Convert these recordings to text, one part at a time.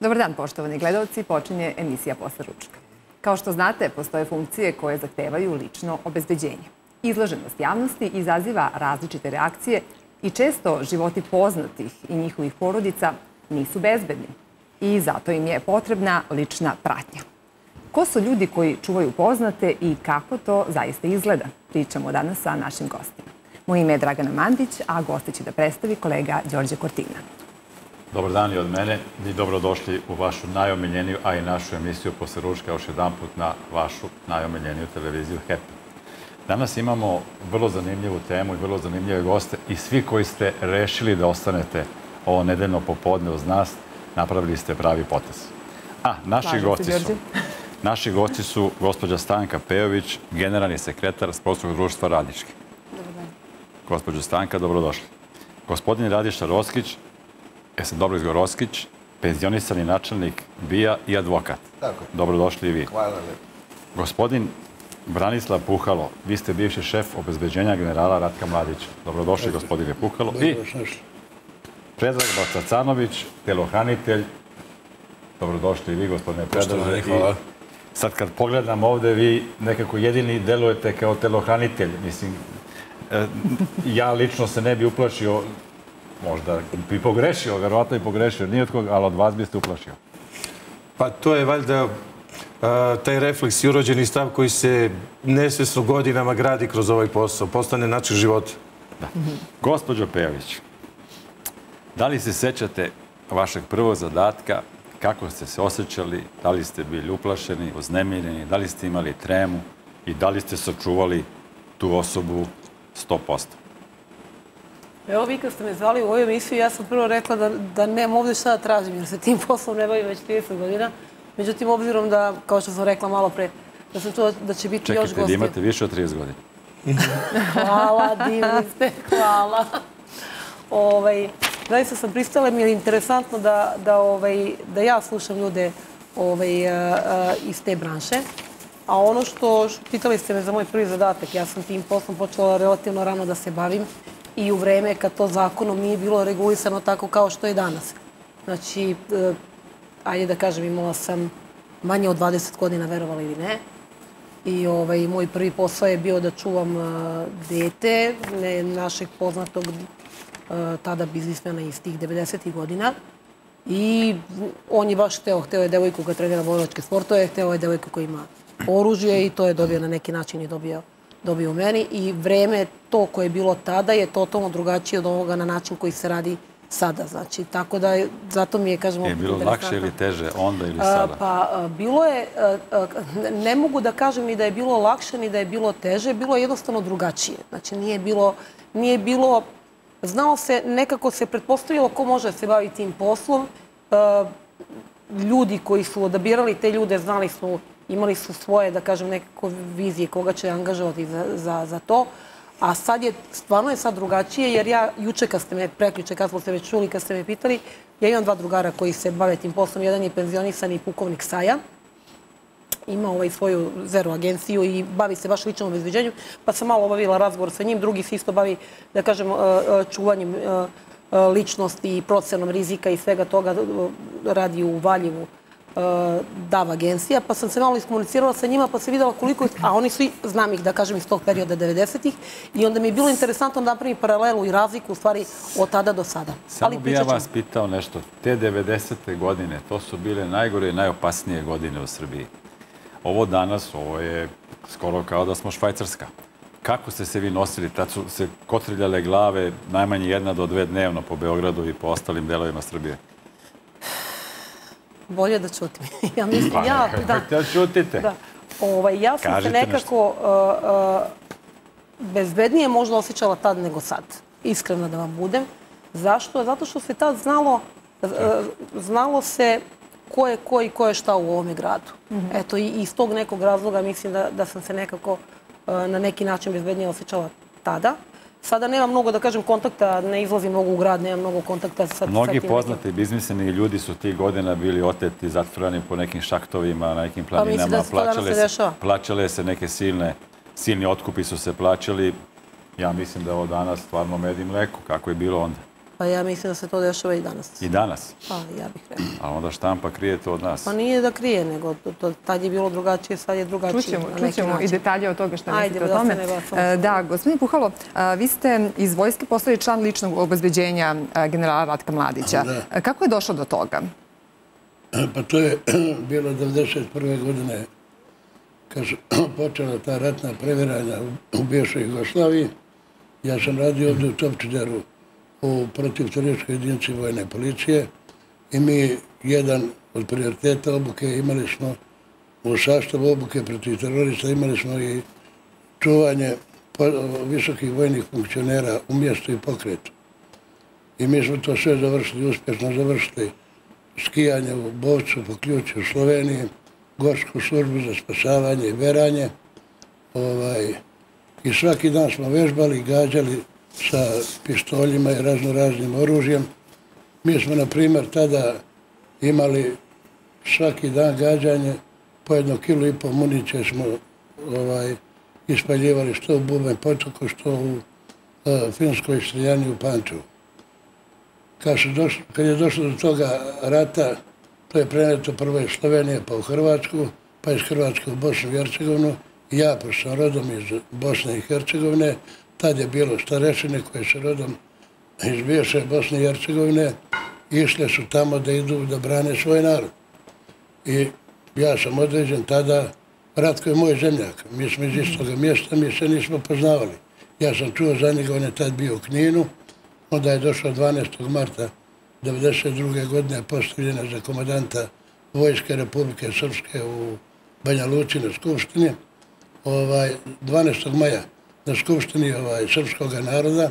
Dobar dan, poštovani gledalci. Počinje emisija Posle ručka. Kao što znate, postoje funkcije koje zahtevaju lično obezbeđenje. Izloženost javnosti izaziva različite reakcije i često životi poznatih i njihovih porodica nisu bezbedni. I zato im je potrebna lična pratnja. Ko su ljudi koji čuvaju poznate i kako to zaista izgleda? Pričamo danas sa našim gostima. Moje ime je Dragana Mandić, a gosti će da predstavi kolega Đorđe Kortina. Dobar dan i od mene i dobrodošli u vašu najomiljeniju, a i našu emisiju posle ručka još jedan put na vašu najomiljeniju televiziju HEP. Danas imamo vrlo zanimljivu temu i vrlo zanimljive goste i svi koji ste rešili da ostanete ovo nedeljno popodne uz nas, napravili ste pravi potez. A, naši gosti su... Naši gosti su gospođa Stanka Pejović, generalni sekretar Sportskog društva Radički. Dobar dan. Gospođa Stanka, dobrodošli. Gospodin Radiša Roskić, jesam dobro izgor Roskić, penzionisani načelnik BIA i advokat. Tako. Dobrodošli i vi. Hvala lijepo. Gospodin Branislav Puhalo, vi ste bivši šef obezbeđenja generala Ratka Mladića. Dobrodošli, gospodine Puhalo. I Predrag Bacacanović, telohranitelj. Dobrodošli i vi, gospodine Predrag. Hvala. Sad kad pogledam ovde, vi nekako jedini delujete kao telohranitelj. Mislim, e, ja lično se ne bi uplašio, možda bi pogrešio, verovatno bi pogrešio, nije od koga, ali od vas biste uplašio. Pa to je valjda taj refleks i urođeni stav koji se nesvesno godinama gradi kroz ovaj posao, postane način života. Da. Gospodžo Pejović, da li se sećate vašeg prvog zadatka, kako ste se osjećali, da li ste bili uplašeni, uznemireni, da li ste imali tremu i da li ste sačuvali tu osobu 100%? Evo vi kad ste me zvali u ovoj emisiju, ja sam prvo rekla da, da nemam ovdje šta da tražim, jer se tim poslom ne bavim već 30 godina. Međutim, obzirom da, kao što sam rekla malo pre, da sam čula da će biti Čekajte, još gosti. Čekajte, imate više od 30 godina. hvala, divni ste, hvala. Ovaj, zaista sam pristala, mi je interesantno da, da, ovaj, da ja slušam ljude ovaj, uh, uh, iz te branše. A ono što, pitali ste me za moj prvi zadatak, ja sam tim poslom počela relativno rano da se bavim i u vreme kad to zakonom nije bilo regulisano tako kao što je danas. Znači, e, ajde da kažem, imala sam manje od 20 godina, verovala ili ne. I ovaj, moj prvi posao je bio da čuvam e, uh, dete ne, našeg poznatog uh, tada biznismena iz tih 90-ih godina. I on je baš hteo, hteo je devojku koja trenira bojlovačke sportove, hteo je devojku koja ima oružje i to je dobio na neki način i dobio, dobio u meni. I vreme to koje je bilo tada je totalno drugačije od ovoga na način koji se radi sada. Znači, tako da, zato mi je, kažemo... Je bilo lakše ili teže onda ili sada? Pa, bilo je, ne mogu da kažem ni da je bilo lakše, ni da je bilo teže, bilo je jednostavno drugačije. Znači, nije bilo, nije bilo, znao se, nekako se pretpostavilo ko može se baviti tim poslom. Ljudi koji su odabirali te ljude, znali su, imali su svoje, da kažem, nekako vizije koga će angažovati za, za, za to. A sad je, stvarno je sad drugačije, jer ja juče kad ste me preključe, kad smo se već čuli, kad ste me pitali, ja imam dva drugara koji se bave tim poslom. Jedan je penzionisani pukovnik Saja, ima ovaj svoju zero agenciju i bavi se baš ličnom obezbeđenju, pa sam malo obavila razgovor sa njim. Drugi se isto bavi, da kažem, e, e, čuvanjem e, ličnosti i procenom rizika i svega toga radi u Valjevu E, DAV agencija, pa sam se malo iskomunicirala sa njima, pa se videla koliko ih, a oni svi, znam ih da kažem iz tog perioda 90-ih, i onda mi je bilo interesantno da napravim paralelu i razliku u stvari od tada do sada. Samo bi ja vas pitao nešto. Te 90. godine, to su bile najgore i najopasnije godine u Srbiji. Ovo danas, ovo je skoro kao da smo Švajcarska. Kako ste se vi nosili? Tad su se kotriljale glave najmanje jedna do dve dnevno po Beogradu i po ostalim delovima Srbije bolje da čutim. ja mislim, pa, ja... Da, da čutite. Da. Ovaj, ja sam se nekako uh, uh, bezbednije možda osjećala tad nego sad. Iskreno da vam budem. Zašto? Zato što se tad znalo, uh, znalo se ko je ko i ko je šta u ovome gradu. Mm -hmm. Eto, i iz tog nekog razloga mislim da, da sam se nekako uh, na neki način bezbednije osjećala tada. Sada nema mnogo, da kažem, kontakta, ne izlazim mnogo u grad, nema mnogo kontakta sa... Mnogi poznati bizniseni ljudi su tih godina bili oteti, zatvorani po nekim šaktovima, na nekim planinama. Pa mislim da se se. Plaćale se neke silne, silni otkupi su se plaćali. Ja mislim da je ovo danas stvarno med i mleko, kako je bilo onda. Pa ja mislim da se to dešava i danas. I danas? Pa ja bih rekla. A onda štampa krije to od nas. Pa nije da krije, nego to, to, tad je bilo drugačije, sad je drugačije. Čućemo, na neki čućemo i detalje od toga što Ajde, mislite o da tome. se ne bacamo E. Da, gospodin Puhalo, a, vi ste iz vojske postali član ličnog obezbeđenja a, generala Ratka Mladića. Da. E, Kako je došlo do toga? Pa to je bilo 1991. godine kad su počela ta ratna previranja u- bivšoj Jugoslaviji. Ja sam radio ovdje u Topčideru u protivterorističkoj jedinici vojne policije i mi jedan od prioriteta obuke imali smo u sastavu obuke protiv terorista imali smo i čuvanje visokih vojnih funkcionera u mjestu i pokretu. I mi smo to sve završili, uspješno završili skijanje u Bovcu, po ključu u Sloveniji, gorsku službu za spasavanje i veranje. Ovaj, I svaki dan smo vežbali, gađali sa pištoljima i razno raznim oružjem. Mi smo, na primjer, tada imali svaki dan gađanje, po jedno kilo i pol municije smo ovaj, ispaljivali što u Buben potoku, što u uh, Finskoj streljani u Pančevu kad, su došli, kad je došlo do toga rata, to je preneto prvo iz Slovenije pa u Hrvatsku, pa iz Hrvatske u Bosnu i Hercegovinu. Ja, pošto sam rodom iz Bosne i Hercegovine, tad je bilo starešine koje su rodom iz bivše Bosne i Hercegovine, išle su tamo da idu da brane svoj narod. I ja sam određen tada, Ratko je moj zemljak, mi smo iz istoga mjesta, mi se nismo poznavali. Ja sam čuo za njega, on je tad bio u Kninu, onda je došao 12. marta 1992. godine postavljena za komadanta Vojske Republike Srpske u Banja Luci na Skupštini. Ovaj, 12. maja na Skupštini ovaj, Srpskog naroda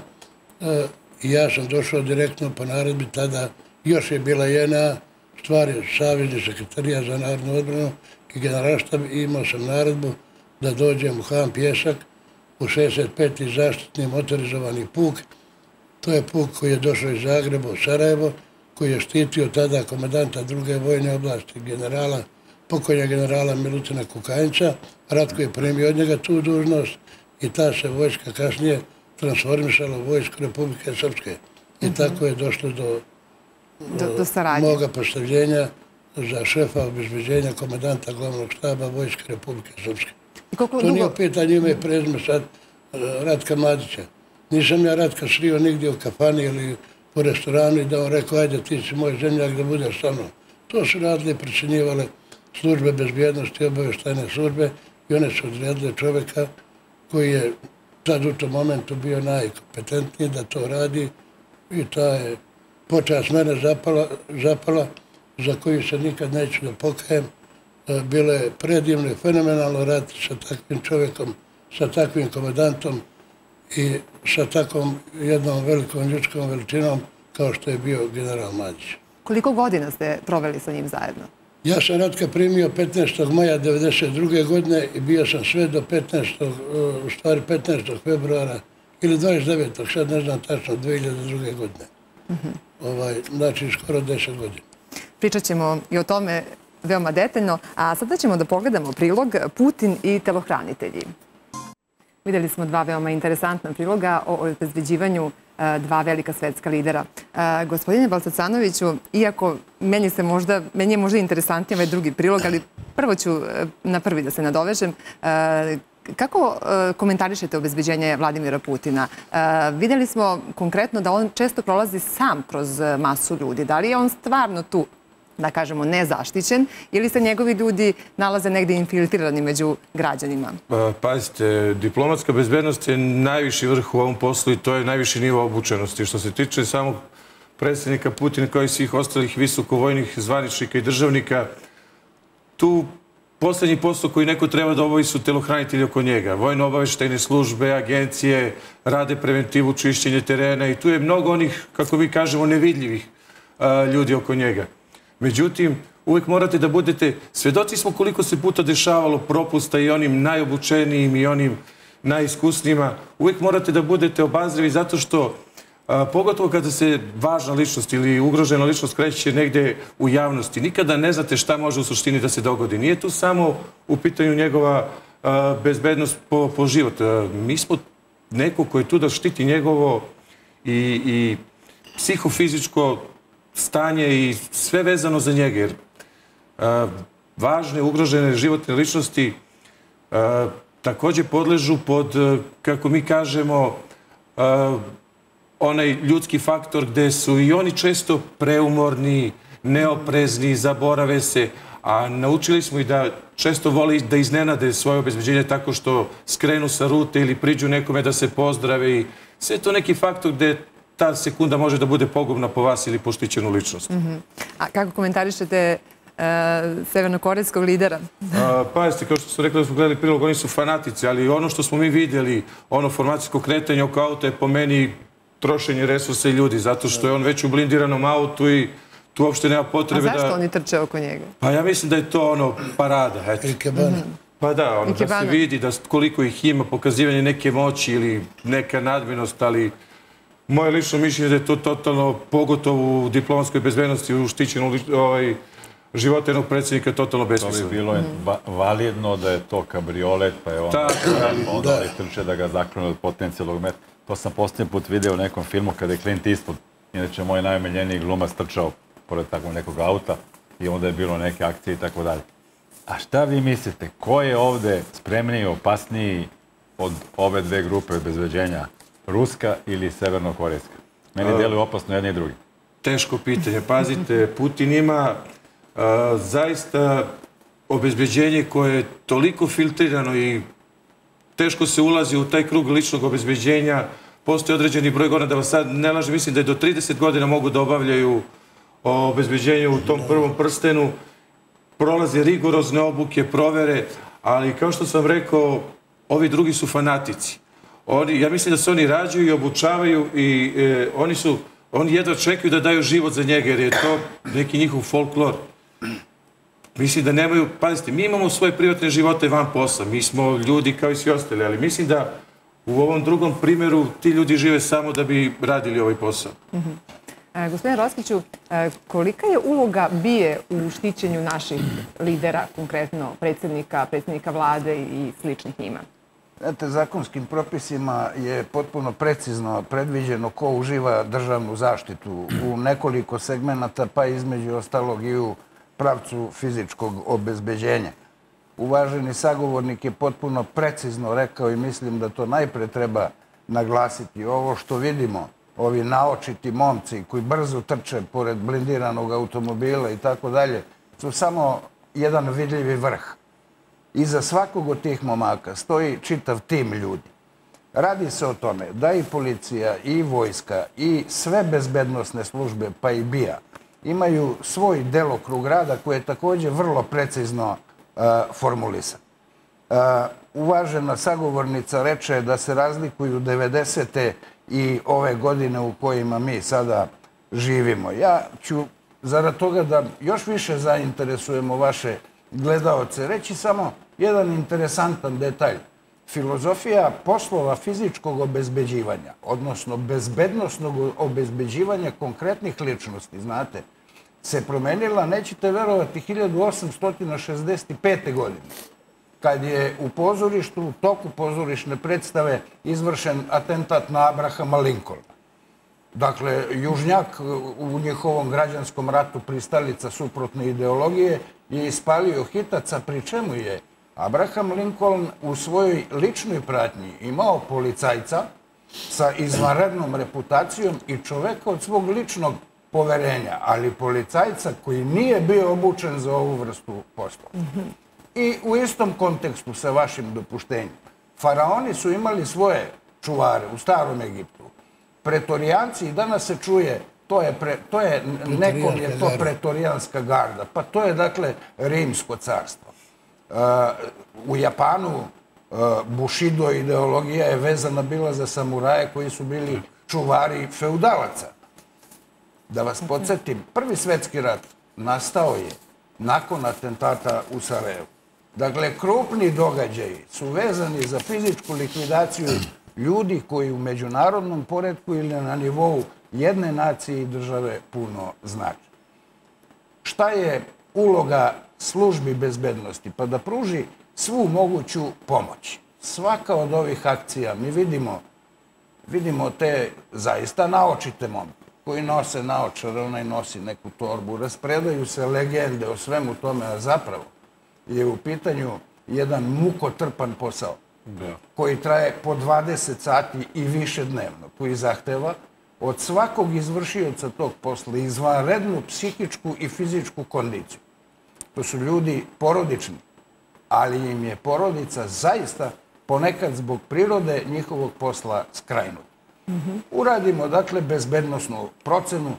e, ja sam došao direktno po naredbi, tada još je bila jedna stvar je Savjezni sekretarija za narodnu odbranu i generalštab i imao sam naredbu da dođem u Han Pjesak u 65. zaštitni motorizovani puk To je puk koji je došao iz Zagreba u Sarajevo, koji je štitio tada komandanta druge vojne oblasti, generala, pokojnja generala Milutina Kukanjića. Ratko je premio od njega tu dužnost i ta se vojska kasnije transformisala u vojsku Republike Srpske. I tako je došlo do, Do, do saradnje. moga postavljenja za šefa obezbeđenja komandanta glavnog štaba Vojske Republike Srpske. Koliko To nije pitanje ime i prezme sad e, Ratka Mladića. Nisam ja Ratka srio nigdje u kafani ili u restoranu i da on rekao, ajde ti si moj zemljak da budeš sa mnom. To su radile i precenjivale službe bezbjednosti, obaveštajne službe i one su odredile čoveka koji je sad u tom momentu bio najkompetentniji da to radi i ta je počas mene zapala, zapala za koju se nikad neću da pokajem. E, Bilo je predivno i fenomenalno raditi sa takvim čovjekom, sa takvim komandantom i sa takvom jednom velikom ljudskom veličinom kao što je bio general Mladić. koliko godina ste proveli sa njim zajedno? Ja sam Ratka primio 15. maja 1992. godine i bio sam sve do 15. u stvari 15. februara ili 29. sad ne znam tačno, 2002. godine. ovaj, znači skoro 10 godina. Pričat ćemo i o tome veoma detaljno, a sada ćemo da pogledamo prilog Putin i telohranitelji. Videli smo dva veoma interesantna priloga o obezbeđivanju e, dva velika svetska lidera. E, gospodine Balsacanoviću, iako meni, se možda, meni je možda interesantniji ovaj drugi prilog, ali prvo ću e, na prvi da se nadovežem. Kako komentarišete obezbeđenje Vladimira Putina? Videli smo konkretno da on često prolazi sam kroz masu ljudi. Da li je on stvarno tu da kažemo, nezaštićen ili se njegovi ljudi nalaze negdje infiltrirani među građanima? Pa, Pazite, diplomatska bezbednost je najviši vrh u ovom poslu i to je najviši nivo obučenosti. Što se tiče samog predsjednika Putina kao i svih ostalih visokovojnih zvaničnika i državnika, tu posljednji posao koji neko treba da obavi su telohranitelji oko njega. Vojno obaveštajne službe, agencije, rade preventivu, čišćenje terena i tu je mnogo onih, kako vi kažemo, nevidljivih a, ljudi oko njega. Međutim, uvijek morate da budete, svedoci smo koliko se puta dešavalo propusta i onim najobučenijim i onim najiskusnijima. Uvijek morate da budete obazrivi zato što a, pogotovo kada se važna ličnost ili ugrožena ličnost kreće negde u javnosti, nikada ne znate šta može u suštini da se dogodi. Nije tu samo u pitanju njegova a, bezbednost po, po život. A, mi smo neko ko je tu da štiti njegovo i, i psihofizičko stanje i sve vezano za njega. Jer a, važne, ugrožene životne ličnosti a, također podležu pod, a, kako mi kažemo, a, onaj ljudski faktor gde su i oni često preumorni, neoprezni, zaborave se, a naučili smo i da često voli da iznenade svoje obezbeđenje tako što skrenu sa rute ili priđu nekome da se pozdrave i sve to neki faktor gde ta sekunda može da bude pogubna po vas ili poštićenu ličnost. Mhm. A kako komentarišete e, severnokorejskog lidera? Pa jeste, kao što su rekli da smo gledali prilog, oni su fanatici, ali ono što smo mi vidjeli, ono formacijsko kretanje oko auta je po meni trošenje resursa i ljudi, zato što je on već u blindiranom autu i tu uopšte nema potrebe da... A zašto oni trče oko njega? Pa ja mislim da je to ono parada, eto. I kebana. Mhm. Pa da, ono, da se vidi da koliko ih ima, pokazivanje neke moći ili neka nadmenost, ali moje lično mišljenje da je to totalno, pogotovo u diplomatskoj bezbednosti, u štićenu ovaj, života jednog predsjednika, totalno besmisleno. To bi bilo validno da je to kabriolet, pa je on onda trče da ga zaklone od potencijalog meta. To sam posljednji put vidio u nekom filmu kada je Clint Eastwood, inače moj najomiljeniji glumac, trčao pored takvog nekog auta i onda je bilo neke akcije i tako dalje. A šta vi mislite, ko je ovde spremniji, opasniji od ove dve grupe obezveđenja? Ruska ili severno-korejska? Meni deluju opasno jedni i drugi. Teško pitanje. Pazite, Putin ima zaista obezbeđenje koje je toliko filtrirano i teško se ulazi u taj krug ličnog obezbeđenja. Postoje određeni broj godina, da vas sad ne lažem, mislim da je do 30 godina mogu da obavljaju obezbeđenje u tom prvom prstenu. Prolaze rigorozne obuke, provere, ali kao što sam rekao, ovi drugi su fanatici. Oni, ja mislim da se oni rađuju i obučavaju i e, oni su, oni jedva čekaju da daju život za njega, jer je to neki njihov folklor. Mislim da nemaju, pazite, mi imamo svoje privatne živote van posla, mi smo ljudi kao i svi ostali, ali mislim da u ovom drugom primjeru ti ljudi žive samo da bi radili ovaj posao. Mm -hmm. e, gospodine Roskiću, e, kolika je uloga bije u štićenju naših lidera, konkretno predsjednika, predsjednika vlade i sličnih njima? Znate, zakonskim propisima je potpuno precizno predviđeno ko uživa državnu zaštitu u nekoliko segmenata, pa između ostalog i u pravcu fizičkog obezbeđenja. Uvaženi sagovornik je potpuno precizno rekao i mislim da to najpre treba naglasiti. Ovo što vidimo, ovi naočiti momci koji brzo trče pored blindiranog automobila i tako dalje, su samo jedan vidljivi vrh. Iza svakog od tih momaka stoji čitav tim ljudi. Radi se o tome da i policija, i vojska, i sve bezbednostne službe, pa i BIA, imaju svoj delokrug rada koji je također vrlo precizno uh, formulisan. Uh, uvažena sagovornica reče da se razlikuju 90. i ove godine u kojima mi sada živimo. Ja ću, zarad toga da još više zainteresujemo vaše gledaoce, reći samo jedan interesantan detalj. Filozofija poslova fizičkog obezbeđivanja, odnosno bezbednostnog obezbeđivanja konkretnih ličnosti, znate, se promenila, nećete verovati, 1865. godine, kad je u pozorištu, u toku pozorišne predstave, izvršen atentat na Abrahama Lincolna. Dakle, Južnjak u njihovom građanskom ratu pristalica suprotne ideologije je ispalio hitaca, pri čemu je Abraham Lincoln u svojoj ličnoj pratnji imao policajca sa izvanrednom reputacijom i čoveka od svog ličnog poverenja, ali policajca koji nije bio obučen za ovu vrstu posla. I u istom kontekstu sa vašim dopuštenjem, faraoni su imali svoje čuvare u starom Egiptu. Pretorijanci, i danas se čuje, to je, pre, to je nekom je to pretorijanska garda, pa to je dakle rimsko carstvo. Uh, u Japanu uh, Bushido ideologija je vezana bila za samuraje koji su bili čuvari feudalaca. Da vas podsjetim, prvi svetski rat nastao je nakon atentata u Sarajevu. Dakle, krupni događaji su vezani za fizičku likvidaciju ljudi koji u međunarodnom poredku ili na nivou jedne nacije i države puno znači. Šta je uloga službi bezbednosti? Pa da pruži svu moguću pomoć. Svaka od ovih akcija, mi vidimo, vidimo te zaista naočite momke koji nose naočare, onaj nosi neku torbu, raspredaju se legende o svemu tome, a zapravo je u pitanju jedan mukotrpan posao koji traje po 20 sati i više dnevno, koji zahteva od svakog izvršioca tog posla izvanrednu psihičku i fizičku kondiciju. To su ljudi porodični, ali im je porodica zaista ponekad zbog prirode njihovog posla skrajnuta. Uradimo, dakle, bezbednostnu procenu,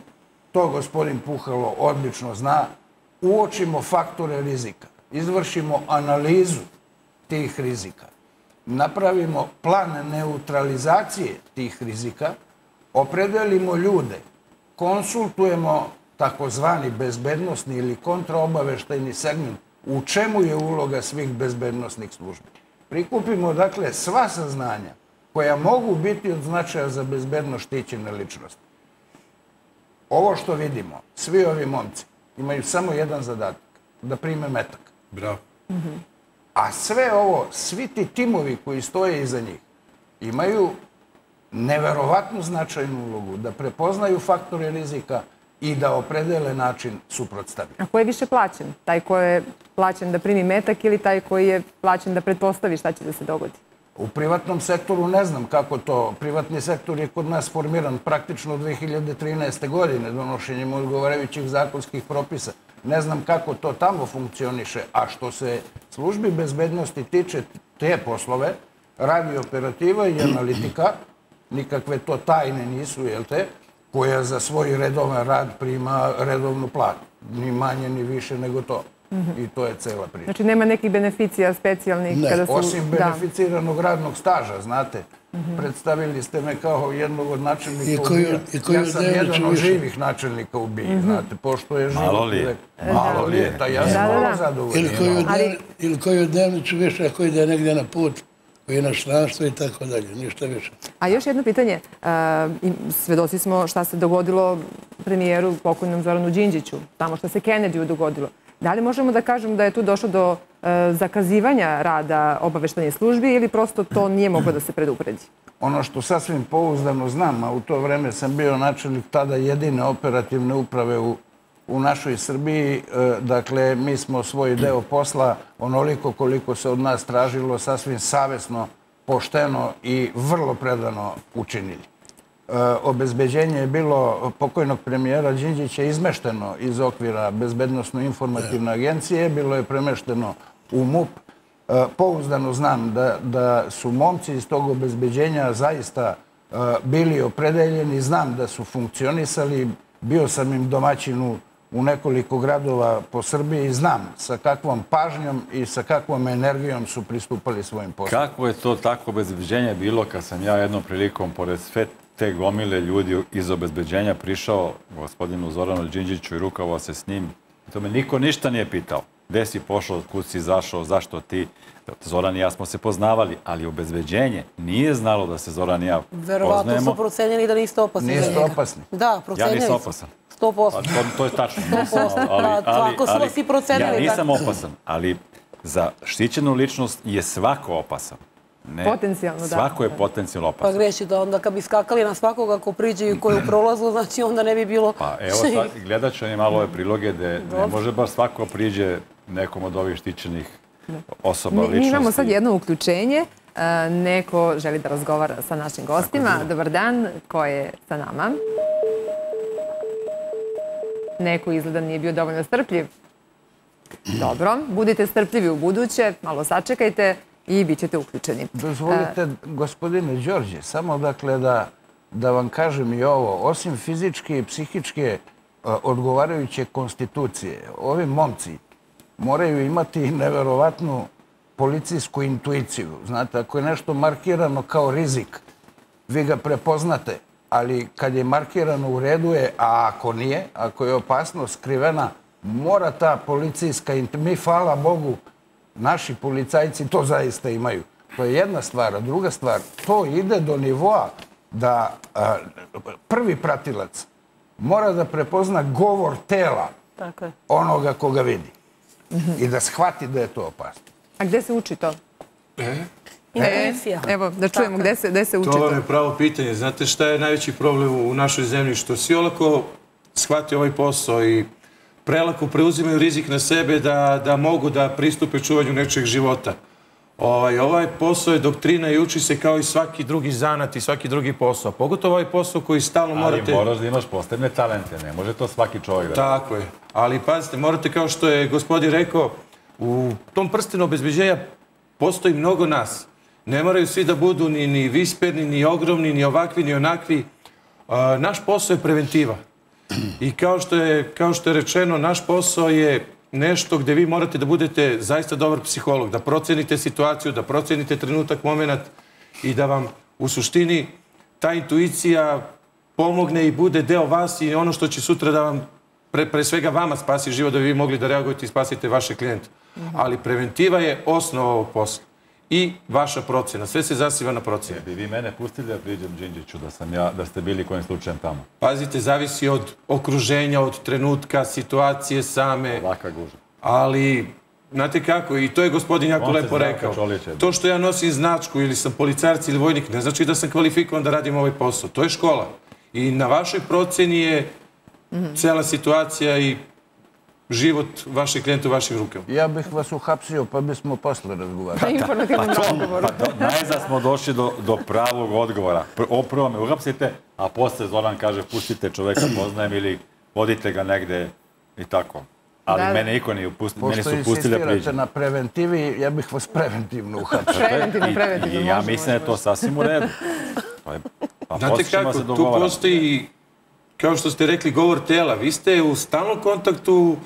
to gospodin Puhalo odlično zna, uočimo faktore rizika, izvršimo analizu tih rizika, napravimo plan neutralizacije tih rizika, opredelimo ljude, konsultujemo takozvani bezbednostni ili kontraobaveštajni segment u čemu je uloga svih bezbednostnih službi. Prikupimo, dakle, sva saznanja koja mogu biti od značaja za bezbedno štićene ličnosti. Ovo što vidimo, svi ovi momci imaju samo jedan zadatak, da prime metak. Bravo. A sve ovo, svi ti timovi koji stoje iza njih, imaju neverovatnu značajnu ulogu da prepoznaju faktore rizika i da opredele način suprotstavljanja. A ko je više plaćen? Taj ko je plaćen da primi metak ili taj koji je plaćen da pretpostavi šta će da se dogodi? U privatnom sektoru ne znam kako to. Privatni sektor je kod nas formiran praktično 2013. godine donošenjem odgovarajućih zakonskih propisa. Ne znam kako to tamo funkcioniše, a što se službi bezbednosti tiče te poslove, radi operativa i analitika, nikakve to tajne nisu, jel te, koja za svoj redovan rad prima redovnu platu. Ni manje, ni više nego to. I to je cela priča. Znači nema nekih beneficija specijalnih Ne, kada su... osim Da. beneficiranog radnog staža, znate. Predstavili ste me kao jednog od načelnika koju- ubija. Ja sam jedan od živih načelnika ubija, znate, pošto je život. Malo li je? uvek- Malo li je? Ta ja sam malo da. zadovoljan. Ili ili koju dnevnicu više ako ide negdje na put, koji je na članstvo i tako dalje, ništa više. A još jedno pitanje. E, i Svedoci smo šta se dogodilo premijeru pokojnom Zoranu Đinđiću, tamo što se Kennedy dogodilo. Da li možemo da kažemo da je tu došlo do e, zakazivanja rada obaveštenje službi ili prosto to nije moglo da se predupredi? Ono što sasvim pouzdano znam, a u to vreme sam bio načelnik tada jedine operativne uprave u, u našoj Srbiji, e, dakle, mi smo svoj deo posla onoliko koliko se od nas tražilo sasvim savjesno, pošteno i vrlo predano učinili. E, obezbeđenje je bilo pokojnog premijera Đinđića izmešteno iz okvira Bezbednostno-informativne agencije, bilo je premešteno u MUP. E, pouzdano znam da, da su momci iz tog obezbeđenja zaista bili opredeljeni, znam da su funkcionisali, bio sam im domaćinu u nekoliko gradova po Srbiji i znam sa kakvom pažnjom i sa kakvom energijom su pristupali svojim poslom. Kako je to tako obezbeđenje bilo kad sam ja jednom prilikom, pored sve te gomile ljudi iz obezbeđenja, prišao gospodinu Zoranu Đinđiću i rukavao se s njim. I to me niko ništa nije pitao. Gde si pošao, kud si izašao, zašto ti? Zoran i ja smo se poznavali, ali obezbeđenje nije znalo da se Zoran i ja Verovatno poznajemo. su procenjeni da niste opasni Niste za njega. opasni. Da, Ja procenjeni nisam su. opasan. 100%. Pa to, to je tačno. Nisam, 100%. ali, Pa, ali, su ali, vas i procenili, Ja nisam tako. opasan, ali za štićenu ličnost je svako opasan. Ne, Potencijalno, da. Svako je potencijalno Pa opasan. greši da onda kad bi skakali na svakoga ko priđe i koji je u prolazu, znači onda ne bi bilo... Pa evo sad, gledat će oni malo ove priloge gde ne može baš svako priđe nekom od ovih štićenih osoba, ličnosti. mi imamo sad jedno uključenje. E, Neko želi da razgovara sa našim gostima. Dobar dan, ko je sa nama? Neko izgleda nije bio dovoljno strpljiv. Dobro, budite strpljivi u buduće, malo sačekajte i bit ćete uključeni. Dozvolite, gospodine Đorđe, samo dakle da, da vam kažem i ovo. Osim fizičke i psihičke a, odgovarajuće konstitucije, ovi momci moraju imati neverovatnu policijsku intuiciju. Znate, ako je nešto markirano kao rizik, vi ga prepoznate, ali kad je markirano u redu je, a ako nije, ako je opasnost skrivena, mora ta policijska... Mi, hvala Bogu, naši policajci to zaista imaju. To je jedna stvar. A druga stvar, to ide do nivoa da a, prvi pratilac mora da prepozna govor tela Tako je. onoga koga vidi i da shvati da je to opasno. A gde se uči to? Intuicija. E, evo, da čujemo gde se, gde se uči To vam je pravo pitanje. Znate šta je najveći problem u našoj zemlji? Što svi olako shvati ovaj posao i prelako preuzimaju rizik na sebe da, da mogu da pristupe čuvanju nečeg života. Ovaj, ovaj posao je doktrina i uči se kao i svaki drugi zanat i svaki drugi posao. Pogotovo ovaj posao koji stalno Ali morate... moraš da imaš posebne talente, ne može to svaki čovjek da... Tako je. Ali pazite, morate kao što je gospodin rekao, u tom prstenu obezbeđenja postoji mnogo nas. Ne moraju svi da budu ni, ni visperni, ni ogromni, ni ovakvi, ni onakvi. A, naš posao je preventiva. I kao što je, kao što je rečeno, naš posao je nešto gde vi morate da budete zaista dobar psiholog, da procenite situaciju, da procenite trenutak, moment i da vam u suštini ta intuicija pomogne i bude deo vas i ono što će sutra da vam pre, pre svega vama spasi život da bi vi mogli da reagujete i spasite vaše klijente. Ali preventiva je osnova ovog posla. I vaša procjena. Sve se zasiva na procjene. Bi vi mene pustili da priđem Đinđiću, da, sam ja, da ste bili kojim slučajem tamo? Pazite, zavisi od okruženja, od trenutka, situacije same. Laka guža. Ali, znate kako, i to je gospodin jako On lepo rekao. To što ja nosim značku ili sam policarci ili vojnik, ne znači da sam kvalifikovan da radim ovaj posao. To je škola. I na vašoj proceni je cela situacija i život vašeg klijenta u vašim rukama. Ja bih vas uhapsio, pa bismo posle razgovarali. Na informativnom razgovoru. Pa do, najzad smo došli do, do pravog odgovora. Pr- Oprvo me uhapsite, a posle Zoran kaže pustite čoveka poznajem ili vodite ga negde i tako. Ali Da, mene niko nije upustio, mene su pustili da insistirate priđem. na preventivi, ja bih vas preventivno uhapsio. Preventivno, I- preventivno, I ja može, mislim da je to sasvim u redu. Pa, je- pa Znate kako, tu postoji, kao što ste rekli, govor tela. Vi ste u stalnom kontaktu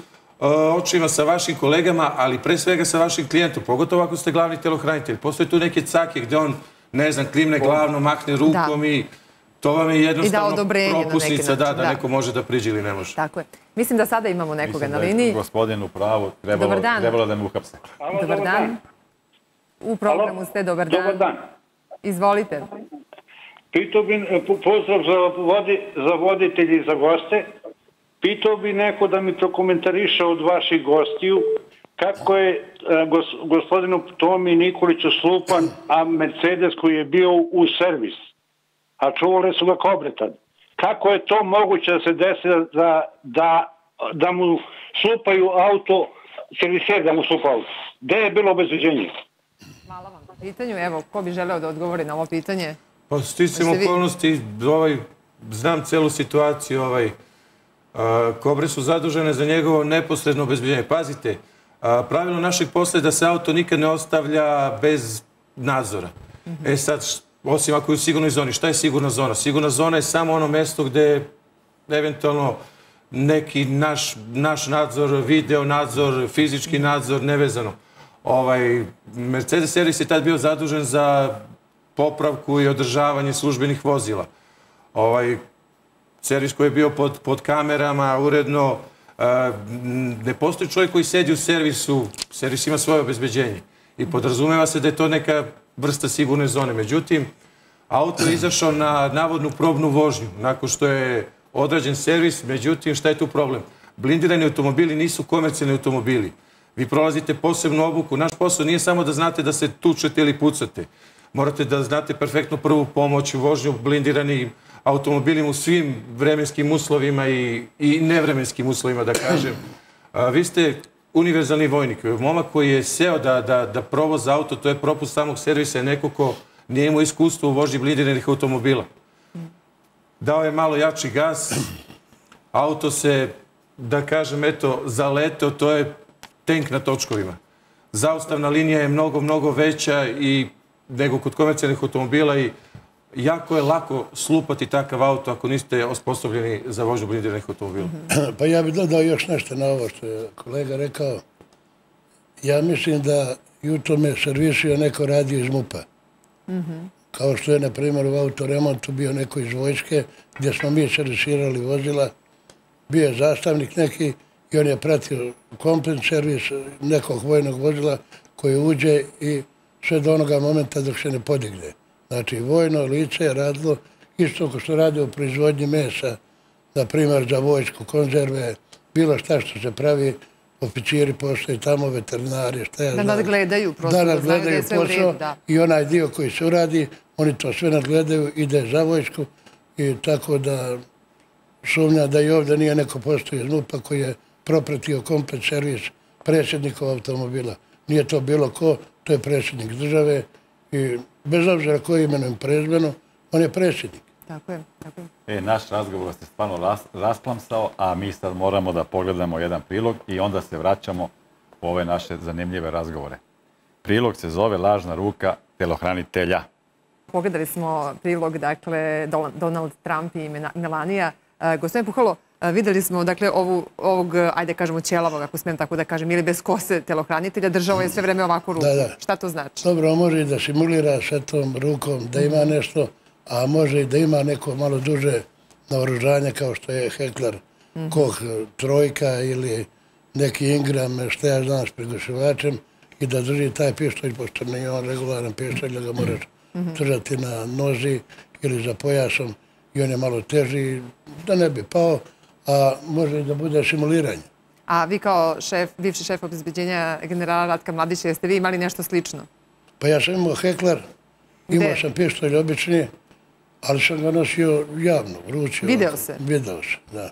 očima sa vašim kolegama, ali pre svega sa vašim klijentom, pogotovo ako ste glavni telohranitelj. Postoje tu neke cake gde on, ne znam, klimne glavno, mahne rukom i to vam je jednostavno propusnica da, način, da da. neko može da priđe ili ne može. Tako je. Mislim da sada imamo nekoga Mislim na da je liniji. Gospodin u pravu, trebalo, da me uhapse. Alo, Dobar dan. U programu ste, dobar dan. Dobar dan. Izvolite. Pitao bi, e, po- pozdrav za, vodi, za voditelji i za goste. Pitao bi neko da mi prokomentariše od vaših gostiju kako je e, gos, gospodinu Tomi Nikoliću slupan, a Mercedes koji je bio u servis. A čuvali su ga kobretad. Kako je to moguće da se desi da, da, da mu slupaju auto, serviser da mu slupa auto? Gde je bilo obezbeđenje? Hvala vam na pitanju. Evo, ko bi želeo da odgovori na ovo pitanje? Pa sticam okolnosti, ovaj, znam celu situaciju, ovaj, kobre su zadužene za njegovo neposredno obezbiljenje. Pazite, a, pravilo našeg posla je da se auto nikad ne ostavlja bez nadzora. E sad, osim ako je u sigurnoj zoni, šta je sigurna zona? Sigurna zona je samo ono mesto gde eventualno neki naš, naš nadzor, video nadzor, fizički nadzor, nevezano. Ovaj, Mercedes servis je tad bio zadužen za popravku i održavanje službenih vozila. Ovaj, servis koji je bio pod, pod kamerama, uredno, a, ne postoji čovjek koji sedi u servisu, servis ima svoje obezbeđenje i podrazumeva se da je to neka vrsta sigurne zone. Međutim, auto je izašao na navodnu probnu vožnju nakon što je odrađen servis, međutim, šta je tu problem? Blindirani automobili nisu komercijalni automobili. Vi prolazite posebnu obuku. Naš posao nije samo da znate da se tučete ili pucate. Morate da znate perfektnu prvu pomoć, vožnju blindiranim automobilima u svim vremenskim uslovima i, i nevremenskim uslovima, da kažem. A, vi ste univerzalni vojnik. Momak koji je seo da, da, da provoza auto, to je propust samog servisa, je neko ko nije imao iskustvo u vožnji blindiranih automobila. Dao je malo jači gas, auto se, da kažem, eto, zaleteo, to je tank na točkovima. Zaustavna linija je mnogo, mnogo veća i nego kod komercijalnih automobila i jako je lako slupati takav auto ako niste osposobljeni za vožnju blindiranih automobila. Pa ja bih dodao još nešto na ovo što je kolega rekao. Ja mislim da jutro me servisio neko radio iz MUPA. Kao što je, na primjer, u autoremontu bio neko iz vojske, gdje smo mi servisirali vozila. Bio je zastavnik neki i on je pratio komplet servis nekog vojnog vozila koji uđe i sve do onoga momenta dok se ne podigne. Znači, vojno lice je radilo isto kao što radi u proizvodnji mesa, na primjer za vojsku, konzerve, bilo šta što se pravi, oficiri postoje tamo, veterinari, šta ja Da znam. nadgledaju prosto, Da da da nadgledaju redu, posao da. i onaj dio koji se uradi, oni to sve nadgledaju, ide za vojsku i tako da sumnja da i ovdje nije neko postoji iz MUPA koji je propratio komplet servis predsjednikov automobila. Nije to bilo ko, to je predsjednik države i bez obzira koji imenom prezmenu, on je predsjednik. Tako je, tako je. E, naš razgovor se stvarno ras, rasplamsao, a mi sad moramo da pogledamo jedan prilog i onda se vraćamo u ove naše zanimljive razgovore. Prilog se zove Lažna ruka telohranitelja. Pogledali smo prilog, dakle, Donald Trump i Melania. E, Gospodin Puhalo, videli smo, dakle, ovu, ovog, e, ajde kažemo, ćelavog, ako smijem tako da kažem, ili bez kose telohranitelja, držao je sve vreme ovako ruku. Da, da. Šta to znači? Dobro, može i da simulira sa tom rukom da ima nešto, a može i da ima neko malo duže naoružanje kao što je Hekler Koch trojka ili neki Ingram, što ja znam s prigušivačem i da drži taj pištolj, pošto nije on regularan pištolj, da ga moraš držati na nozi ili za pojasom i on je malo teži, da ne bi pao, a može i da bude simuliranje. A vi kao šef, bivši šef obezbeđenja generala Ratka Mladića, jeste vi imali nešto slično? Pa ja sam imao heklar, imao sam pištolj obični, ali sam ga nosio javno, u ruci. Video se? Video se, da.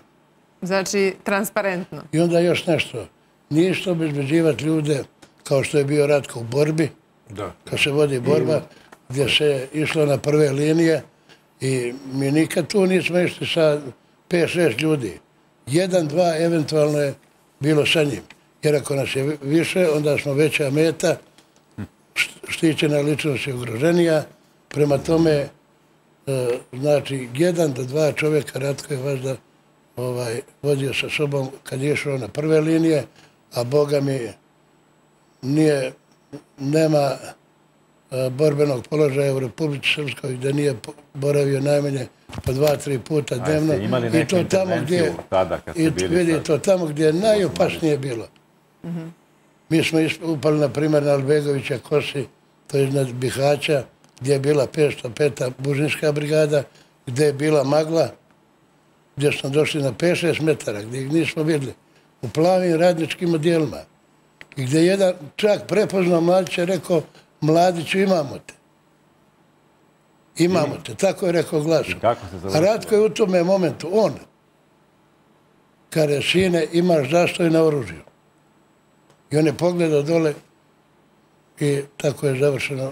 Znači, transparentno. I onda još nešto. Nije što obezbeđivati ljude kao što je bio Ratko u borbi, Da. kad se vodi borba, gdje se išlo na prve linije i mi nikad tu nismo išli sa 5-6 ljudi. Jedan, dva, eventualno je bilo sa njim. Jer ako nas je više, onda smo veća meta, štićena ličnost je ugroženija. Prema tome, e, znači, jedan do dva čovjeka Ratko je važda ovaj, vodio sa sobom kad je išao na prve linije, a Boga mi nije, nema borbenog položaja u Republici Srpskoj gdje nije boravio najmanje po dva, tri puta A dnevno. tada kad i bili vidi, sad? to tamo gdje je najopasnije bilo. Mi smo upali, na primjer, na Albegovića Kosi, to je iznad Bihaća, gdje je bila 505. bužnička brigada, gdje je bila magla, gdje smo došli na 5-6 metara, gdje ih nismo vidjeli, u plavim radničkim odjelima. I gdje je jedan čak prepoznao mladića rekao, mladiću imamo te. Imamo te, tako je rekao glasom. I se A završilo? Ratko je u tome momentu, on, kare, sine, imaš zastoj na oružju. I on je pogledao dole i tako je završeno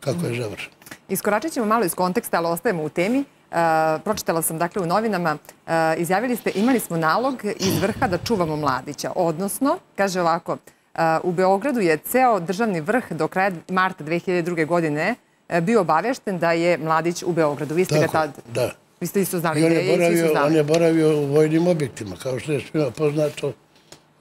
kako je završeno. Iskoračit ćemo malo iz konteksta, ali ostajemo u temi. E, pročitala sam dakle u novinama, e, izjavili ste imali smo nalog iz vrha da čuvamo mladića. Odnosno, kaže ovako, u Beogradu je ceo državni vrh do kraja marta 2002. godine e, bio obavešten da je mladić u Beogradu. Vi ste ga tad, da. vi ste isto znali on je, boravio, on znali. je boravio u vojnim objektima, kao što je svima poznato,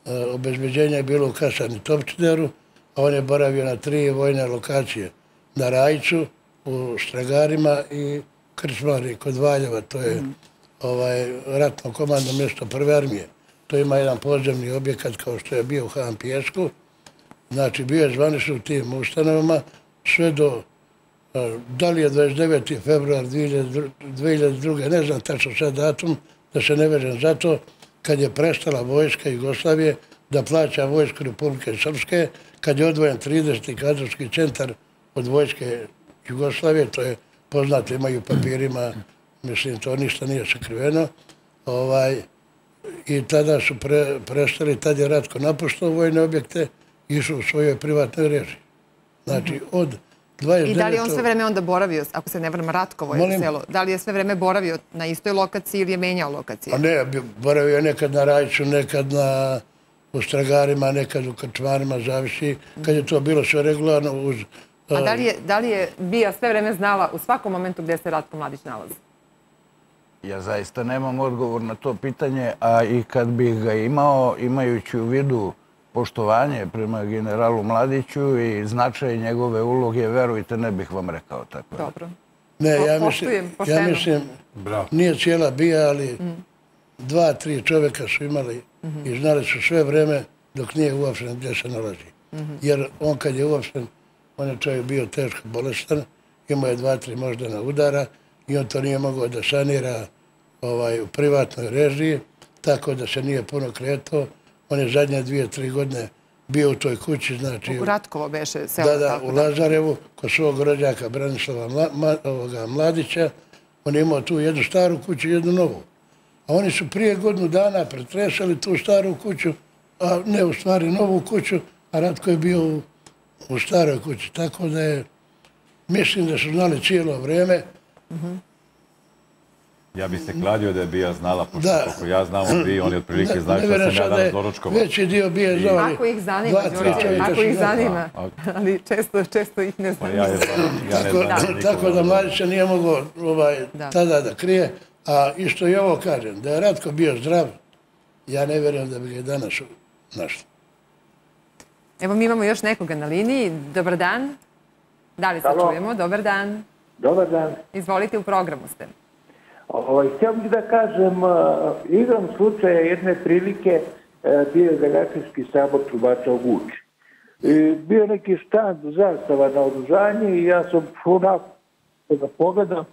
e, obezbeđenje je bilo u Kasani Topčideru, a on je boravio na tri vojne lokacije. Na Rajiću, u Štragarima i Krčmari kod Valjeva, to je ovaj, ratno komandno mjesto prve armije. To ima jedan podzemni objekat kao što je bio u Han Pijesku. Znači, bio je zvanično u tim ustanovama sve do e, da li je 29. februar 2002. ne znam tačno sad datum, da se ne vežem za to, kad je prestala vojska Jugoslavije da plaća vojsku Republike Srpske, kad je odvojen 30. kadrovski centar od vojske Jugoslavije, to je poznato, imaju papirima, mislim, to ništa nije sakriveno, ovaj, i tada su pre, prestali, tad je Ratko napuštao vojne objekte, išao u svojoj privatnoj režiji. Znači, od 29. I da li je on sve vreme onda boravio, ako se ne vrame Ratkovo je selo, da li je sve vreme boravio na istoj lokaciji ili je menjao lokacije? A ne, boravio je nekad na Rajču, nekad na u Stragarima, nekad u Krčmarima, zavisi, kad je to bilo sve regularno uz... A da li je, da li je Bija sve vreme znala u svakom momentu gdje se Ratko Mladić nalazi? Ja zaista nemam odgovor na to pitanje, a i kad bih ga imao, imajući u vidu poštovanje prema generalu Mladiću i značaj njegove uloge, verujte, ne bih vam rekao tako. Dobro. Ne, ja mislim, ja mislim, Bravo. nije cijela bija, ali dva, tri čovjeka su imali i znali su sve vreme dok nije uopšten gdje se nalazi. Jer on kad je uopšten, on je čovjek bio teško bolestan, imao je dva, tri moždana udara i on to nije mogao da sanira ovaj, u privatnoj režiji, tako da se nije puno kretao. On je zadnje dvije, tri godine bio u toj kući, znači... U Ratkovo beše selo. Da, da, u Lazarevu, kod svog rođaka Branislava Mla- Ma- ovoga Mladića. On je imao tu jednu staru kuću i jednu novu. A oni su prije godinu dana pretresali tu staru kuću, a ne u stvari novu kuću, a Ratko je bio u, u staroj kući. Tako da je, mislim da su znali cijelo vreme. Ja bi se kladio da je Bija znala, pošto Da. koliko ja znam o Biji, oni otprilike Ne- znaju što sam ja da danas doručkovao. Veći dio za ovih Ako ih zanima, čovjeka ako ih zanima, A, ali često, često ih ne Pa zanima. ja, je, ja ne Tako, znam nikoga. tako da Mladića nije mogao ovaj, Da. tada da krije. A isto i ovo kažem, da je Ratko bio zdrav, ja ne vjerujem da bi ga i danas našli. Evo mi imamo još nekoga na liniji. Dobar dan. Da li se Halo. čujemo? Dobar dan. Dobar dan. Izvolite, u programu ste. Ovaj, htio bih da kažem, uh, igrom slučaja jedne prilike uh, bio je Galjačevski sabor Čubača u Guči. Bio neki štand zastava na oružanje i ja sam onako da pogledam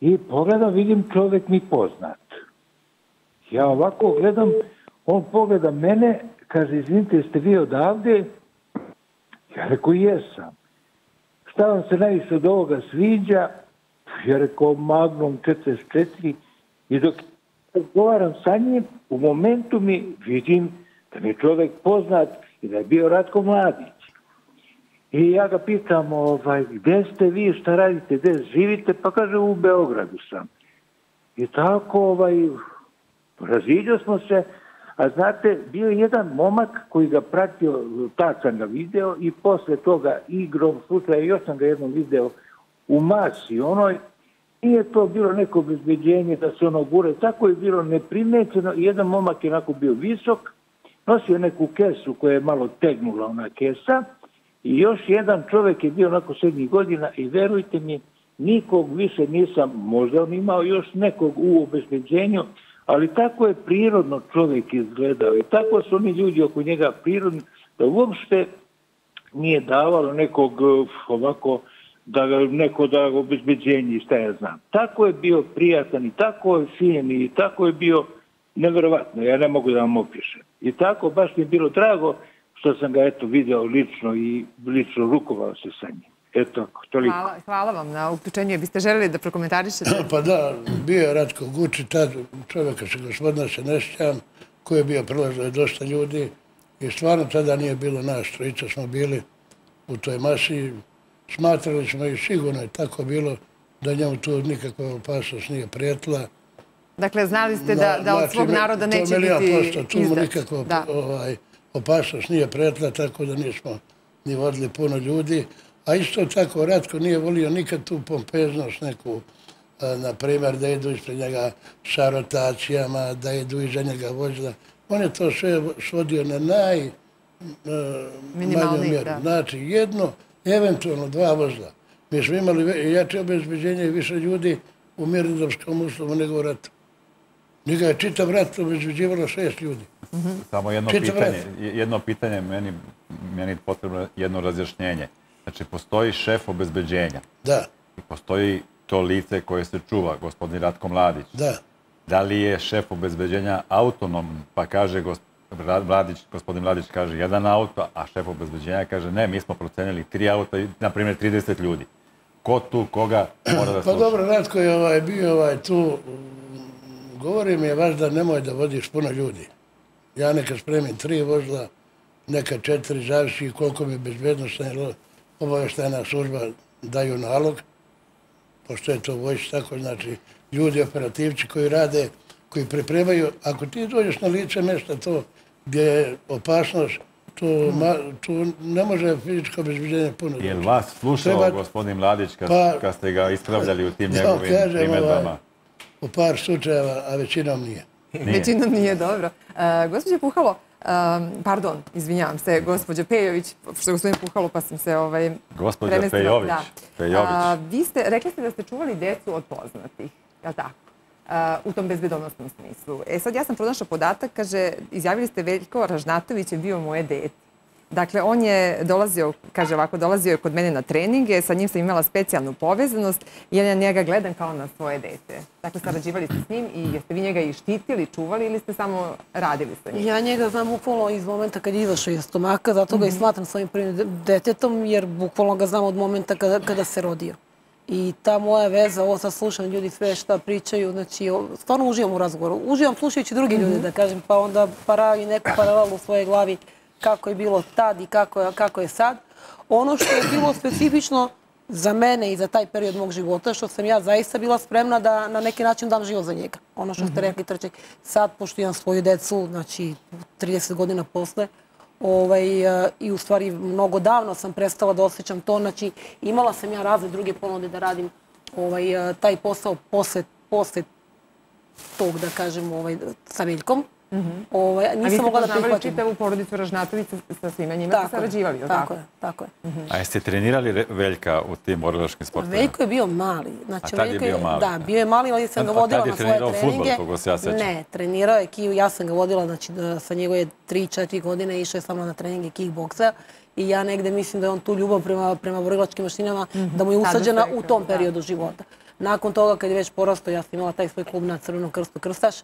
i pogledam, vidim čovjek mi poznat. Ja ovako gledam, on pogleda mene, kaže, izvinite, jeste vi odavde? Ja rekao, jesam. Šta vam se najviše od ovoga sviđa? Ja rekao Magnum 44 i dok razgovaram sa njim, u momentu mi vidim da mi je čovjek poznat i da je bio Ratko Mladić. I ja ga pitam, ovaj, gde ste vi, šta radite, gde živite? Pa kaže, u Beogradu sam. I tako, ovaj, raziđao smo se, a znate, bio je jedan momak koji ga pratio, tad sam ga video i posle toga igrom slučaja, još sam ga jednom video u masi onoj, nije to bilo neko obezbeđenje da se ono gure, tako je bilo neprimećeno i jedan momak je onako bio visok, nosio neku kesu koja je malo tegnula ona kesa i još jedan čovjek je bio onako srednjih godina i verujte mi, nikog više nisam, možda on imao još nekog u obezbeđenju, ali tako je prirodno čovjek izgledao i tako su oni ljudi oko njega prirodni, da uopšte nije davalo nekog e, ovako da ga neko da ga obezbeđenje i šta ja znam. Tako je bio prijatan i tako je fin i tako je bio nevjerovatno, ja ne mogu da vam opišem. I tako baš mi je bilo drago što sam ga eto video lično i lično rukovao se sa njim. Eto, toliko. Hvala, hvala vam na uključenju. Biste želeli da prokomentarišete? Pa da, bio je Ratko Guči, tad čovjeka se gospodina se ne sjećam, koji je bio prelazio je dosta ljudi i stvarno tada nije bilo nas, trojica smo bili u toj masi, smatrali smo i sigurno je tako bilo da njemu tu nikakva opasnost nije prijetila. Dakle, znali ste da, da od Znači, svog naroda neće to milion biti posto, tu mu izdat. nikakva ovaj, opasnost nije prijetila, tako da nismo ni vodili puno ljudi. A isto tako, Ratko nije volio nikad tu pompeznost neku, na primjer, da idu ispred njega sa rotacijama, da idu iza njega vozila. On je to sve svodio na naj, manju mjeru. da. Znači, jedno, eventualno dva vozila. Mi smo imali jače obezbeđenje i više ljudi u mirnodopskom uslovu nego u ratu. Njega je čitav rat obezbeđivalo šest ljudi. Samo jedno Čitav pitanje, rat. jedno pitanje, meni, meni je potrebno jedno razjašnjenje. Znači, postoji šef obezbeđenja Da, i postoji to lice koje se čuva, gospodin Ratko Mladić. da. Da li je šef obezbeđenja autonom, pa kaže Mladić, gospodin Mladić kaže jedan auto, a šef obezbeđenja kaže ne, mi smo procenili tri auta i, na primjer, 30 ljudi. Ko tu, koga mora da Pa sluša? dobro, Ratko je ovaj, bio ovaj, tu, govori mi je vaš da nemoj da vodiš puno ljudi. Ja neka spremim tri vozila, neka četiri, zavisi koliko mi bezbednostna ili obaveštajna služba daju nalog, pošto je to vojš tako, znači ljudi, operativci koji rade, koji pripremaju, ako ti dođeš na lice mjesta to gdje je opasnost, to, ma, tu ne može fizičko obezbeđenje puno. Je li vas slušao Treba- gospodin Mladić kad, Pa- kad ste ga ispravljali u tim Da, njegovim kažem, primjedbama? ovaj, u par slučajeva, a većinom nije. Većinom nije dobro. Uh, gospođo Puhalo, um, pardon, izvinjavam se, gospođo Pejović, što je gospodin Puhalo, pa sam se ovaj, Gospođa. Pejović, Da. Pejović. A, vi ste, rekli ste da ste čuvali decu od poznatih, je li tako? A, u tom bezbedonosnom smislu. E sad ja sam pronašla podatak, kaže, izjavili ste Veljko Ražnatović je bio moje dete. Dakle, on je dolazio, kaže ovako, dolazio je kod mene na treninge, sa njim sam imala specijalnu povezanost i ja na njega gledam kao na svoje dete. Dakle, sarađivali ste s njim i jeste vi njega i štitili, čuvali ili ste samo radili sa njim? Ja njega znam bukvalno iz momenta kad je izašao iz stomaka, zato ga i smatram svojim prvim detetom, jer bukvalno ga znam od momenta kada, kada se rodio. I ta moja veza, ovo sad slušam ljudi sve šta pričaju, znači stvarno uživam u razgovoru. Uživam slušajući drugi ljudi, da kažem, pa onda paravi neku paralelu u svojoj glavi kako je bilo tad i kako je, kako je sad. Ono što je bilo specifično za mene i za taj period mog života, što sam ja zaista bila spremna da na neki način dam život za njega. Ono što ste rekli, trček, sad, pošto imam svoju decu, znači 30 godina posle, ovaj, e, i u stvari mnogo davno sam prestala da osjećam to. Znači, imala sam ja razne druge ponude da radim ovaj, e, taj posao posle, posle tog, da kažem, ovaj, sa Veljkom. Ovaj, A vi ste nisam mogla da poznavali prihvatim. čitavu porodicu Ražnatović sa- sa svima njima ste Tako je, sarađivali, je li tako tako? je, tako je. A jeste trenirali Re- Veljka u tim borilačkim sportovima? Veljko je bio mali. Znači, A tad je bio mali. Da, bio je mali, ali sam A- ga a tad vodila je na svoje trenirao treninge. fudbal, koliko se ja sećam. Ne, trenirao je kiju, ja sam ga vodila, znači da sa njegove 3-4 godine išao je sa mnom na treninge kickboksa i ja negde mislim da je on tu ljubav prema, prema borilačkim mašinama, da mu je ste usađena u tom da. periodu života. Nakon toga, kad je već porastao, ja sam imala taj svoj klub na Crvenom krstu Krstaš,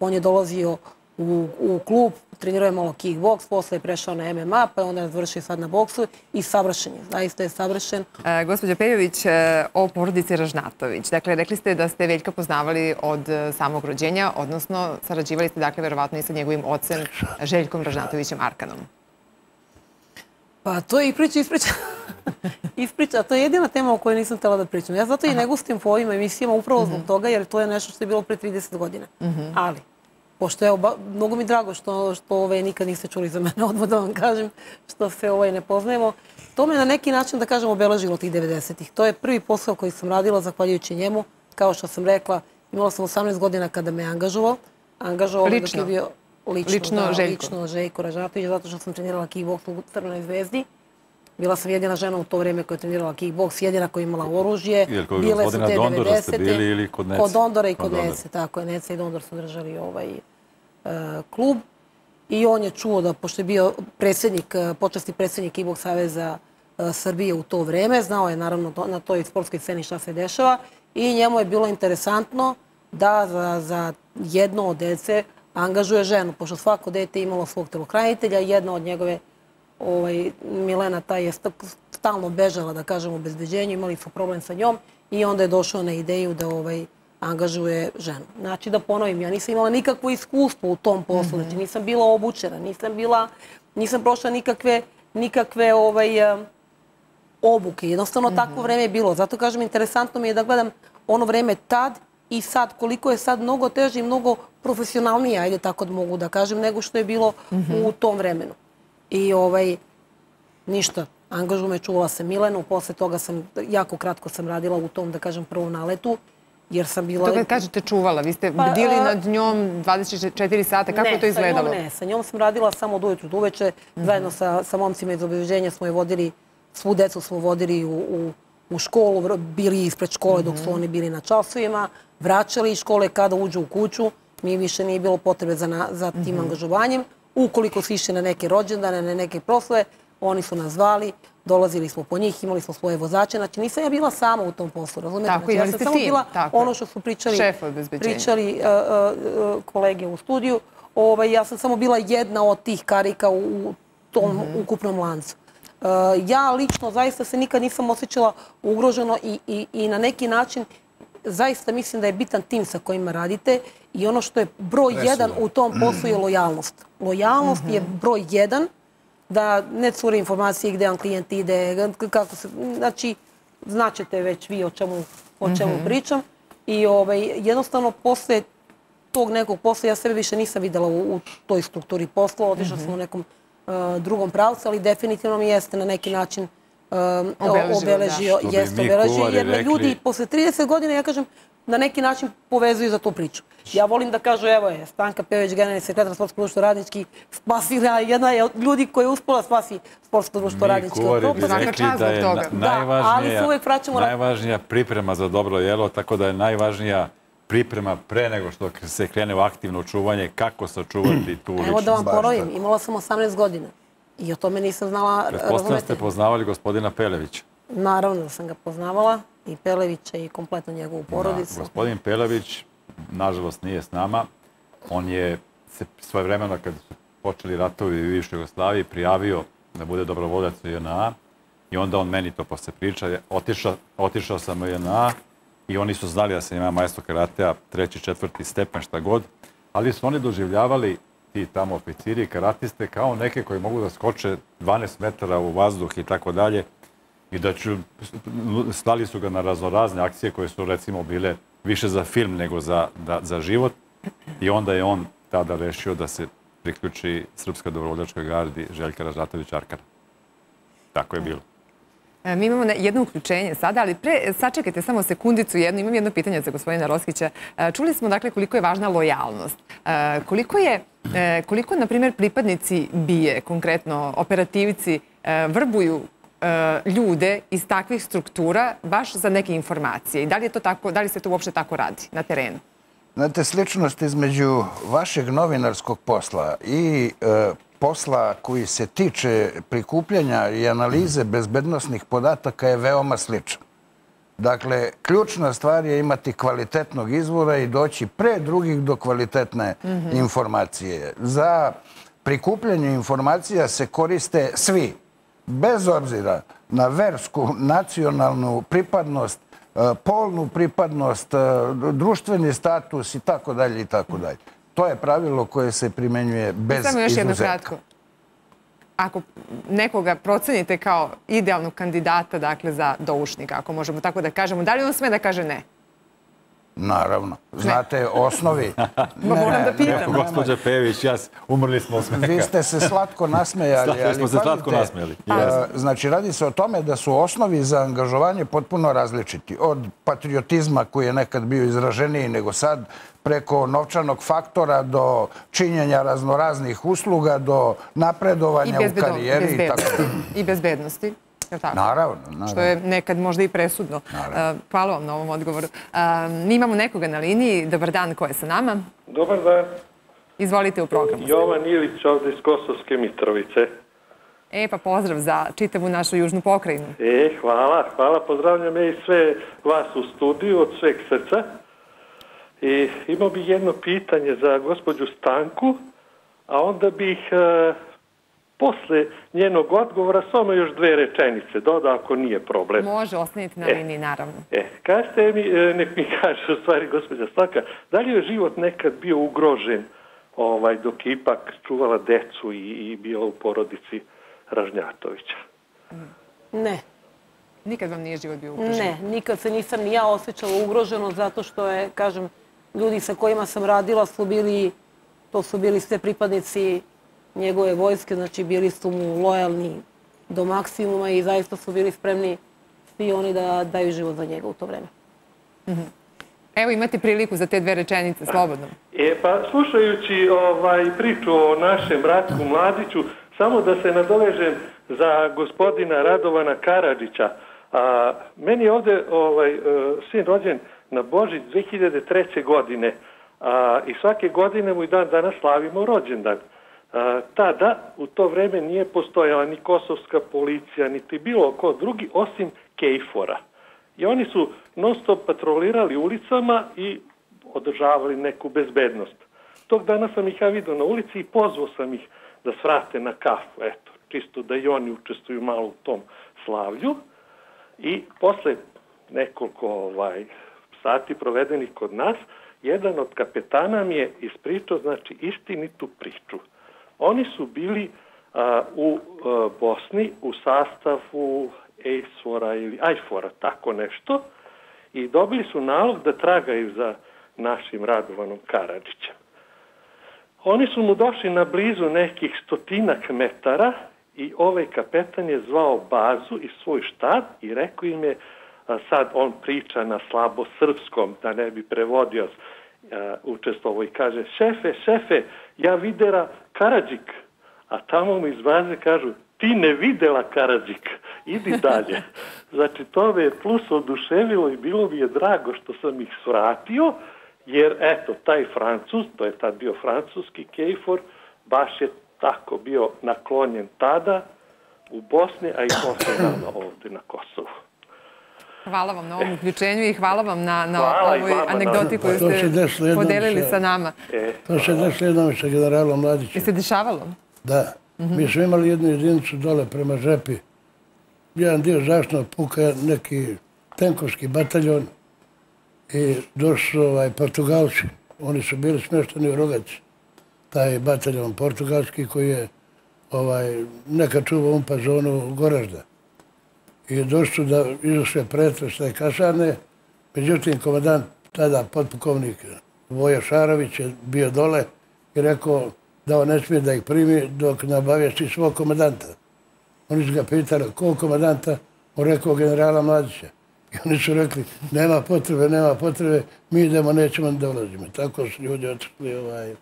on je dolazio u, u klub, trenirao je malo kickboks, posle je prešao na MMA, pa je onda završio sad na boksu i savršen je, zaista je savršen. E, Gospođo Pejović, e, o porodici Ražnatović. Dakle, rekli ste da ste Veljka poznavali od e, samog rođenja, odnosno sarađivali ste, dakle, verovatno i sa njegovim ocem Željkom Ražnatovićem Arkanom. Pa to je i priča, ispriča. ispriča, to je jedina tema o kojoj nisam htjela da pričam. Ja zato i ne gustim po ovim emisijama upravo zbog toga, jer to je nešto što je bilo pre 30 godina. Ali, pošto je mnogo mi drago što, što ove, nikad niste čuli za mene, odmah da vam kažem, što se ovaj ne poznajemo. To me na neki način, da kažem, obeležilo tih 90-ih. To je prvi posao koji sam radila, zahvaljujući njemu. Kao što sam rekla, imala sam 18 godina kada me angažovao. Angažovao dok Lično? je bio lično, Lično da, Željko? lično Željko Ražnatović, zato što sam trenirala kickboks u Crvenoj zvezdi. Bila sam jedina žena u to vrijeme koja je trenirala kickboks, jedina koja je imala oružje. Bile su te Dondora ste 90-te. bili ili kod Nece? Kod Dondora i Kod. Nece, tako je. Neca i Dondor su držali ovaj E, klub. I on je čuo da, pošto je bio predsjednik, e, počasni predsjednik Ibog Saveza e, Srbije u to vreme, znao je naravno na toj sportskoj sceni šta se dešava i njemu je bilo interesantno da za, za jedno od dece angažuje ženu, pošto svako dete je imalo svog telokranitelja, jedna od njegove ovaj, Milena ta je stalno bežala, da kažem, u bezbeđenju, imali su problem sa njom i onda je došao na ideju da ovaj, angažuje ženu. Znači, da ponovim, ja nisam imala nikakvo iskustvo u tom poslu, znači nisam bila obučena, nisam bila, nisam prošla nikakve, nikakve ovaj, obuke. Jednostavno, takvo vreme je bilo. Zato kažem, interesantno mi je da gledam ono vreme tad i sad, koliko je sad mnogo teže i mnogo profesionalnije, ajde tako da mogu da kažem, nego što je bilo u tom vremenu. I ovaj, ništa, angažu me, čuvala sam Milenu, posle toga sam, jako kratko sam radila u tom, da kažem, prvom naletu, jer sam bila... To kad kažete čuvala, vi ste Pa, bdili a- nad njom 24 sata, kako ne, je to izgledalo? Sa njom ne, sa njom sam radila samo od ujutru do uveče. Zajedno sa, sa momcima iz obezbeđenja smo je vodili, svu decu smo vodili u, u, u školu, bili ispred škole dok su oni bili na časovima, vraćali iz škole kada uđu u kuću. Mi više nije bilo potrebe za, na, za tim angažovanjem. Ukoliko su išli na neke rođendane, na neke proslave, oni su nas zvali, dolazili smo po njih, imali smo svoje vozače. Znači nisam ja bila sama u tom poslu, razumijete? Tako, znači, ja imali sam ste samo tim, bila tako je. ono što su pričali, uh, uh, uh, kolege u studiju. Ovaj, ja sam samo bila jedna od tih karika u, tom Mhm. ukupnom lancu. Uh, ja lično zaista se nikad nisam osjećala ugroženo i, i, i na neki način zaista mislim da je bitan tim sa kojima radite i ono što je broj jedan u tom poslu je lojalnost. Lojalnost je broj jedan da ne cure informacije gde vam klijent ide, kako se, znači, znaćete već vi o čemu, o čemu pričam. I ovaj, jednostavno posle tog nekog posla ja sebe više nisam videla u, u toj strukturi posla, otišla sam u nekom uh, drugom pravcu, ali definitivno mi jeste na neki način um, Obeležilo, obeležio, jer me ljudi posle 30 godina, ja kažem, na neki način povezuju za tu priču. Ja volim da kažu, evo je, Stanka Pejović, generalni sekretar Sportskog društva Radnički, spasila jedna je od ljudi koja je uspela spasi Sportsko društvo Mi Radnički. kuvari To bi rekli da je na- najvažnija, najvažnija priprema za dobro jelo, tako da je najvažnija priprema pre nego što se krene u aktivno čuvanje, kako sačuvati tu ličnost. Evo da vam ponovim, imala sam 18 godina. I o tome nisam znala Pretpostavljam razumete. ste poznavali gospodina Pelevića. Naravno da sam ga poznavala i Pelevića i kompletno njegovu porodicu. Da, gospodin Pelević, nažalost, nije s nama. On je se svoje vremena, kad su počeli ratovi u Višoj Jugoslaviji, prijavio da bude dobrovoljac u JNA i onda on meni to posle priča. Otišao, otišao sam u JNA i oni su znali da sam ima majstvo karatea, treći, četvrti stepen, šta god, ali su oni doživljavali ti tamo oficiri i karatiste kao neke koji mogu da skoče 12 metara u vazduh i tako dalje i da ću, slali su ga na raznorazne akcije koje su recimo bile više za film nego za, da, za život i onda je on tada rešio da se priključi Srpska dobrovoljačkoj gardi Željka Ražatović Arkara. Tako je bilo. E, mi imamo jedno uključenje sada, ali pre, sačekajte samo sekundicu jednu. Imam jedno pitanje za gospodina Roskića. E, čuli smo dakle koliko je važna lojalnost. E, koliko je, koliko, na primjer, pripadnici bije, konkretno operativci, vrbuju ljude iz takvih struktura baš za neke informacije? I da li, je to tako, da li se to uopšte tako radi na terenu? Znate, sličnost između vašeg novinarskog posla i e, posla koji se tiče prikupljanja i analize bezbednostnih podataka je veoma sličan. Dakle, ključna stvar je imati kvalitetnog izvora i doći pre drugih do kvalitetne informacije. Za prikupljanje informacija se koriste svi, bez obzira na versku, nacionalnu pripadnost, e, polnu pripadnost, e, društveni status i tako dalje i tako dalje. To je pravilo koje se primenjuje bez Samo još jedno izuzetka. kratko. Ako nekoga procenite kao idealnog kandidata dakle, za doušnika, ako možemo tako da kažemo, da li on sme da kaže ne? Naravno. Znate, osnovi... Ma moram da pitam. Evo, gospođa Pejević, ja, s- umrli smo od smeha. Vi ste se slatko nasmejali. Slatko smo se slatko nasmejali. a, Znači, radi se o tome da su osnovi za angažovanje potpuno različiti. Od patriotizma koji je nekad bio izraženiji nego sad, preko novčanog faktora do činjenja raznoraznih usluga, do napredovanja u karijeri i tako. I bezbednosti. Je li tako? Naravno, naravno. Što je nekad možda i presudno. Naravno. Uh, Hvala vam na ovom odgovoru. Uh, Mi imamo nekoga na liniji. Dobar dan, ko je sa nama? Dobar dan, Izvolite u programu. Jovan Ilić ovdje iz Kosovske Mitrovice. E, pa pozdrav za čitavu našu južnu pokrajinu. E, hvala, hvala, pozdravljam ja i sve vas u studiju od sveg srca. I imao bih jedno pitanje za gospođu Stanku, a onda bih e, posle njenog odgovora samo još dve rečenice dodao ako nije problem. Može, ostanite na E. liniji, naravno. E, kažete mi, e, nek mi kaže u stvari gospođa Stanka, da li je život nekad bio ugrožen ovaj, dok je ipak čuvala decu i, i bio u porodici Ražnjatovića? Ne, Nikad vam nije život bio ugrožen. ne, nikad se nisam ni ja osjećala ugroženo zato što je, kažem, ljudi sa kojima sam radila su bili, to su bili sve pripadnici njegove vojske, znači bili su mu lojalni do maksimuma i zaista su bili spremni svi oni da daju život za njega u to vreme. Evo imate priliku za te dve rečenice, slobodno. E, pa slušajući ovaj, priču o našem Ratku Mladiću, samo da se nadovežem za gospodina Radovana Karadžića. A, meni je ovde ovaj, e, sin rođen na Božić 2003. godine a, i svake godine mu i dan danas slavimo rođendan. A, tada, u to vreme, nije postojala ni kosovska policija, niti bilo ko drugi, osim Kejfora. I oni su non stop patrolirali ulicama i održavali neku bezbednost. Tog dana sam ih ja vidio na ulici i pozvao sam ih da svrate na kafu, eto, čisto da i oni učestvuju malo u tom slavlju. I posle nekoliko ovaj, sati provedenih kod nas, jedan od kapetana mi je ispričao, znači, istinitu priču. Oni su bili a, u a, Bosni u sastavu EISFOR-a ili AIFOR-a, tako nešto, i dobili su nalog da tragaju za našim Radovanom Karadžićem. Oni su mu došli na blizu nekih stotinak metara i ovaj kapetan je zvao bazu i svoj štab i rekao im je, sad on priča na slabo srpskom, da ne bi prevodio a, učestvovo i kaže, šefe, šefe, ja videla Karadžik, a tamo mu iz baze kažu, ti ne videla Karadžik, idi dalje. Znači, to me je plus oduševilo i bilo mi je drago što sam ih svratio, jer eto, taj Francus, to je tad bio francuski Kejfor, baš je tako bio naklonjen tada u Bosni, a i posle dana ovde na Kosovu. Hvala vam na ovom uključenju i hvala vam na, na Hvala i ovoj vama anegdoti koju To se ste podelili sa- nama. E, To se desilo jednom sa generalom Mladićem. Je se dešavalo? Da. Mi smo imali jednu jedinicu dole prema Žepi. Jedan dio zaštnog puka, neki tenkovski bataljon i došli su ovaj, Portugalci. Oni su bili smješteni u Rogaci. Taj bataljon portugalski koji je ovaj, neka čuva umpa zonu Goražda. I došli su da izašle pretres te kasarne. Međutim, komadant, tada potpukovnik Voja Šarović je bio dole i rekao da on ne smije da ih primi dok ne obavješti svog komadanta. Oni su ga pitali kog komadanta, on rekao generala Mladića. I oni su rekli, nema potrebe, nema potrebe, mi idemo, nećemo da dolazimo. Tako su ljudi otišli, ovaj,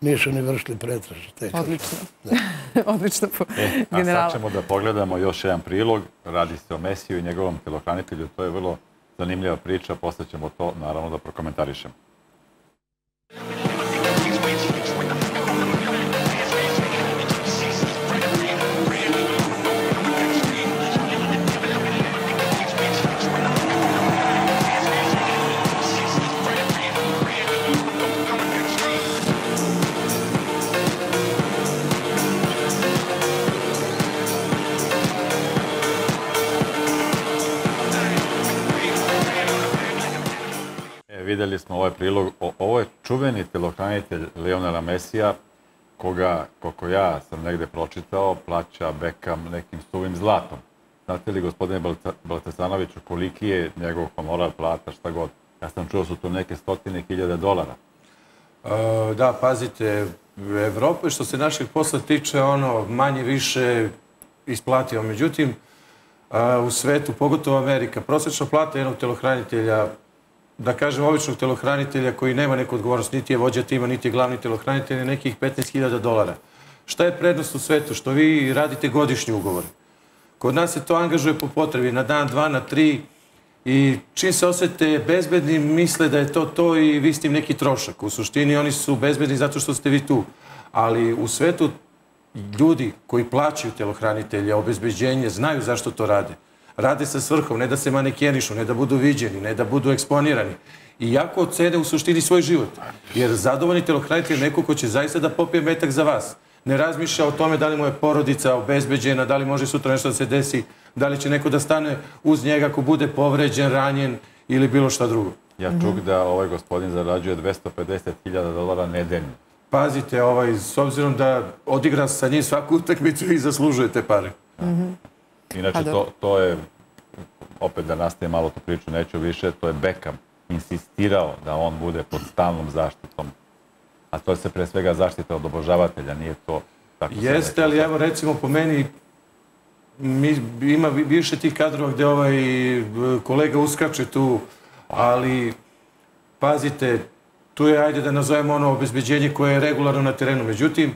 nisu ni vršili kasarne. Odlično. Odlično po E, a sad generala. ćemo da pogledamo još jedan prilog. Radi se o Mesiju i njegovom telohranitelju. To je vrlo zanimljiva priča. Posle ćemo to naravno da prokomentarišemo. Videli smo ovaj prilog. O, ovo je čuveni telohranitelj Leonela Mesija, koga, koliko ja sam negde pročitao, plaća Beckham nekim suvim zlatom. Znate li, gospodine Baltasanoviću, koliki je njegov honorar plata, šta god? Ja sam čuo su to neke stotine hiljada dolara. E, Da, pazite, Evropa što se našeg posla tiče, ono, manje više isplatio. Međutim, e, u svetu, pogotovo Amerika, prosječna plata jednog telohranitelja, da kažem običnog telohranitelja koji nema neku odgovornost, niti je vođa tima, niti je glavni telohranitelj, je nekih 15.000 dolara. Šta je prednost u svetu? Što vi radite godišnji ugovor. Kod nas se to angažuje po potrebi, na dan, dva, na tri, i čim se osete bezbedni, misle da je to to i vi ste im neki trošak. U suštini oni su bezbedni zato što ste vi tu. Ali u svetu ljudi koji plaćaju telohranitelje, obezbeđenje, znaju zašto to rade. Rade sa svrhom, ne da se manekenišu, ne da budu viđeni, ne da budu eksponirani. I jako cene u suštini svoj život. Jer zadovoljni telohranitelj je neko ko će zaista da popije metak za vas. Ne razmišlja o tome da li mu je porodica obezbeđena, da li može sutra nešto da se desi, da li će neko da stane uz njega ako bude povređen, ranjen ili bilo šta drugo. Ja čuk da ovaj gospodin zarađuje 250.000 dolara nedeljno. Pazite, ovaj, s obzirom da odigra sa njim svaku utakmicu i zaslužuje te pare. Inače, Pa to, to je, opet da nastavim malo tu priču, neću više, to je Beckham insistirao da on bude pod stalnom zaštitom. A to je se pre svega zaštita od obožavatelja, nije to tako. Jeste, ali evo recimo po meni mi, ima vi- više tih kadrova gde ovaj e, kolega uskače tu, ali pazite, tu je, ajde da nazovemo ono obezbeđenje koje je regularno na terenu. Međutim,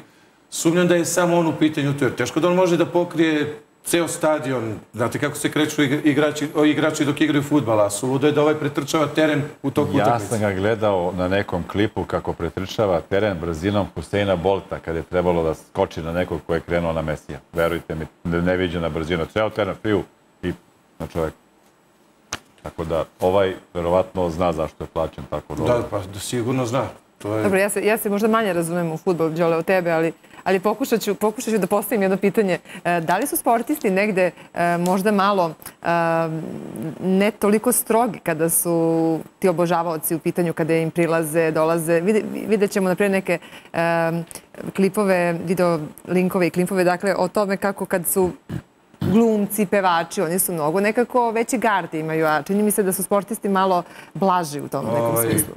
sumnjam da je samo on u pitanju tu, jer teško da on može da pokrije ceo stadion, znate kako se kreću igra- igrači, o, igrači dok igraju futbala, a suludo je da ovaj pretrčava teren u toku Ja utakmice. sam ga gledao na nekom klipu kako pretrčava teren brzinom Huseina Bolta kada je trebalo da skoči na nekog ko je krenuo na Mesija. Verujte mi, ne- neviđena brzina. Ceo teren fiu i na čovjek. Tako da ovaj verovatno zna zašto je plaćen tako dobro. Da, pa da sigurno zna. To je... Dobro, ja se, ja se možda manje razumem u futbol, Đole, od tebe, ali, ali pokušat, ću, pokušat ću da postavim jedno pitanje. E, Da li su sportisti negde e, možda malo e, ne toliko strogi kada su ti obožavaoci u pitanju, kada im prilaze, dolaze? Vidjet ćemo naprijed neke klipove, video linkove i klipove, dakle, o tome kako kad su glumci, pevači, oni su mnogo nekako veći gardi imaju, a čini mi se da su sportisti malo blaži u tom nekom smislu.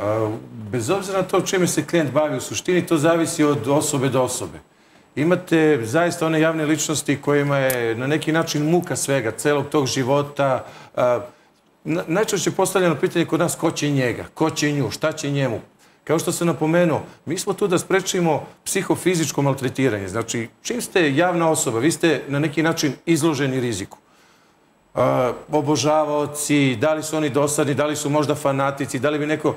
A, Bez obzira na to čime se klijent bavi u suštini, to zavisi od osobe do osobe. Imate zaista one javne ličnosti kojima je na neki način muka svega, celog tog života. Najčešće postavljeno pitanje kod nas ko će njega, ko će nju, šta će njemu. Kao što sam napomenuo, mi smo tu da sprečimo psihofizičko maltretiranje. Znači, čim ste javna osoba, vi ste na neki način izloženi riziku obožavaoci, da li su oni dosadni, da li su možda fanatici, da li bi neko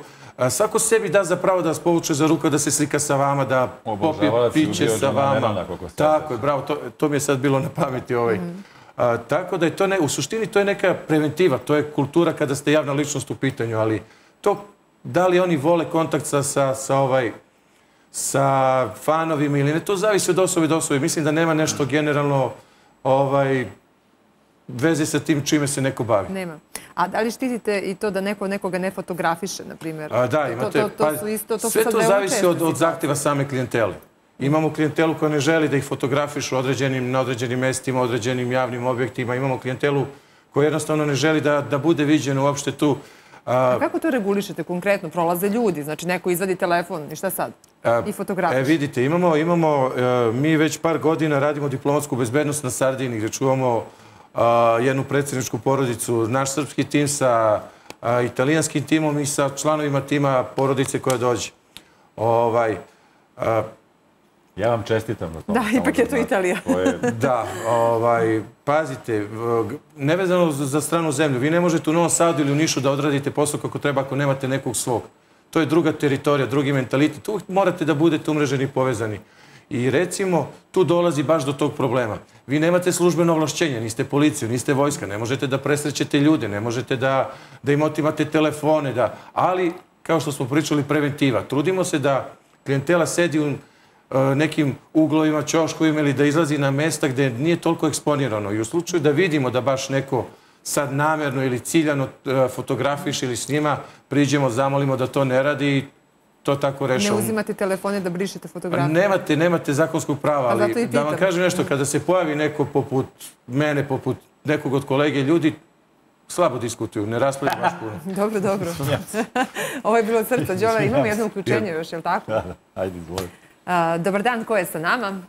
Svako sebi da za pravo da vas povuče za ruku, da se slika sa vama, da popije piće sa vama. Tako je, bravo, to, to mi je sad bilo na pameti ovaj. A, tako da je to ne, u suštini to je neka preventiva, to je kultura kada ste javna ličnost u pitanju, ali to da li oni vole kontakt sa, sa, sa ovaj, sa fanovima ili ne, to zavisi od osobe do osobe. Mislim da nema nešto generalno ovaj, veze sa tim čime se neko bavi. Nema. A da li štitite i to da neko nekoga ne fotografiše, na primjer? A, da, imate, To, to, to pa, su isto, to su sve to zavisi od, zahtjeva same klijentele. Imamo klijentelu koja ne želi da ih fotografišu određenim, na određenim mestima, određenim javnim objektima. Imamo klijentelu koja jednostavno ne želi da, da bude viđena uopšte tu. A, A kako to regulišete konkretno? Prolaze ljudi, znači neko izvadi telefon i šta sad? I fotografiš. E, vidite, imamo, imamo, e, mi već par godina radimo diplomatsku bezbednost na Sardini, gdje čuvamo jednu predsjedničku porodicu, naš srpski tim sa italijanskim timom i sa članovima tima porodice koja dođe. Ovaj, a, Ja vam čestitam na tom. Da, ipak je to. Italija. To je Da, ovaj, pazite, nevezano za za stranu zemlju, vi ne možete u Novom Sadu ili u Nišu da odradite posao kako treba ako nemate nekog svog. To je druga teritorija, drugi mentalitet. Tu morate da budete umreženi i povezani. I recimo, tu dolazi baš do tog problema. Vi nemate službeno ovlašćenje, niste policiju, niste vojska, ne možete da presrećete ljude, ne možete da, da im otimate telefone, da, ali, kao što smo pričali, preventiva. Trudimo se da klijentela sedi u e, nekim uglovima, ćoškovima ili da izlazi na mesta gde nije toliko eksponirano. I u slučaju da vidimo da baš neko sad namjerno ili ciljano e, fotografiš ili snima, priđemo, zamolimo da to ne radi i to tako Ne rešamo. uzimate telefone da brišete Pa fotografiju. Nemate, nemate zakonskog prava, Pa ali da vam kažem nešto, kada se pojavi neko poput mene, poput nekog od kolege, ljudi slabo diskutuju, ne raspravljaju baš puno. Dobro, dobro. Ovo je bilo od srca. Đole, imamo jedno uključenje još, je li tako? Da, da, ajde, izvolite. A, Dobar dan, ko je sa nama?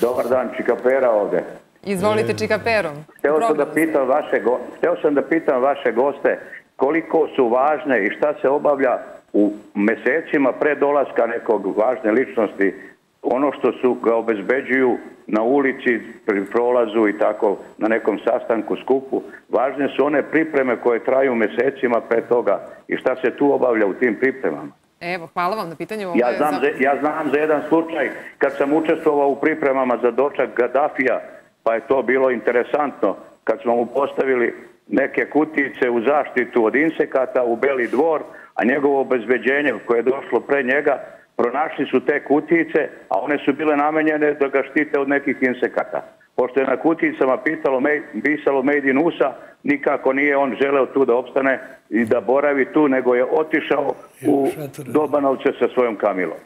Dobar dan, Čikapera ovde. Izvolite Čikaperom. Hteo sam da Program. pitam vaše, go, hteo sam da pitam vaše goste koliko su važne i šta se obavlja u mesecima pre dolaska nekog važne ličnosti, ono što su ga obezbeđuju na ulici, pri prolazu i tako na nekom sastanku, skupu. Važne su one pripreme koje traju mesecima pre toga i šta se tu obavlja u tim pripremama. Evo, hvala vam na pitanju. Ovo Ja znam, za, ja znam za jedan slučaj kad sam učestvovao u pripremama za dočak Gaddafija, pa je to bilo interesantno kad smo mu postavili neke kutice u zaštitu od insekata u Beli dvor, a njegovo obezbeđenje koje je došlo pre njega, pronašli su te kutice, a one su bile namenjene da ga štite od nekih insekata. Pošto je na kuticama pitalo, made- pisalo Made in USA, nikako nije on želeo tu da opstane i da boravi tu, nego je otišao u Dobanovce sa svojom kamilom.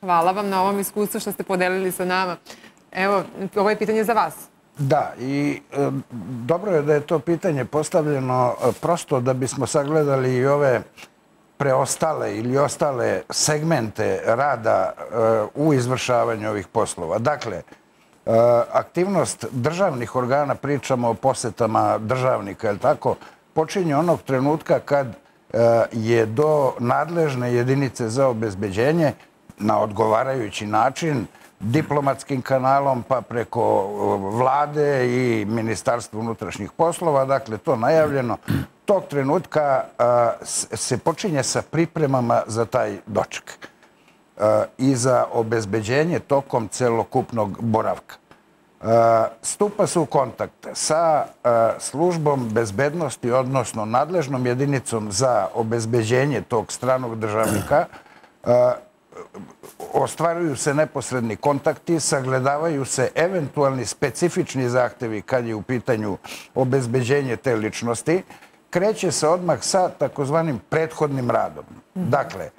Hvala vam na ovom iskustvu što ste podelili sa nama. Evo, ovo je pitanje za vas. Da, i e, dobro je da je to pitanje postavljeno e, prosto da bismo sagledali i ove preostale ili ostale segmente rada eh, u izvršavanju ovih poslova. Dakle, eh, aktivnost državnih organa, pričamo o posetama državnika, je tako, počinje onog trenutka kad eh, je do nadležne jedinice za obezbeđenje na odgovarajući način diplomatskim kanalom pa preko vlade i ministarstva unutrašnjih poslova, dakle to najavljeno, tog trenutka a, se počinje sa pripremama za taj doček a, i za obezbeđenje tokom celokupnog boravka. A, Stupa se u kontakt sa službom bezbednosti, odnosno nadležnom jedinicom za obezbeđenje tog stranog državnika, ostvaruju se neposredni kontakti, sagledavaju se eventualni specifični zahtevi kad je u pitanju obezbeđenje te ličnosti, kreće se odmah sa takozvanim prethodnim radom. Dakle,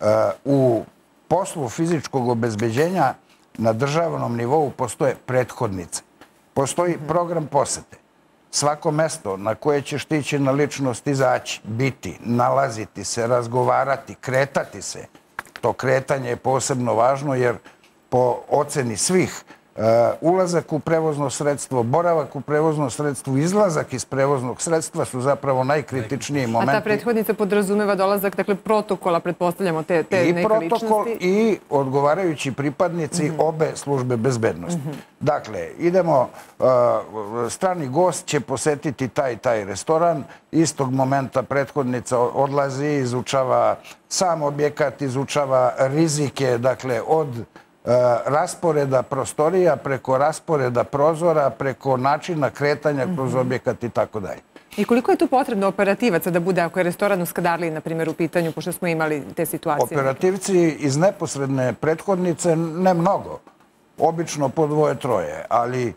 eh, u poslu fizičkog obezbeđenja na državnom nivou postoje prethodnice. Postoji program posete. Svako mesto na koje će na ličnost izaći, biti, nalaziti se, razgovarati, kretati se, to kretanje je posebno važno jer po oceni svih ulazak u prevozno sredstvo, boravak u prevozno sredstvo, izlazak iz prevoznog sredstva su zapravo najkritičniji momenti. A ta prethodnica podrazumeva dolazak, dakle, protokola, pretpostavljamo, te, te I neke protokol ličnosti. i odgovarajući pripadnici obe službe bezbednosti. Dakle, idemo, uh, strani gost će posetiti taj i taj restoran, istog momenta prethodnica odlazi, izučava sam objekat, izučava rizike, dakle, od uh, rasporeda prostorija, preko rasporeda prozora, preko načina kretanja kroz objekat i tako dalje. I koliko je tu potrebno operativaca da bude, ako je restoran u Skadarliji, na primjer, u pitanju, pošto smo imali te situacije? Operativci iz neposredne prethodnice ne mnogo. Obično po dvoje, troje. Ali e,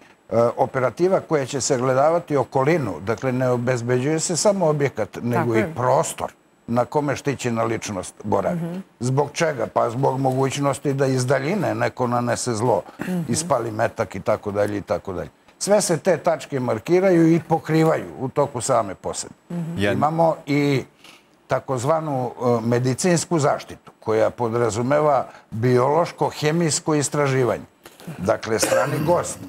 operativa koja će se gledavati okolinu, dakle ne obezbeđuje se samo objekat, nego i je. prostor na kome štićena ličnost boravi. Zbog čega? Pa zbog mogućnosti da iz daljine neko nanese zlo, ispali metak i tako dalje i tako dalje. Sve se te tačke markiraju i pokrivaju u toku same posebe. Imamo i takozvanu e, medicinsku zaštitu koja podrazumeva biološko-hemijsko istraživanje. Dakle, strani gost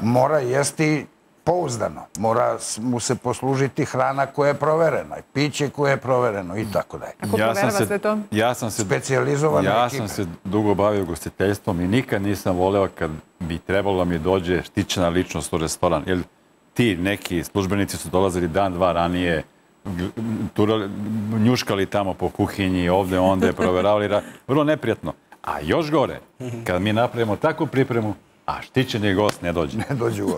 mora jesti pouzdano, mora mu se poslužiti hrana koja je proverena, piće koje je provereno i tako dalje. Ako proverava sve to? Ja sam se, Specijalizovane ja ekipe. sam se dugo bavio gostiteljstvom i nikad nisam voleo kad bi trebalo da mi dođe štićena ličnost u restoran. Jer ti neki službenici su dolazili dan, dva ranije, turali, njuškali tamo po kuhinji, ovde, onde, proveravali. ra- Vrlo neprijatno. A još gore, kad mi napravimo takvu pripremu, a štićeni gost ne dođe. Ne dođu u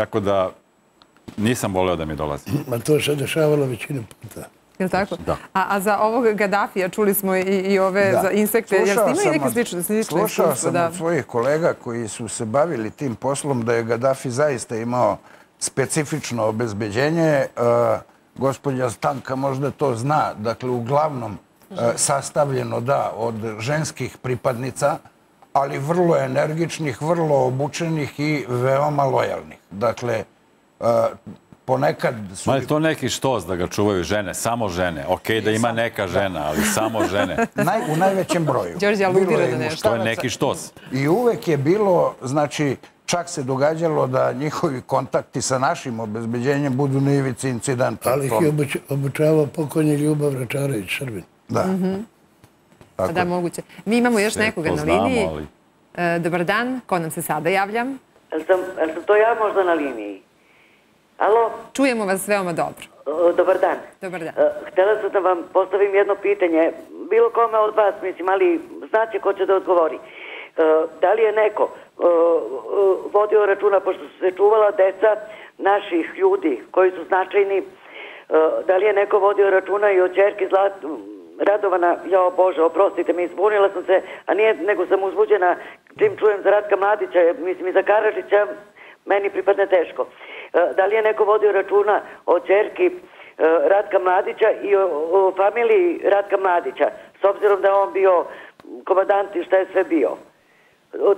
Tako da nisam voleo da mi dolazi. Ma to se dešavalo većinu puta. Je li tako? Da. A, a za ovog Gaddafija čuli smo i, i ove Da. za insekte. Jel ste Slušao imali sam neke od- slične, slične Slušao sam Da. od svojih kolega koji su se bavili tim poslom da je Gaddafi zaista imao specifično obezbeđenje. E, Gospodja Stanka možda to zna. Dakle, uglavnom e, sastavljeno, da, od ženskih pripadnica, ali vrlo energičnih, vrlo obučenih i veoma lojalnih. Dakle, e, ponekad su... Ma je to neki štos da ga čuvaju žene, samo žene. Okej da ima neka žena, ali samo žene. Naj, u najvećem broju. Đorđe aludira Bilo je na i nešto. To je neki štos. I uvek je bilo, znači, čak se događalo da njihovi kontakti sa našim obezbeđenjem budu na ivici incidenta. Ali ih je obuč- obučavao pokojni Ljubav Račarević, Srbin. Da. Pa da, moguće. Mi imamo još Sve nekoga na znamo, liniji. ali- E, dobar dan, ko nam se sada javlja? Sam, sam to ja možda na liniji? Alo, Čujemo vas veoma dobro. dobar dan. Dobar dan. E, Htjela sam da vam postavim jedno pitanje. Bilo kome od vas, mislim, ali znaće ko će da odgovori. E, Da li je neko e, vodio računa, pošto su se čuvala deca naših ljudi koji su značajni, da li je neko vodio računa i o čerki Zlat, Radovana, jao Bože, oprostite mi, izbunila sam se, a nije, nego sam uzbuđena čim čujem za Ratka Mladića, mislim i za Karadžića, meni pripadne teško. E, Da li je neko vodio računa o čerki e, Ratka Mladića i o, o familiji Ratka Mladića, s obzirom da je on bio komadant i šta je sve bio?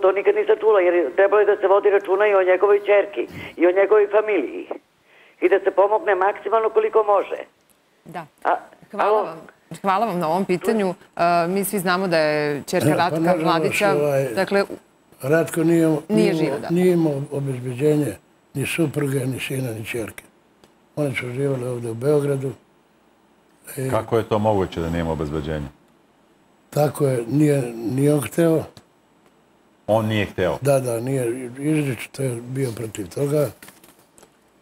To nikad nisam čula, jer trebalo je da se vodi računa i o njegovoj čerki i o njegovoj familiji. I da se pomogne maksimalno koliko može. Da. Hvala vam. Hvala vam na ovom pitanju. E, mi svi znamo da je čerka Pa, Ratka Mladića, ovaj- dakle, Ratko nije, Nije nije, imao, da. nije imao obezbeđenje ni supruge, ni sina, ni čerke. Oni su živjeli ovdje u Beogradu. Kako je to moguće da nijemo obezbeđenje? Tako je, nije, nije on hteo. On nije hteo. Da, da, nije izričito je bio protiv toga.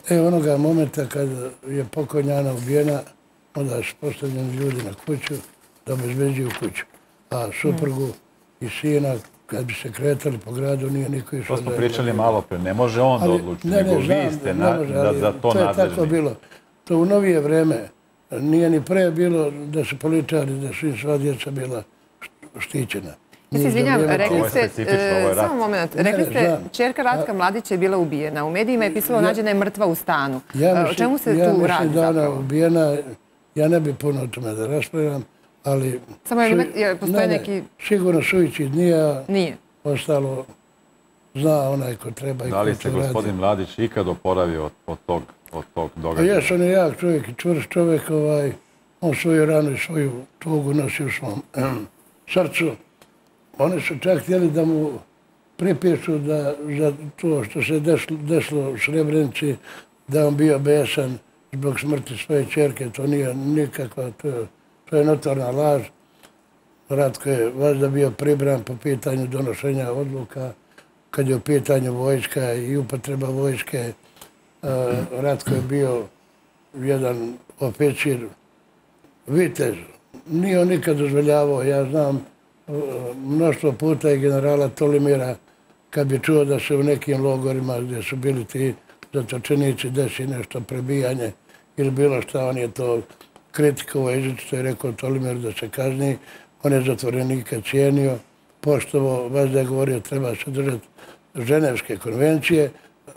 E, onoga momenta kad je pokojnjana ubijena, onda su postavljeni ljudi na kuću da obezbeđuju kuću. A suprugu i sina, kad bi se kretali po gradu, nije niko išao To smo da- pričali malo pre. Ne može on da odluči, ne, nego ne, znam, vi ste na, može, da, ali za to To je tako nadležni. bilo. To u novije vreme nije ni pre bilo da su političari, da su im sva djeca bila št- štićena. ja se izvinjam, vrijeme rekli je ste, je e, samo moment, rekli ste, znam. čerka Ratka Mladića je bila ubijena. U medijima je pisalo nađena je mrtva u stanu. Ja E, O mislim, čemu se ja tu mislim radi da ona zapravo? ubijena, ja ne bi puno o tome da raspravljam, ali... Samo je Su- je- postoje ne, ne, neki- Sigurno Sujići nije, Nije. ostalo zna onaj ko treba i Da li ko se gospodin Mladić ikad oporavio od, od tog, od tog A događaja? jes, on je jak čovjek i čvrst čovjek, ovaj, on svoju ranu i svoju tugu nosi u svom srcu. Oni su čak htjeli da mu pripišu da za to što se desilo, desilo u Srebrenici, da on bio besan zbog smrti svoje čerke. To nije nikakva, to je, to je notorna laž. Ratko je važda bio pribran po pitanju donošenja odluka, kad je u pitanju vojska i upotreba vojske. Uh, Ratko je bio jedan oficir, vitez. Nije on nikad dozvoljavao, ja znam, eh, mnoštvo puta je generala Tolimira kad bi čuo da se u nekim logorima gdje su bili ti zatočenici desi nešto prebijanje ili bilo šta, on je to kritikovo izrečito i rekao Tolimir da se kazni. On je zatvorenika cijenio, poštovo, vas da je govorio, treba se držati ženevske konvencije,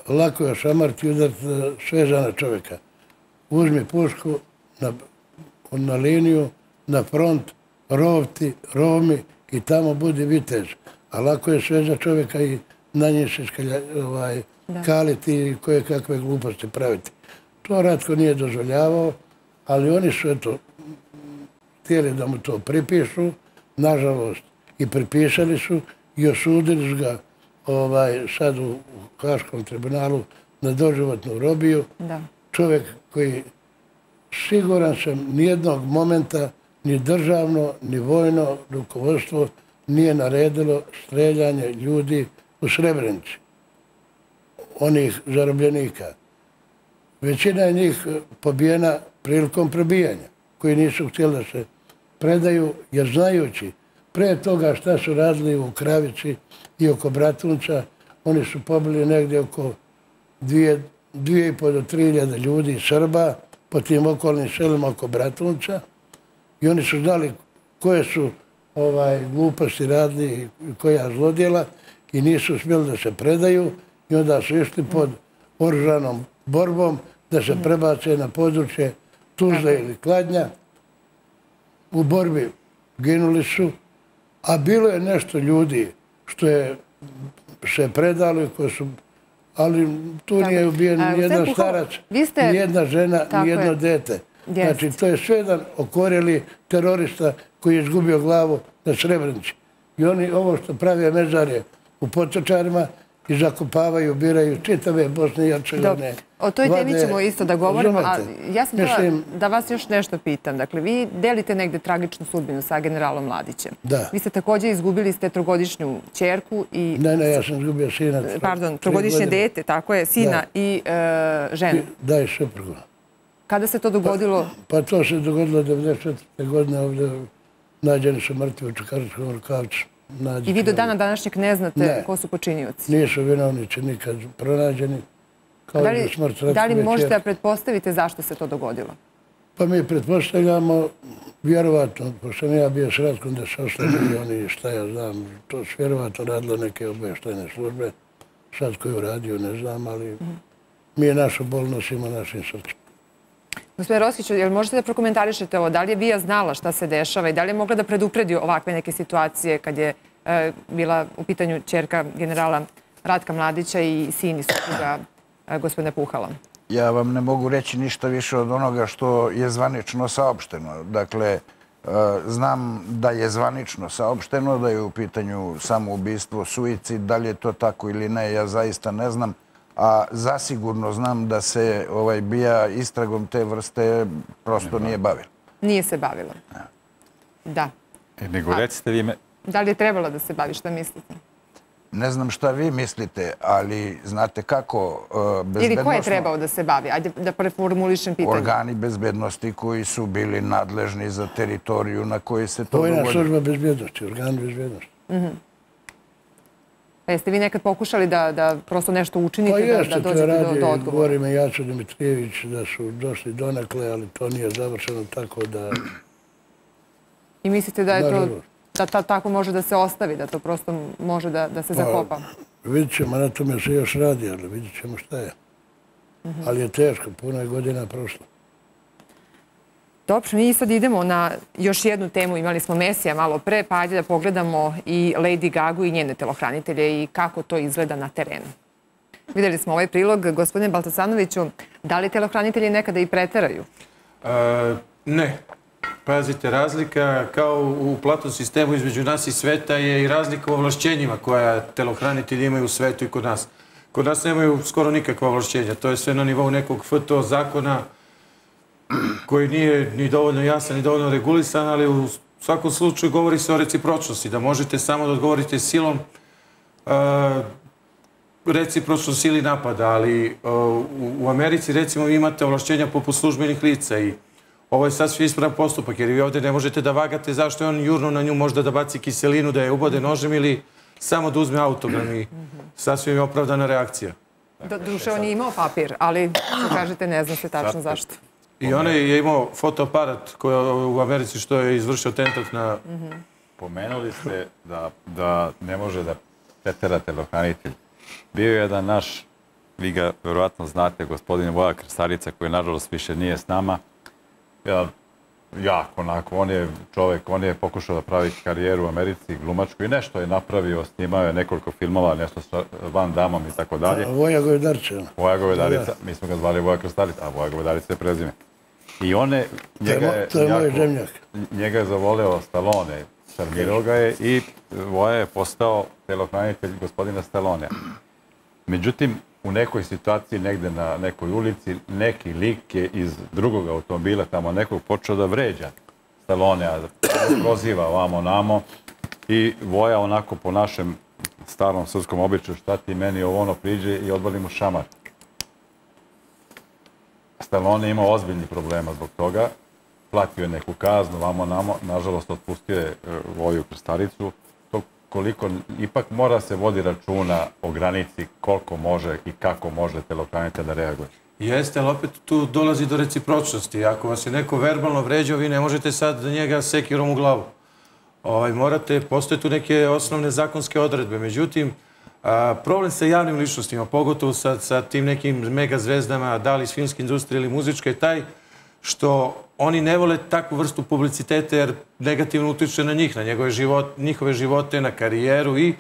lako je šamarti udati sve žana čovjeka. Uzmi pušku na, na liniju, na front, rovti, rovmi i tamo budi vitez. A lako je sve za čovjeka i na njih se skalja, ovaj, kaliti i koje kakve gluposti praviti. To Ratko nije dozvoljavao, ali oni su eto, htjeli da mu to pripišu, nažalost, i pripisali su i osudili su ga ovaj, sad u Haškom tribunalu na doživotnu robiju. Da. Čovjek koji siguran sam nijednog momenta ni državno, ni vojno rukovodstvo nije naredilo streljanje ljudi u Srebrenici, onih zarobljenika. Većina je njih eh, pobijena prilikom prebijanja, koji nisu htjeli da se predaju, jer znajući pre toga šta su radili u Kravici i oko Bratunca, oni su pobili negdje oko dvije, dvije i po do tri iljada ljudi Srba po tim okolnim selima oko Bratunca. I oni su znali koje su ovaj gluposti radili i koja zlodjela i nisu smjeli da se predaju. I onda su išli pod oružanom borbom da se prebace na područje Tuzle ili Kladnja. U borbi ginuli su, a bilo je nešto ljudi što je se predali, koji su ali tu nije ubijen ni jedan starac, ni jedna žena, ni jedno dete. Znači, to je sve jedan okorjeli terorista koji je izgubio glavu na Srebrenici. I oni ovo što pravi mezarje u potočarima i zakupavaju, biraju čitave Bosne i Hercegovine. O toj temi ćemo isto da govorimo, a ja sam htjela da vas još nešto pitam. Dakle, vi delite negde tragičnu sudbinu sa generalom Mladićem. Da. Vi ste također izgubili ste trogodišnju čerku i... Ne, ne, ja sam izgubio sina. Pardon, trogodišnje dete, tako je, sina i e, ženu. Da, i suprugu. Kada se to dogodilo? Pa, pa to se dogodilo 94. godine ovdje nađeni su mrtvi u Čukaričkom rukavcu. I vi do dana današnjeg ne znate ko su počinioci? Nisu vinovnici nikad pronađeni. Da li možete da pretpostavite zašto se to dogodilo? Pa mi pretpostavljamo, vjerovatno, pošto mi ja bio s Ratkom da se osnovili oni šta ja znam, to su vjerovatno radilo neke obještajne službe. Sad koju radio ne znam, ali mi je našu bol nosimo našim srcima. Gospodin Roskiću, jel možete da prokomentarišete ovo? Da li je Vija znala šta se dešava i da li je mogla da predupredi ovakve neke situacije kad je e, bila u pitanju čerka generala Ratka Mladića i sin supruga e, gospodine Puhala? Ja vam ne mogu reći ništa više od onoga što je zvanično saopšteno. Dakle, e, znam da je zvanično saopšteno, da je u pitanju samoubistvo, suicid, da li je to tako ili ne, ja zaista ne znam a zasigurno znam da se ovaj bija istragom te vrste prosto nije bavila. Nije se bavila. Da. E, nego recite vi me... Da li je trebalo da se bavi? Šta mislite? Ne znam šta vi mislite, ali znate kako bezbednostno... Ili ko je trebao da se bavi? Ajde da preformulišem pitanje. Organi bezbednosti koji su bili nadležni za teritoriju na kojoj se to dogodilo. Vojna služba bezbednosti, organi bezbednosti. Mhm. Pa jeste vi nekad pokušali da, da prosto nešto učinite, pa jeste, da, da dođete radi, do, do odgovora? Govori me Jačo Dimitrijević da su došli donekle, ali to nije završeno tako da... I mislite da je to, da ta, tako može da se ostavi, da to prosto može da, da se pa, zakopa? Vidjet ćemo, na tome se još radi, ali vidjet ćemo šta je. -huh. Ali je teško, puno je godina prošla. Dobro, mi sad idemo na još jednu temu. Imali smo Mesija malo pre, pa ajde da pogledamo i Lady Gagu i njene telohranitelje i kako to izgleda na terenu. Videli smo ovaj prilog. Gospodine Baltasanoviću, da li telohranitelji nekada i preteraju? E, ne. Pazite, razlika kao u platnom sistemu između nas i sveta je i razlika u ovlašćenjima koja telohranitelji imaju u svetu i kod nas. Kod nas nemaju skoro nikakva ovlašćenja. To je sve na nivou nekog FTO zakona koji nije ni dovoljno jasan, ni dovoljno regulisan, ali u svakom slučaju govori se o recipročnosti, da možete samo da odgovorite silom uh, recipročno sili napada, ali uh, u Americi recimo vi imate ovlašćenja poput službenih lica i ovo je sasvim ispravan postupak, jer vi ovdje ne možete da vagate zašto je on jurno na nju možda da baci kiselinu, da je ubode nožem ili samo da uzme autogram i sasvim je opravdana reakcija. Duše, on je imao papir, ali, kažete, ne zna se tačno zašto. I on je imao fotoaparat koji u Americi što je izvršio tentat na... Pomenuli ste da, da ne može da petera telohranitelj. Bio je jedan naš, vi ga verovatno znate, gospodin Voja Krstarica, koji nažalost više nije s nama. Ja, jako onako, on je čovek, on je pokušao da pravi karijeru u Americi, glumačku i nešto je napravio, snimao je nekoliko filmova, nešto sa Van Damom i tako dalje. Voja Govedarica. Voja Govedarica, mi smo ga zvali Voja Krstarica, a Voja Govedarica je prezime. I one, njega je, to je moj jako- zemljak. njega je zavoleo Stallone, šarmirao ga je i Voja je postao telohranitelj gospodina Stallone. Međutim, u nekoj situaciji, negde na nekoj ulici, neki lik je iz drugog automobila tamo nekog počeo da vređa Stallone, a proziva ovamo namo i Voja onako po našem starom srpskom običaju šta ti meni ovo ono priđe i odvali mu šamar. Stallone je imao ozbiljnih problema zbog toga. Platio je neku kaznu, vamo namo. Nažalost, otpustio je e, Voju Krstaricu. To koliko ipak mora se vodi računa o granici koliko može i kako može telokranite da reaguje. Jeste, ali opet tu dolazi do recipročnosti. Ako vas je neko verbalno vređao, vi ne možete sad njega sekirom u glavu. Ovaj, morate, postoje tu neke osnovne zakonske odredbe. Međutim, a, problem sa javnim ličnostima, pogotovo sa, sa tim nekim mega zvezdama, da li iz filmske industrije ili muzičke, je taj što oni ne vole takvu vrstu publiciteta jer negativno utiče na njih, na njegove život, njihove živote, na karijeru i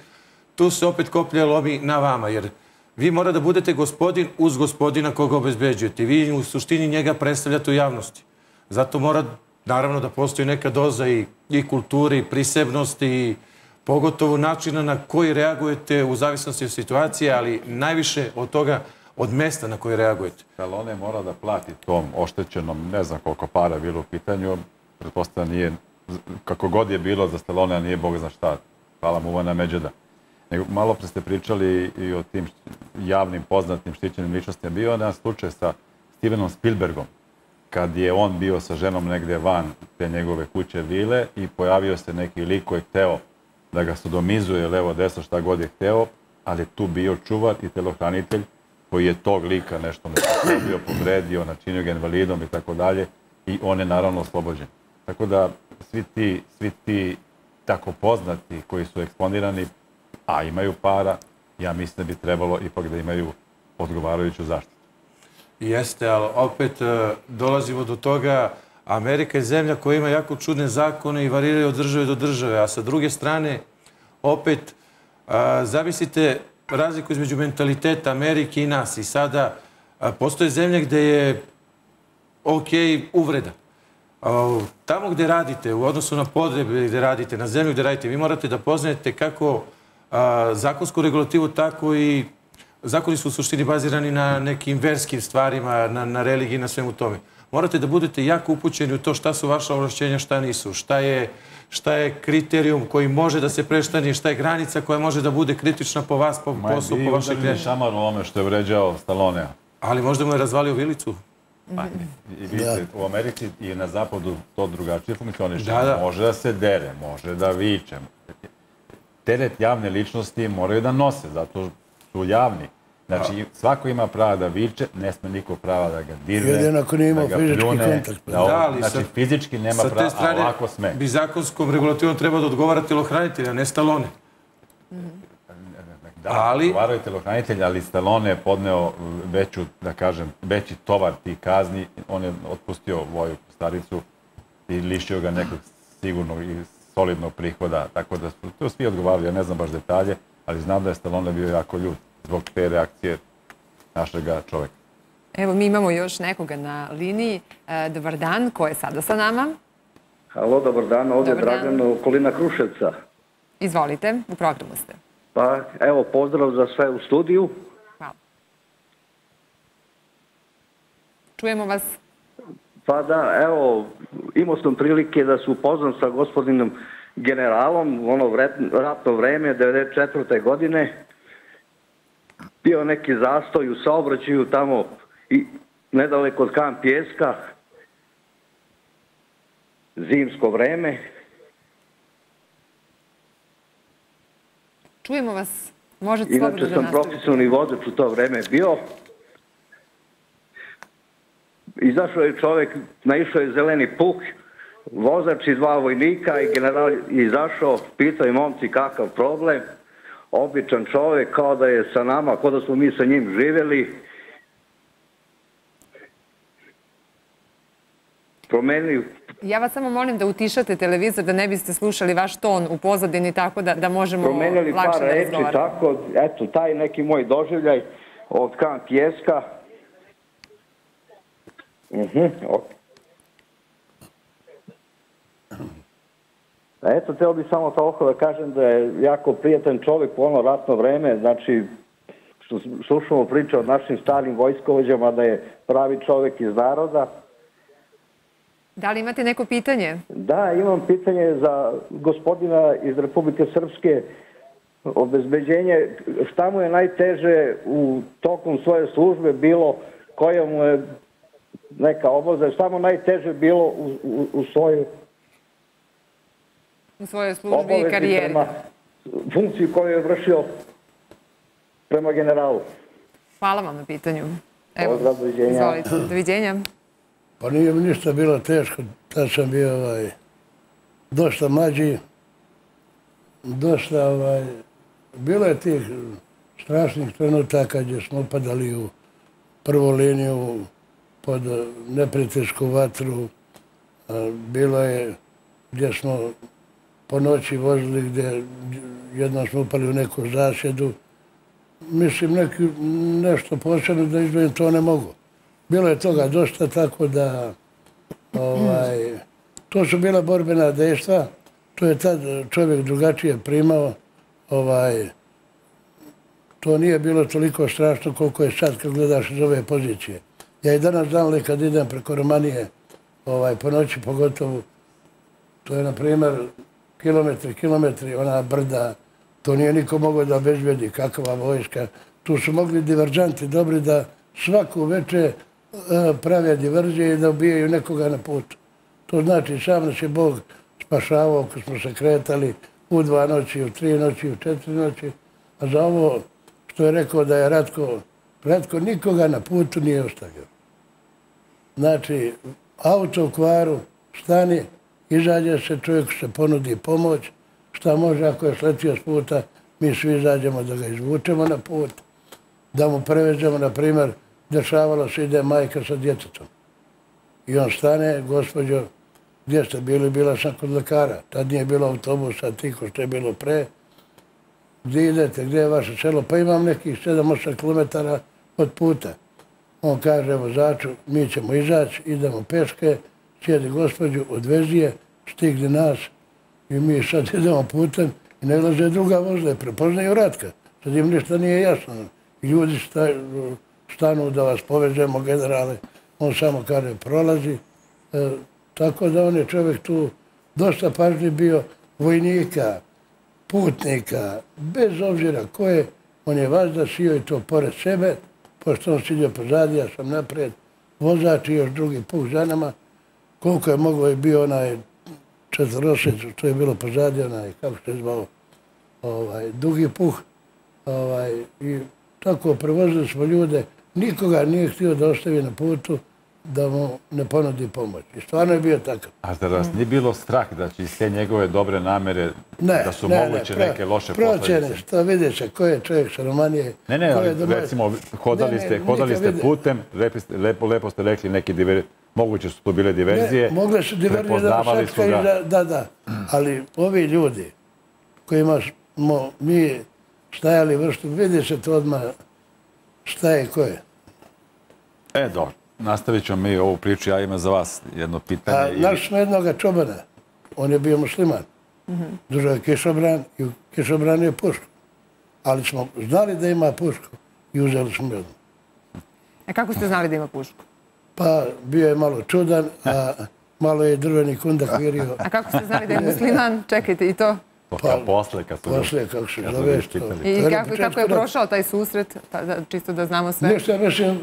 tu se opet koplje lobi na vama, jer vi mora da budete gospodin uz gospodina koga obezbeđujete. Vi u suštini njega predstavljate u javnosti. Zato mora, naravno, da postoji neka doza i, i kulture, i prisebnosti, i pogotovo načina na koji reagujete u zavisnosti od situacije, ali najviše od toga od mesta na koje reagujete. Stallone mora da plati tom oštećenom, ne znam koliko para bilo u pitanju, pretpostavljam nije, kako god je bilo za Stallone, a nije Bog zna šta, hvala mu Uvana Međeda. Nego, malo pre ste pričali i o tim javnim, poznatim, štićenim ličnostima. Bio je jedan slučaj sa Stevenom Spielbergom, kad je on bio sa ženom negde van te njegove kuće vile i pojavio se neki lik koji je hteo da ga sodomizuje levo, desno, šta god je hteo, ali je tu bio čuvar i telohranitelj koji je tog lika nešto bio povredio, načinio ga invalidom i tako dalje i on je naravno oslobođen. Tako da svi ti, svi ti tako poznati koji su eksponirani, a imaju para, ja mislim da bi trebalo ipak da imaju odgovarajuću zaštitu. Jeste, ali opet eh, dolazimo do toga, Amerika je zemlja koja ima jako čudne zakone i variraju od države do države, a sa druge strane, opet, a, zamislite razliku između mentaliteta Amerike i nas. I sada a, postoje zemlje gde je ok uvreda. A, Tamo gde radite, u odnosu na podrebe gde radite, na zemlju gde radite, vi morate da poznajete kako zakonsku regulativu, tako i zakoni su u suštini bazirani na nekim verskim stvarima, na, na religiji, na svemu tome. Morate da budete jako upućeni u to šta su vaša ovlašćenja, šta nisu, šta je, šta je kriterijum koji može da se preštani, šta je granica koja može da bude kritična po vas, po poslu, po vašeg klijenta. klijenta. šamar u ovome što je vređao Stallonea. Ali možda mu je razvalio vilicu. Pa, i vidite, u Americi i na zapadu to drugačije funkcioniše. Da, da. Može da se dere, može da viče. Teret javne ličnosti moraju da nose, zato su javni. Znači, svako ima prava da viče, ne sme niko prava da ga dirne, Jedino ako nije imao da ga fizički pljune, kontakt. Da, ovo- Da, ali znači, sa- fizički nema prava, a strane ovako sme. bi zakonskom regulativom treba da odgovara telohranitelj, a ne Stallone. Da, ali- odgovaraju telohranitelj, ali Stallone je podneo veću, da kažem, veći tovar tih kazni. On je otpustio Voju staricu i lišio ga nekog sigurnog i solidnog prihoda. Tako da su to svi odgovarali, ja ne znam baš detalje, ali znam da je Stallone bio jako ljud zbog te reakcije našega čoveka. Evo, mi imamo još nekoga na liniji. E, Dobar dan, ko je sada sa nama? Halo, dobar dan, ovdje je. Dragan, okolina Kruševca. Izvolite, u programu ste. Pa evo, pozdrav za sve u studiju. Hvala. Čujemo vas. Pa da, evo, imao sam prilike da se upoznam sa gospodinom generalom, ono ratno vreme, 94. godine. Bio neki zastoj u saobraćaju tamo i nedaleko od kamp Pjeska, zimsko vreme. Čujemo vas. Možete Inače slobodno da sam nastavite. profesionalni vozač u to vreme bio. Izašao je čovjek, naišao je zeleni puk, vozač i dva vojnika i general izašao, pitao je momci kakav problem. Običan čovjek, kao da je sa nama, kao da smo mi sa njim živjeli. Promenili Ja vas samo molim da utišate televizor, da ne biste slušali vaš ton u pozadini, tako da, da možemo promenili lakše par da reči, razgovaramo. tako, eto, taj neki moj doživljaj od kan pjeska. Mhm, ok. Eto, teo bi samo toliko da kažem da je jako prijatan čovjek u ono ratno vreme, znači, što slušamo priče o našim starim vojskovođama, da je pravi čovjek iz naroda. Da li imate neko pitanje? Da, imam pitanje za gospodina iz Republike Srpske. Obezbeđenje, šta mu je najteže u tokom svoje službe bilo, koja mu je neka obaza, šta mu najteže bilo u, u, u svojoj U svojoj službi i obavezi karijeri. prema funkciji koju je vršio prema generalu. Hvala vam na pitanju. Pozdrav, doviđenja. Izvolite, doviđenja. Pa nije mi ništa bilo teško, tad sam bio ovaj, dosta mlađi, dosta, ovaj, bilo je tih strašnih trenutaka gdje smo upadali u prvu liniju pod neprijateljsku vatru, bilo je gdje smo po noći vozili gdje jedno smo upali u neku zasjedu. Mislim, neki, nešto posebno da izvojim to ne mogu. Bilo je toga dosta, tako da ovaj, to su bila borbena dejstva. To je tad čovjek drugačije primao. Ovaj, to nije bilo toliko strašno koliko je sad kad gledaš iz ove pozicije. Ja i danas znam li kad idem preko Romanije ovaj, po noći pogotovo, to je na primjer kilometri, kilometri, ona brda, to nije niko mogao da obezbedi, kakva vojska. Tu su mogli diverđanti dobri da svaku veče e, prave diverzije i da ubijaju nekoga na putu. To znači sam nas je Bog spašavao ako smo se kretali u dva noći, u tri noći, u četiri noći. A za ovo što je rekao da je Ratko, Ratko nikoga na putu nije ostavio. Znači, auto u kvaru, stani, izađe se, čovjek se ponudi pomoć, šta može ako je sletio s puta, mi svi izađemo da ga izvučemo na put, da mu prevezemo, na primjer, dešavalo se ide majka sa djetetom. I on stane, gospođo, gdje ste bili? Bila sam kod lekara. Tad nije bilo autobusa, tiko što je bilo pre. Gdje idete? Gdje je vaše selo? Pa imam nekih 7-8 km od puta. On kaže vozaču, mi ćemo izaći, idemo peške, sjedi gospođu, odvezi je, stigli nas i mi sad idemo putem i ne laže druga vozda, i prepoznaju Ratka. Sad im ništa nije jasno. I ljudi sta, stanu da vas povežemo, generale. On samo kaže, prolazi. E, tako da on je čovjek tu dosta pažljiv bio vojnika, putnika, bez obzira ko je, on je vazda sio i to pored sebe, pošto on sidio pozadi, ja sam napred, vozač i još drugi puk za nama, koliko je moglo je bio onaj četvrosec, to je bilo pozadi, onaj, kako se zvao, ovaj, dugi puh, ovaj, i tako prevozili smo ljude, nikoga nije htio da ostavi na putu, da mu ne ponudi pomoć. I stvarno je bio takav. A zar vas nije bilo strah da će iz te njegove dobre namere, Ne, da su ne, moguće ne, neke loše posljedice? što vidi se, ko je čovjek sa Romanije, Ne, ne, ali je doma- recimo, hodali Ne, ne, ste, hodali ste putem, lepo, lepo ste rekli neki diver, moguće su to bile diverzije. Ne, mogle su diverzije da sačkaju, ga. da, da, da. Ali ovi ljudi kojima smo mi stajali vrstu, vidi se to odmah šta je ko je. E, dobro. Nastavit ćemo mi ovu priču. Ja imam za vas jedno A pitanje. i- naš smo jednoga čobana. on je bio musliman. Držao je kišobran i u kišobranu je pušku. Ali smo znali da ima pušku i uzeli smo jednu. A kako ste znali da ima pušku? Pa bio je malo čudan, a malo je drveni kundak virio. A kako ste znali da je musliman? Čekajte, i to? Kao posle, kad su... Posle, kako se su ga ispitali. I kako, je prošao taj susret, pa da, čisto da znamo sve? Nešto, ja mislim,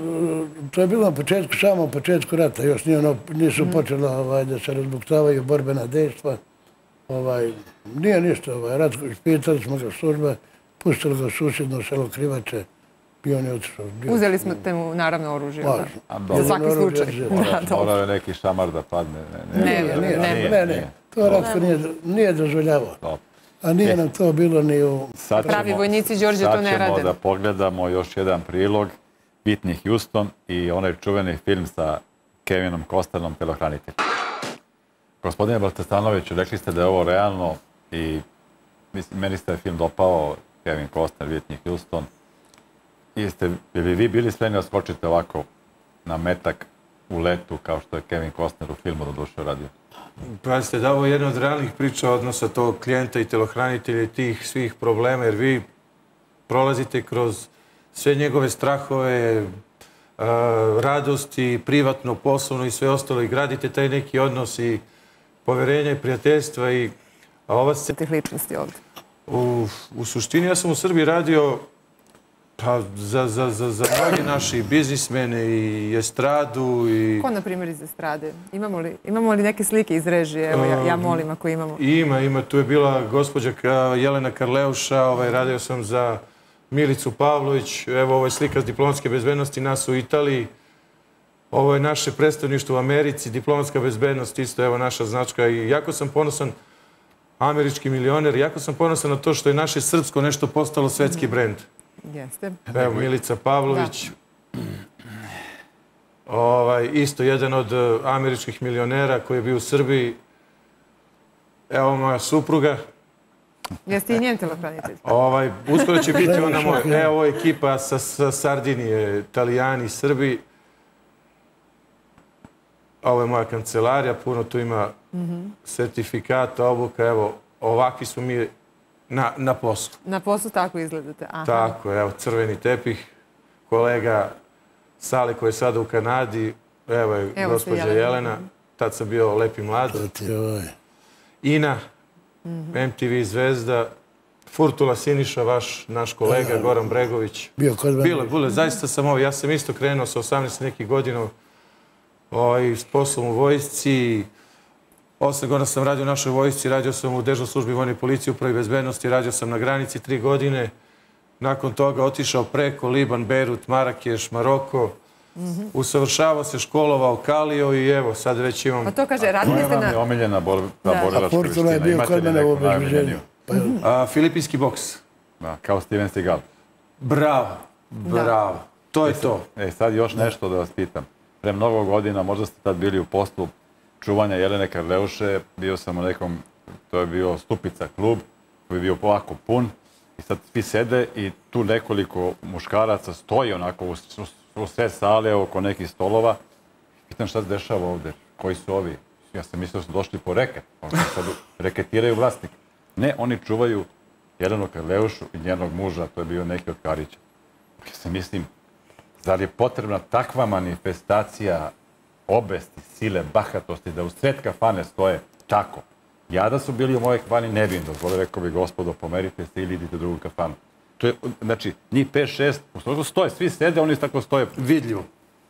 to je bilo na početku, samom početku rata. Još nije ono, nisu počela ovaj, da se razbuktavaju borbena dejstva. Ovaj, nije ništa, ovaj, rat, ispitali smo ga služba, pustili ga u susjedno selo Krivače i on je otišao. Bio- Uzeli smo te mu, naravno, oružje. Za svaki slučaj. morao je neki šamar da padne. Ne, Ne, ne, ne, ne, to Ratko nije, nije dozvoljavao. A nije nam to bilo ni u... Sad Pravi ćemo- vojnici, Đorđe, sad to ne ćemo rade. da pogledamo još jedan prilog Whitney Houston i onaj čuveni film sa Kevinom Kostanom, telohranitelj. Gospodine Baltestanoviću, rekli ste da je ovo realno i mislim, meni se film dopao, Kevin Costner, Whitney Houston. I ste, bi li vi bili spremni da skočite ovako na metak u letu kao što je Kevin Costner u filmu do duše radio? Pazite, da ovo je jedna od realnih priča odnosa tog klijenta i telohranitelja i tih svih problema, jer vi prolazite kroz sve njegove strahove, a, radosti, privatno, poslovno i sve ostalo i gradite taj neki odnos i poverenja i prijateljstva i a ova se... Tih ličnosti ovdje. U, u suštini ja sam u Srbiji radio pa, za, za, za, za mnogi naši biznismene i estradu i... Ko, na primjer, iz estrade? Imamo li, imamo li neke slike iz režije? Evo, ja, ja molim ako imamo. Ima, ima. Tu je bila gospođa Jelena Karleuša, ovaj, radio sam za Milicu Pavlović. Evo, ovo je slika s diplomatske bezbednosti nas u Italiji. Ovo je naše predstavništvo u Americi, diplomatska bezbednost, isto evo naša značka. I jako sam ponosan, američki milioner, jako sam ponosan na to što je naše srpsko nešto postalo svetski brend. Jeste. Evo, Milica Pavlović. Ovaj, isto jedan od eh, američkih milionera koji je bio u Srbiji. Evo moja supruga. Jeste i njen? Ovaj, uskoro će biti ona moja. Evo ekipa sa, sa Sardinije, Italijani, Srbi. Ovo je moja kancelarija, puno tu ima sertifikata, obuka. Evo, ovakvi smo mi na, na poslu. Na poslu tako izgledate. Aha. Tako, evo, crveni tepih. Kolega Sali koji je sada u Kanadi, evo je Evo gospođa Jelena. Jelena. Tad sam bio lepi mlad. Ti je ovaj... Ina, MTV zvezda, Furtula Siniša, vaš, naš kolega, Goran Bregović. Bio kod mene. Bilo, bilo, zaista sam ovo, ja sam isto krenuo sa 18 nekih godina ovaj, s poslom u vojsci. Osam godina sam radio u našoj vojsci, radio sam u dežnoj službi vojne policije, upravi bezbednosti, radio sam na granici tri godine. Nakon toga otišao preko Liban, Berut, Marakeš, Maroko. Usavršavao se, školovao, kalio i evo, sad već imam... Pa to kaže, radili Koja ste vam je na... omiljena bor, ta Da. A borilačka Fortuna je bio Imate kod li mene u neku najomiljeniju? obezbeđenju. Pa, A, filipinski boks. Da, kao Steven Seagal. Bravo, bravo. To je to. E, sad još nešto da vas pitam. Pre mnogo godina, možda ste tad bili u poslu čuvanja Jelene Karleuše, bio sam u nekom, to je bio Stupica klub, koji je bio ovako pun, i sad svi sede i tu nekoliko muškaraca stoji onako u, u, u sve sale oko nekih stolova. Pitam šta se dešava ovde, koji su ovi? Ja sam mislio da su došli po reket, oni sad reketiraju vlasnik. Ne, oni čuvaju Jelenu Karleušu i njenog muža, to je bio neki od Karića. Ja se mislim, Zar je potrebna takva manifestacija obesti, sile, bahatosti, da u sred kafane stoje tako? Ja da su bili u mojoj kafani, ne bi im dozvolio, rekao bi, gospodo, pomerite se ili idite u drugu kafanu. To je, znači, njih 5-6, u stvari stoje, svi sede, oni tako stoje Vidljivo.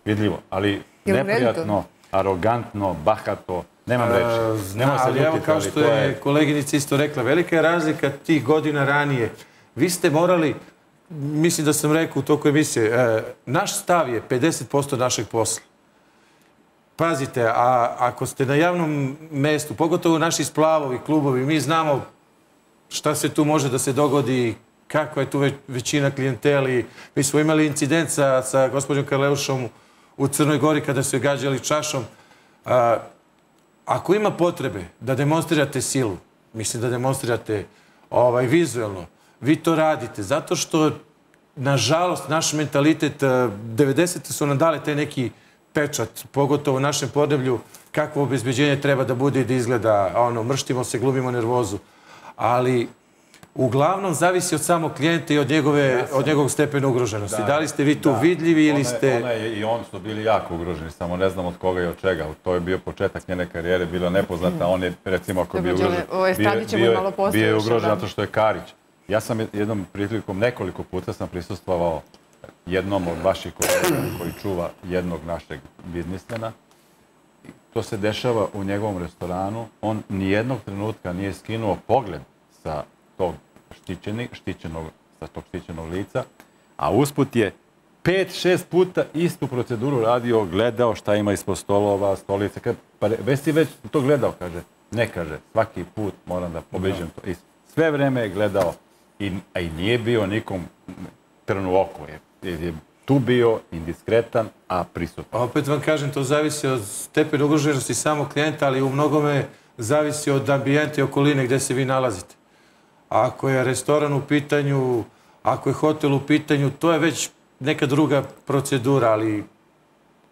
vidljivo, ali neprijatno, arogantno, bahato, nemam E, reći. Zna, Nemam se ali evo ljutiti, kao što to je koleginica isto rekla, velika je razlika tih godina ranije. Vi ste morali, mislim da sam rekao u toku emisije, e, naš stav je 50% našeg posla. Pazite, a ako ste na javnom mestu, pogotovo naši splavovi, klubovi, mi znamo šta se tu može da se dogodi, kako je tu većina klijenteli. Mi smo imali incident sa, sa gospođom Karleušom u Crnoj Gori kada su je gađali čašom. A, ako ima potrebe da demonstrirate silu, mislim da demonstrirate ovaj, vizuelno, vi to radite. Zato što, nažalost, naš mentalitet, eh, 90. su nam dale taj neki pečat, pogotovo u našem podneblju, kakvo obezbeđenje treba da bude i da izgleda. Ono, mrštimo se, glumimo nervozu. Ali uglavnom zavisi od samog klijenta i od, njegove, od njegovog stepena ugroženosti. Da, li ste vi tu vidljivi ili ste... Ona je, I on su bili jako ugroženi, samo ne znam od koga i od čega. To je bio početak njene karijere, bila nepoznata. On je, recimo, ako bi ugrožen... Bio, bio, bio je ugrožen zato što je Karić. Ja sam jednom prilikom, nekoliko puta sam prisustvovao jednom od vaših kolega koji čuva jednog našeg biznismena. To se dešava u njegovom restoranu. On nijednog trenutka nije skinuo pogled sa tog štićenog, sa tog štićenog lica, a usput je pet, šest puta istu proceduru radio, gledao šta ima ispod stolova, stolice. Pa već si već to gledao, kaže. Ne kaže, svaki put moram da pobeđem to. I sve vreme je gledao i, a i nije bio nikom trnu oko. Je, je tu bio indiskretan, a prisutan. Opet vam kažem, to zavisi od stepena ugroženosti samog klijenta, ali u mnogome zavisi od ambijenta i okoline gdje se vi nalazite. Ako je restoran u pitanju, ako je hotel u pitanju, to je već neka druga procedura, ali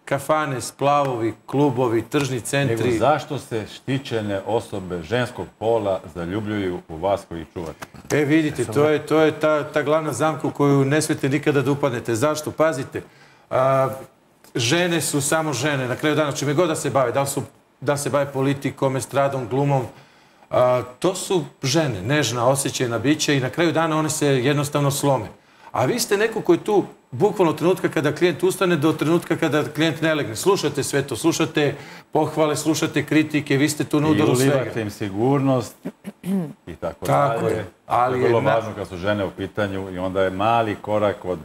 kafane, splavovi, klubovi, tržni centri... Nego zašto se štićene osobe ženskog pola zaljubljuju u vas koji čuvate? E, vidite, to je, to je ta, ta glavna zamka u koju ne smete nikada da upadnete. Zašto? Pazite, a, žene su samo žene. Na kraju dana, čime god da se bave, da, su, da se bave politikom, estradom, glumom, a, to su žene, nežna, osjećajna bića i na kraju dana one se jednostavno slome. A vi ste neko koji tu bukvalno trenutka kada klijent ustane do trenutka kada klijent ne legne. Slušate sve to, slušate pohvale, slušate kritike, vi ste tu na udaru svega. I ulivate im sigurnost i tako, tako dalje. Je. Ali to je vrlo je važno kad su žene u pitanju i onda je mali korak od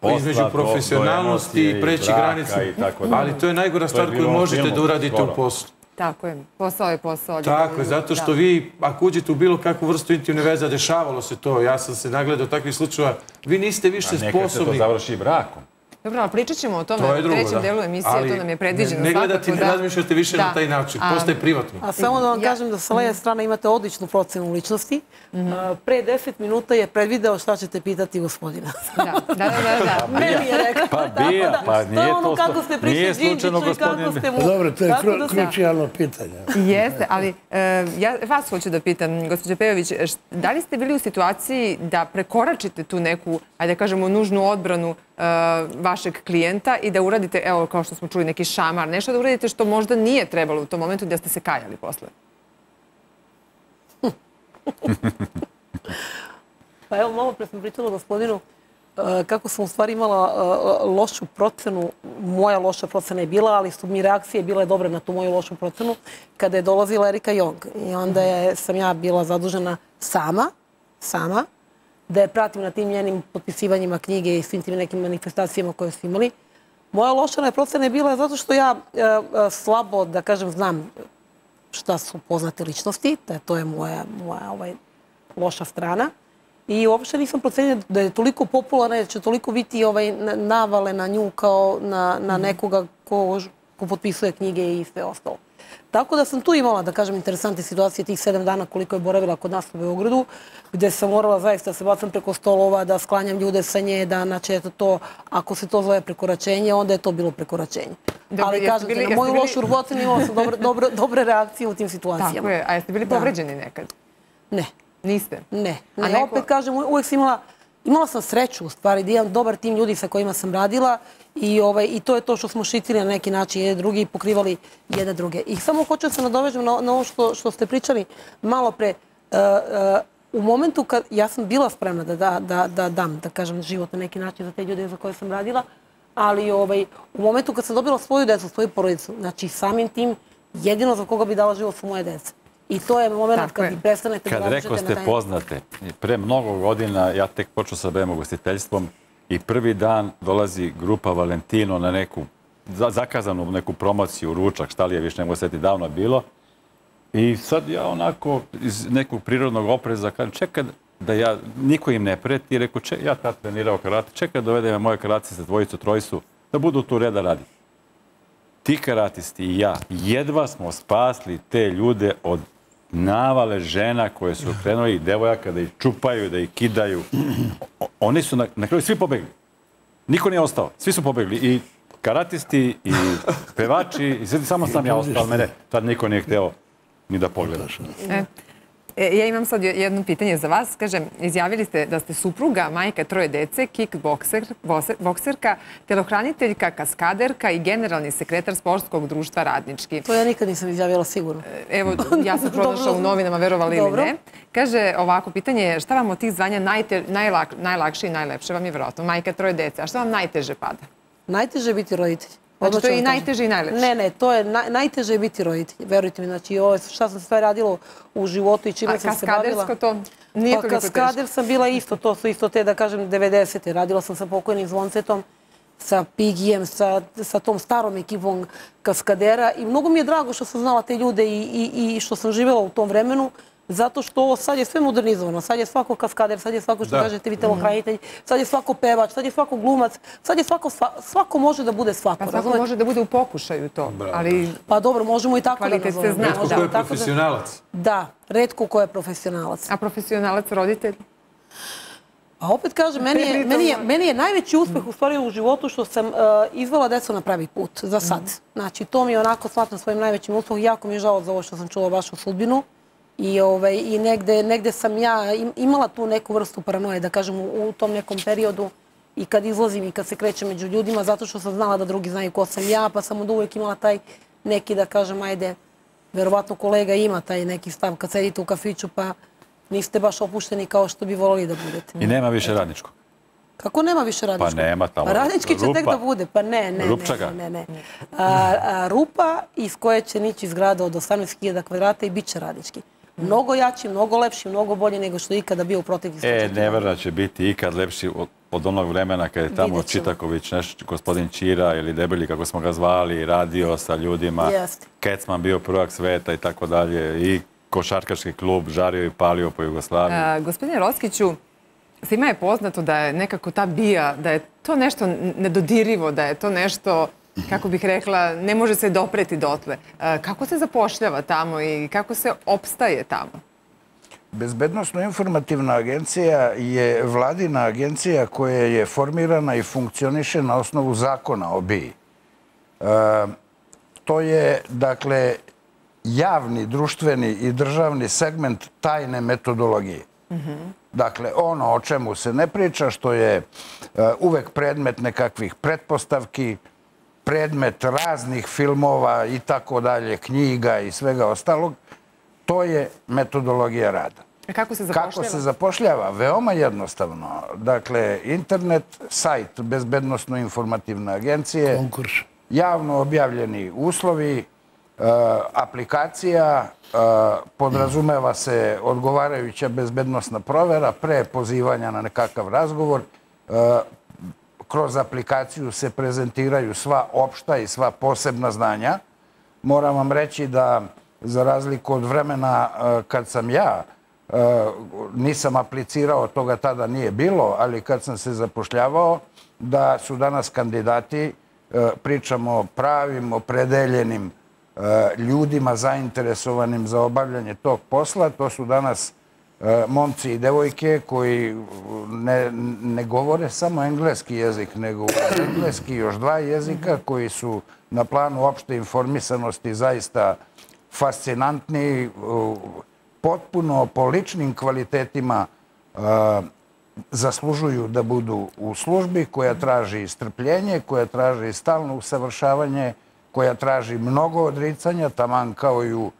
posla, između profesionalnosti i preći granicu. I tako Ali to je najgora stvar koju možete da uradite u poslu. Tako je, posao je posao. Tako je, zato što vi, ako uđete u bilo kakvu vrstu intimne veze, dešavalo se to, ja sam se nagledao takvih slučajeva, vi niste više sposobni... A nekad se to završi brakom. Dobro, ali pričat ćemo o tome u trećem delu emisije, to nam je predviđeno. Ne gledati, ne razmišljate više na taj način, postaje privatno. A samo da vam kažem da sa leje strane imate odličnu procenu ličnosti. Mhm. Pre deset minuta je predvideo šta ćete pitati gospodina. Da, da, da. Meni je rekao. Pa bija, pa nije to kako ste prišli Đinđiću i kako ste mu... Dobro, to je krucijalno pitanje. Jeste, ali e, ja vas hoću da pitam, gospođa Pejović, da li ste bili u situaciji da prekoračite tu neku, ajde da kažemo, nužnu odbranu Eh, vašeg klijenta i da uradite, evo, kao što smo čuli, neki šamar, nešto da uradite što možda nije trebalo u tom momentu da ste se kajali posle? pa evo, malo pre sam pričala gospodinu eh, kako sam u stvari imala eh, lošu procenu, moja loša procena je bila, ali su mi reakcije bile dobre na tu moju lošu procenu, kada je dolazila Erika Jong. I onda je, sam ja bila zadužena sama, sama, da je pratim na tim njenim potpisivanjima knjige i svim tim nekim manifestacijama koje su imali. Moja loša procena je bila zato što ja e, e, slabo, da kažem, znam šta su poznate ličnosti, da to je moja, moja ovaj, loša strana. I uopšte nisam procenila da je toliko popularna, da će toliko biti ovaj, navale na nju kao na, na nekoga ko, ko potpisuje knjige i sve ostalo. Tako da sam tu imala, da kažem, interesantne situacije tih sedam dana koliko je boravila kod nas u Beogradu, gde sam morala zaista se bacam preko stolova, da sklanjam ljude sa nje, da znači eto to, ako se to zove prekoračenje, onda je to bilo prekoračenje. Ali kažem ti, na moju lošu urvocenu imala sam dobre, dobre, dobre reakcije u tim situacijama. Tako je, a jeste bili povređeni nekad? Ne. Niste? Ne. A ne, opet kažem, uvijek sam imala, imala sam sreću u stvari, da imam dobar tim ljudi sa kojima sam radila I, ovaj, I to je to što smo šitili na neki način jedne drugi i pokrivali jedne druge. I samo hoću da se nadovežem na, na ovo što, što ste pričali malo pre. Uh, uh, u momentu kad ja sam bila spremna da, da, da, da dam, da kažem, život na neki način za te ljude za koje sam radila, ali ovaj, u momentu kad sam dobila svoju decu, svoju porodicu, znači samim tim, jedino za koga bi dala život su moje dece. I to je moment Tako kad je. prestanete kad da rekao ste poznate, pre mnogo godina ja tek počeo sa BM ugostiteljstvom, i prvi dan dolazi grupa Valentino na neku zakazanu neku promociju, ručak, šta li je više nego sveti davno bilo. I sad ja onako iz nekog prirodnog opreza kažem, čekaj da ja, niko im ne preti, rekao, če, ja tad trenirao karate, čekaj da dovede me moje karate sa dvojicu, trojicu, da budu tu reda radi. Ti karatisti i ja, jedva smo spasli te ljude od navale žena koje su krenuli devojaka da ih čupaju, da ih kidaju. Oni su na, na kraju svi pobegli. Niko nije ostao. Svi su pobegli. I karatisti i pevači i sve samo sam ja ostao, mene tad niko nije hteo ni da pogledaš. E, e, ja imam sad jedno pitanje za vas. Kažem, izjavili ste da ste supruga, majka troje dece, kickbokser, bokserka, telohraniteljka, kaskaderka i generalni sekretar sportskog društva Radnički. To ja nikad nisam izjavila sigurno. E, evo, ja sam pronašla u novinama, verovali ili ne. Kaže, ovako, pitanje je šta vam od tih zvanja najte, najlak, najlakše i najlepše vam je vjerojatno? Majka troje dece. A šta vam najteže pada? Najteže je biti roditelj. Znači, to je i najteže i najlepše. Ne, ne, to je najteže je biti roditelj. Verujte mi, znači, ovo šta sam sve radilo u životu i čime sam se bavila. A kaskadersko to nije pa, toliko teško? Kaskader sam bila isto, to su isto te, da kažem, 90. Radila sam sa pokojnim zvoncetom, sa Pigijem, sa, sa tom starom ekipom kaskadera i mnogo mi je drago što sam znala te ljude i, i, i što sam živjela u tom vremenu. Zato što sad je sve modernizovano. Sad je svako kaskader, sad je svako što kažete vi telohranitelj, sad je svako pevač, sad je svako glumac, sad je svako, svako može da bude svako. Pa svako može da bude u pokušaju to. Ali... Pa dobro, možemo i tako da nazovemo. Redko ko je profesionalac. Da, redko ko je profesionalac. A profesionalac roditelj? A opet kažem, meni je, meni je, meni je najveći uspeh u stvari u životu što sam uh, izvala decu na pravi put, za sad. Znači, to mi je onako smatram svojim najvećim uspehom. Jako mi je žao za ovo što sam čula vašu sudbinu. I, ovaj, i negde, negde sam ja imala tu neku vrstu paranoje, da kažem, u, tom nekom periodu i kad izlazim i kad se krećem među ljudima, zato što sam znala da drugi znaju ko sam ja, pa sam od uvijek imala taj neki, da kažem, ajde, verovatno kolega ima taj neki stav kad sedite u kafiću, pa niste baš opušteni kao što bi volili da budete. I nema više radničkog? Kako nema više radničkog? Pa nema tamo. Radnički će tek da bude. Pa ne, ne, Rupčaga. ne, ne. ne. A, a, rupa iz koje će nići zgrada od 18.000 kvadrata i bit će radnički mnogo jači, mnogo lepši, mnogo bolji nego što je ikada bio u proteklih E, nevjerno će biti ikad lepši od onog vremena kada je tamo Čitaković, gospodin Čira ili Debeli, kako smo ga zvali, radio sa ljudima. Jeste. Kecman bio prvak sveta i tako dalje. I košarkaški klub žario i palio po Jugoslaviji. A, gospodine Roskiću, svima je poznato da je nekako ta bija, da je to nešto nedodirivo, da je to nešto kako bih rekla, ne može se dopreti dotle. E, kako se zapošljava tamo i kako se opstaje tamo? Bezbednostno-informativna agencija je vladina agencija koja je formirana i funkcioniše na osnovu zakona o BII. E, to je, dakle, javni, društveni i državni segment tajne metodologije. Dakle, ono o čemu se ne priča, što je e, uvek predmet nekakvih pretpostavki, predmet raznih filmova i tako dalje, knjiga i svega ostalog, to je metodologija rada. Kako se zapošljava? Kako se zapošljava? Veoma jednostavno. Dakle, internet, sajt Bezbednostno-informativne agencije, Konkurs. javno objavljeni uslovi, e, aplikacija, e, podrazumeva se odgovarajuća bezbednostna provera pre pozivanja na nekakav razgovor, e, kroz aplikaciju se prezentiraju sva opšta i sva posebna znanja. Moram vam reći da za razliku od vremena e, kad sam ja, e, nisam aplicirao, toga tada nije bilo, ali kad sam se zapošljavao, da su danas kandidati, e, pričamo o pravim, opredeljenim ljudima zainteresovanim za obavljanje tog posla. To su danas kandidati E, momci i devojke koji e, ne, ne govore samo engleski jezik, nego engleski još dva jezika koji su na planu opšte informisanosti zaista fascinantni, e, potpuno po ličnim kvalitetima zaslužuju da budu u službi koja traži strpljenje, koja traži stalno usavršavanje, koja traži mnogo odricanja, taman kao i u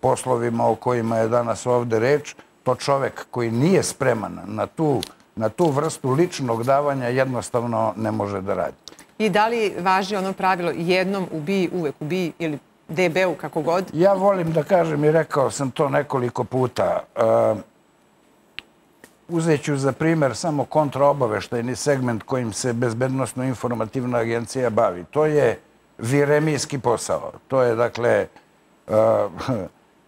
poslovima o kojima je danas ovde reč, to čovek koji nije spreman na tu, na tu vrstu ličnog davanja jednostavno ne može da radi. I da li važi ono pravilo jednom ubiji, uvek ubiji ili DB-u, kako god? Ja volim da kažem i rekao sam to nekoliko puta. Uh, uzet ću za primjer samo kontraobaveštajni segment kojim se Bezbednostno-informativna agencija bavi. To je viremijski posao. To je, dakle, uh,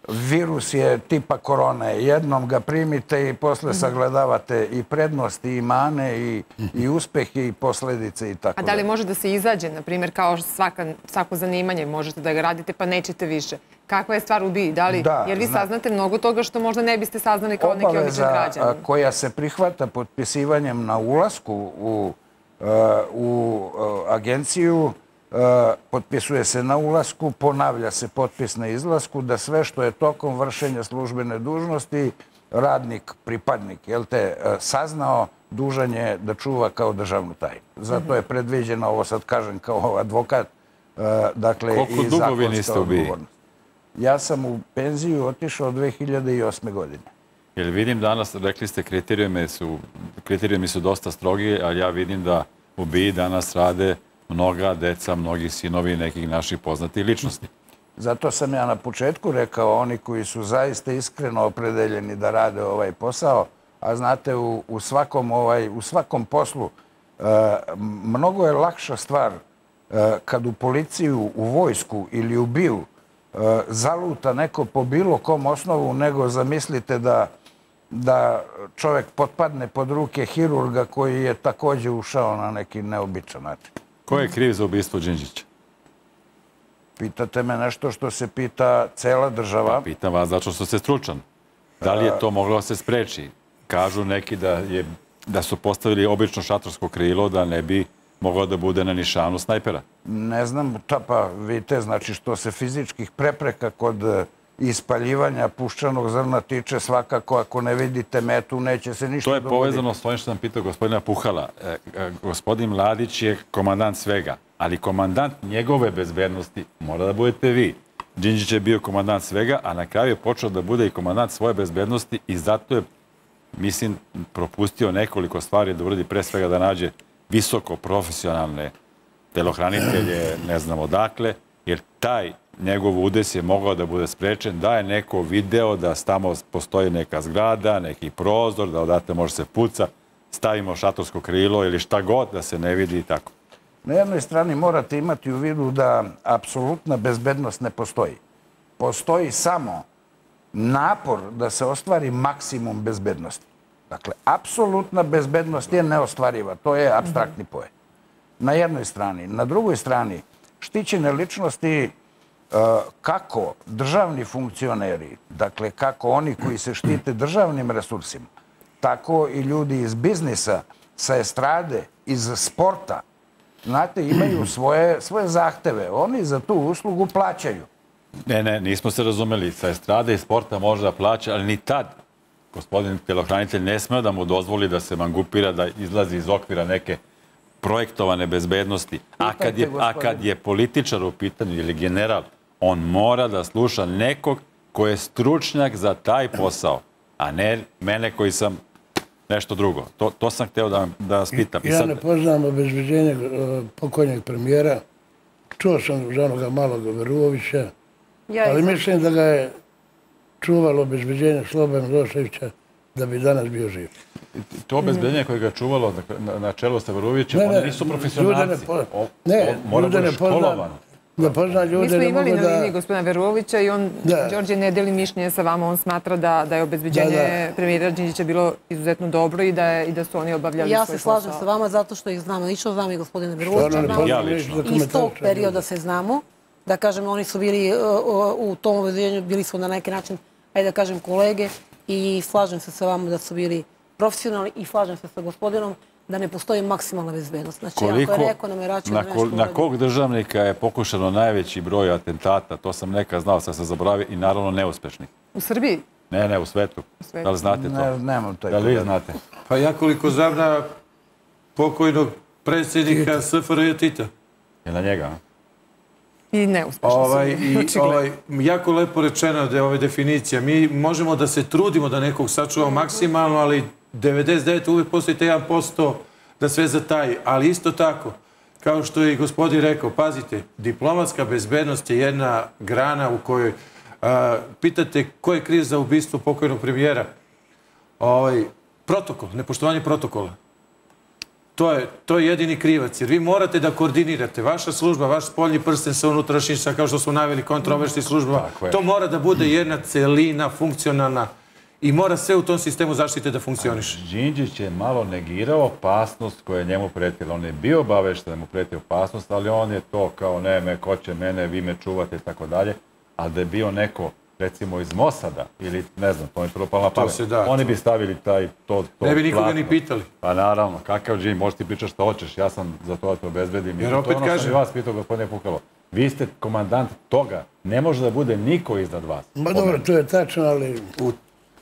virus je tipa korone. Jednom ga primite i posle mhm. sagledavate i prednosti, i mane, i, i uspehe, i posledice i tako. A da li može da se izađe, na primjer, kao svaka, svako zanimanje, možete da ga radite pa nećete više? Kakva je stvar u BI? Da li, da, jer vi saznate mnogo toga što možda ne biste saznali kao neki običan građan. Obaveza koja se prihvata potpisivanjem na ulasku u, u uh, agenciju, potpisuje se na ulasku, ponavlja se potpis na izlasku, da sve što je tokom vršenja službene dužnosti radnik, pripadnik, jel te, e, saznao, dužan je da čuva kao državnu tajnu. Zato je predviđeno, ovo sad kažem kao advokat, e, dakle, Koliko i zakonska odgovornost. Ja sam u penziju otišao 2008. godine. Jer vidim danas, rekli ste, kriterijumi su, kriterijumi su dosta strogi, ali ja vidim da u BIA danas rade mnoga deca, mnogi sinovi nekih naših poznatih ličnosti. Zato sam ja na početku rekao, oni koji su zaista iskreno opredeljeni da rade ovaj posao, a znate, u, u, svakom, ovaj, u svakom poslu e, mnogo je lakša stvar e, kad u policiju, u vojsku ili u biju e, zaluta neko po bilo kom osnovu, nego zamislite da da čovjek potpadne pod ruke hirurga koji je također ušao na neki neobičan način. Ko je kriv za ubistvo Đinđića? Pitate me nešto što se pita cela država. Pitam vas zato što ste stručan. Da li je to moglo se spreči? Kažu neki da, je, da su postavili obično šatorsko krilo da ne bi moglo da bude na nišanu snajpera. Ne znam, ta pa vidite, znači što se fizičkih prepreka kod ispaljivanja puščanog zrna tiče svakako, ako ne vidite metu, neće se ništa To je dogoditi. povezano s ovim što sam pitao gospodina Puhala. E, e, gospodin Mladić je komandant svega, ali komandant njegove bezbednosti mora da budete vi. Đinđić je bio komandant svega, a na kraju je počeo da bude i komandant svoje bezbednosti i zato je, mislim, propustio nekoliko stvari da uradi pre svega da nađe visoko profesionalne telohranitelje, ne znam odakle, jer taj njegov udes je mogao da bude sprečen, da je neko video da tamo postoji neka zgrada, neki prozor, da odatle može se puca, stavimo šatorsko krilo ili šta god da se ne vidi i tako. Na jednoj strani morate imati u vidu da apsolutna bezbednost ne postoji. Postoji samo napor da se ostvari maksimum bezbednosti. Dakle, apsolutna bezbednost je neostvariva. To je abstraktni poje. Na jednoj strani. Na drugoj strani, štićene ličnosti kako državni funkcioneri, dakle kako oni koji se štite državnim resursima, tako i ljudi iz biznisa, sa estrade, iz sporta, znate, imaju svoje, svoje zahteve. Oni za tu uslugu plaćaju. Ne, ne, nismo se razumeli. Sa estrade i sporta može da plaća, ali ni tad gospodin telohranitelj ne smeo da mu dozvoli da se mangupira, da izlazi iz okvira neke projektovane bezbednosti. A kad, je, a kad je političar u pitanju ili general, on mora da sluša nekog ko je stručnjak za taj posao, a ne mene koji sam nešto drugo. To, to sam hteo da, da vas pitam. I Ja sad- ne poznam obezbeđenje e, pokojnjeg premijera. Čuo sam za onoga malog Veruovića, Ja ali isto. mislim da ga je čuvalo obezbeđenje Slobodan Miloševića da bi danas bio živ. To obezbeđenje koje ga čuvalo na, na čelu sa Verovićem, Ne, oni ne, nisu profesionalci. ne po- O- ne, on mora ljude ne poznam. Da pozna Mi ljude smo ne imali na da... liniji gospodina Verovića i on, Da. Đorđe, ne deli mišljenje sa vama. On smatra da, da je obezbeđenje premijera Đinđića bilo izuzetno dobro i da, je, i da su oni obavljali Ja svoj se slažem posao. sa vama zato što ih znam. Lično znam i gospodine Stvarno Verovića. Ja lično. Iz tog perioda se znamo. Da kažem, oni su bili uh, uh, u tom obezbeđenju, bili su na neki način, ajde da kažem, kolege i slažem se sa vama da su bili profesionalni i slažem se sa gospodinom da ne postoji maksimalna bezbednost. Znači, Koliko, ako je rekao nam je račun na, ko, na kog državnika je pokušano najveći broj atentata, to sam nekad znao, sad sam zaboravio, i naravno neuspešnih. U Srbiji? Ne, ne, u svetu. svetu. Da li znate to? Ne, nemam taj Da li vi znate? Pa ja koliko znam na pokojnog predsjednika SFRJ Tita. Je na njega? a? I neuspešno Ovaj, su. i, ovaj, jako lepo rečeno da je ova definicija. Mi možemo da se trudimo da nekog sačuvamo maksimalno, ali 99 uvijek postoji taj 1% da sve za taj. Ali isto tako, kao što je i gospodin rekao, pazite, diplomatska bezbednost je jedna grana u kojoj a, pitate ko je kriv za ubistvo pokojnog premijera. Ovaj, protokol, nepoštovanje protokola. To je, to je jedini krivac, jer vi morate da koordinirate. Vaša služba, vaš spoljni prsten sa unutrašnjim, sa kao što smo naveli kontroveršnih služba, Tako je. to mora da bude jedna celina, funkcionalna i mora sve u tom sistemu zaštite da funkcioniše. Đinđić je malo negirao opasnost koja je njemu pretila. On je bio obavešten da mu preti opasnost, ali on je to kao ne, me, ko će mene, vi me čuvate i tako dalje. Ali da je bio neko recimo iz Mosada ili ne znam, to mi prvo palo na To pamet, oni to. bi stavili taj, to, to Ne bi nikoga platno. ni pitali. Pa naravno, kakav džim, možeš ti pričati što hoćeš, ja sam za to da te obezbedim. I Jer to je opet ono što kažem- i vas pitao, gospodine Pukalo. Vi ste komandant toga, ne može da bude niko iznad vas. Ma dobro, to je tačno, ali U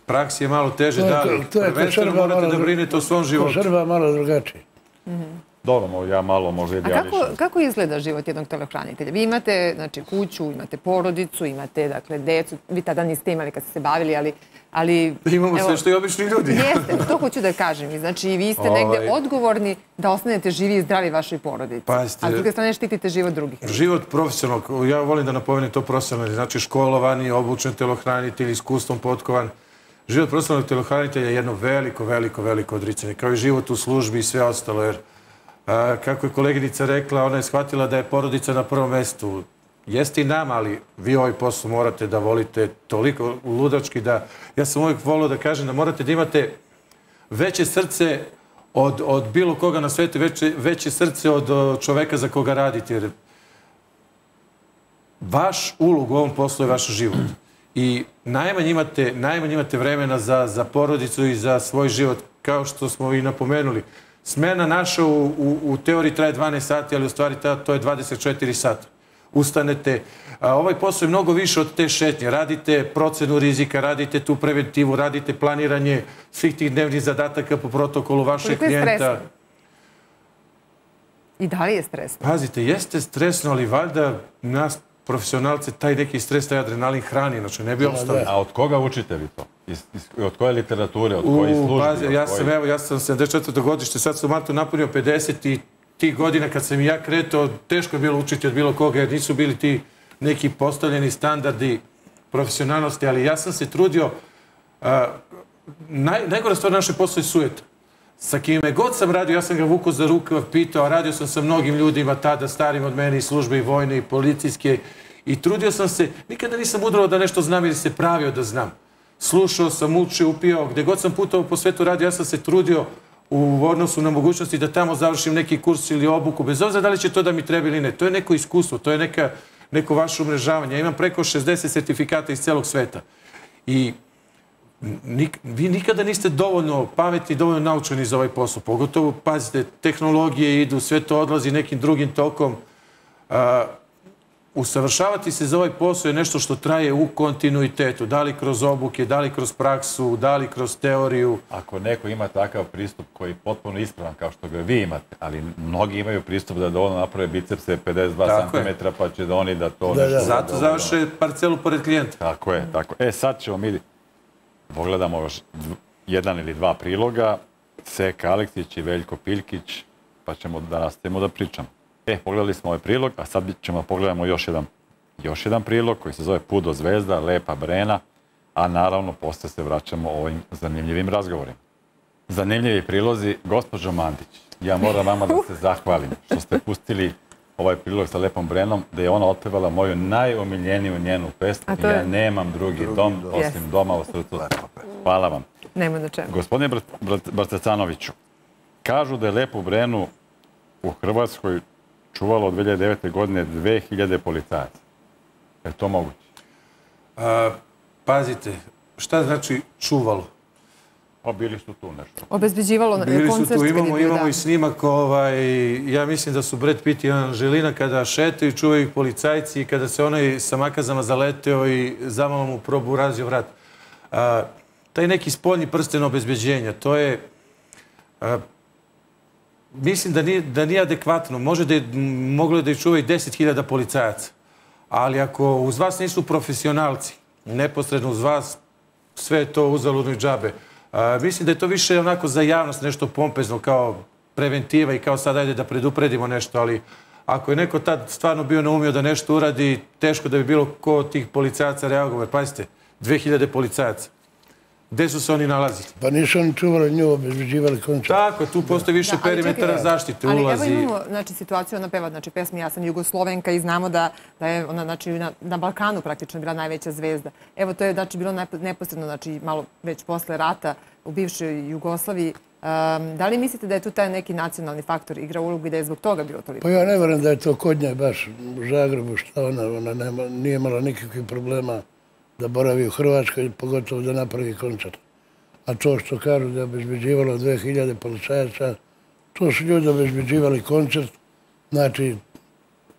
praksi je malo teže, To je- da, to- to je prvenstveno morate malo da brinete o svom životu. Srba malo drugačije. Dobro, ja malo možda A ideališem. kako, kako izgleda život jednog telohranitelja? Vi imate znači, kuću, imate porodicu, imate dakle, decu. Vi tada niste imali kad ste se bavili, ali... ali Imamo evo, sve što i obični ljudi. Jeste, to hoću da kažem. I Znači, vi ste negde Ovaj. odgovorni da ostanete živi i zdravi vašoj porodici. Pazite. A s druge strane štitite život drugih. Život profesionalnog, ja volim da napomenem to profesionalni, znači školovani, obučen telohranitelj, iskustvom potkovan. Život profesionalnog telohranitelja je jedno veliko, veliko, veliko odricanje, kao i život u službi i sve ostalo, jer a, kako je koleginica rekla, ona je shvatila da je porodica na prvom mestu. Jeste i nama, ali vi ovaj posao morate da volite toliko ludački da... Ja sam uvijek volio da kažem da morate da imate veće srce od, od bilo koga na svetu, veće, veće srce od čoveka za koga radite. Jer vaš ulog u ovom poslu je vaš život. I najmanje imate, najmanje imate vremena za, za porodicu i za svoj život, kao što smo i napomenuli. Smena naša u, u, u teoriji traje 12 sati, ali u stvari ta, to je 24 sata. Ustanete. A, ovaj posao je mnogo više od te šetnje. Radite procenu rizika, radite tu preventivu, radite planiranje svih tih dnevnih zadataka po protokolu vašeg Koliko je klijenta. stresno? I da li je stresno? Pazite, jeste stresno, ali valjda nas profesionalce taj neki stres, taj adrenalin hrani, znači ne bi ostali. A od koga učite vi to? Iz, iz, od koje literature, od kojih službi? pazi, od ja sam, evo, ja sam 74. godište, sad sam u martu napunio 50 i tih godina kad sam i ja kretao, teško je bilo učiti od bilo koga, jer nisu bili ti neki postavljeni standardi profesionalnosti, ali ja sam se trudio, a, naj, najgora stvar naše posla je sujeta. Sa kime god sam radio, ja sam ga vuko za rukav, pitao, a radio sam sa mnogim ljudima tada, starim od mene, i službe, i vojne, i policijske, i trudio sam se, nikada nisam udrao da nešto znam ili se pravio da znam. Slušao sam, učio, upio, gde god sam putao po svetu radio, ja sam se trudio u odnosu na mogućnosti da tamo završim neki kurs ili obuku, bez obzira da li će to da mi treba ili ne. To je neko iskustvo, to je neka, neko vaše umrežavanje. Ja imam preko 60 sertifikata iz celog sveta. I nik, vi nikada niste dovoljno pametni, dovoljno naučeni za ovaj posao. Pogotovo, pazite, tehnologije idu, sve to odlazi nekim drugim tokom. Usavršavati se za ovaj posao je nešto što traje u kontinuitetu. Da li kroz obuke, da li kroz praksu, da li kroz teoriju. Ako neko ima takav pristup koji je potpuno ispravan kao što ga vi imate, ali mnogi imaju pristup da dovoljno naprave bicepse 52 Tako je. cm, pa će da oni da to... Da, nešto da. Zato završe parcelu pored klijenta. Tako je, tako. E, sad ćemo mi pogledamo još jedan ili dva priloga. Seka Aleksić i Veljko Piljkić, pa ćemo da nastavimo da pričamo. E, pogledali smo ovaj prilog, a sad ćemo da pogledamo još jedan, još jedan prilog koji se zove Pudo zvezda, Lepa Brena, a naravno posle se vraćamo ovim zanimljivim razgovorima. Zanimljivi prilozi, gospođo Mandić, ja moram vama da se zahvalim što ste pustili ovaj prilog sa Lepom Brenom, da je ona otpevala moju najomiljeniju njenu pesmu je? ja nemam drugi, dom, osim Yes. doma u srcu. Hvala vam. Nema na čemu. Gospodine Br Br Brcecanoviću, kažu da je Lepu Brenu u Hrvatskoj čuvalo od 2009. godine 2000 policajaca. Je to moguće? A, pazite, šta znači čuvalo? Pa bili su tu nešto. Obezbeđivalo na- Bili su koncert tu, je imamo, imamo i snimak, ovaj, ja mislim da su Brad Pitt i Anželina kada šetaju, čuvaju ih policajci i kada se onaj sa makazama zaleteo i zamalo mu probu urazio vrat. A, taj neki spoljni prsten obezbeđenja, to je, a, mislim da nije, da nije adekvatno. Može da je, moglo je da ih čuva i 10.000 policajaca. Ali ako uz vas nisu profesionalci, neposredno uz vas, sve je to uzaludno i džabe. A, mislim da je to više onako za javnost nešto pompezno kao preventiva i kao sad ajde da predupredimo nešto, ali ako je neko tad stvarno bio naumio da nešto uradi, teško da bi bilo ko od tih policajaca reagovao. Pazite, 2000 policajaca. Gde su se oni nalazili? Pa nisu oni čuvali nju, obezbeđivali koncert. Tako, tu postoji više Da, ali perimetara zaštite, ali ulazi. evo imamo znači, situaciju, ona peva znači, pesmi Ja sam Jugoslovenka i znamo da, da je ona znači, na, na Balkanu praktično bila najveća zvezda. Evo, to je znači, bilo nepo- neposredno, znači, malo već posle rata u bivšoj Jugoslaviji. Um, da li mislite da je tu taj neki nacionalni faktor igra ulogu i da je zbog toga bilo toliko? Pa ja ne vjerujem da je to kod nje baš u Zagrebu, šta ona, ona nema, nije imala nikakvih problema da boravi u Hrvatskoj, pogotovo da napravi koncert. A to što kažu da je obezbeđivalo 2000 policajaca, to su ljudi obezbeđivali koncert, znači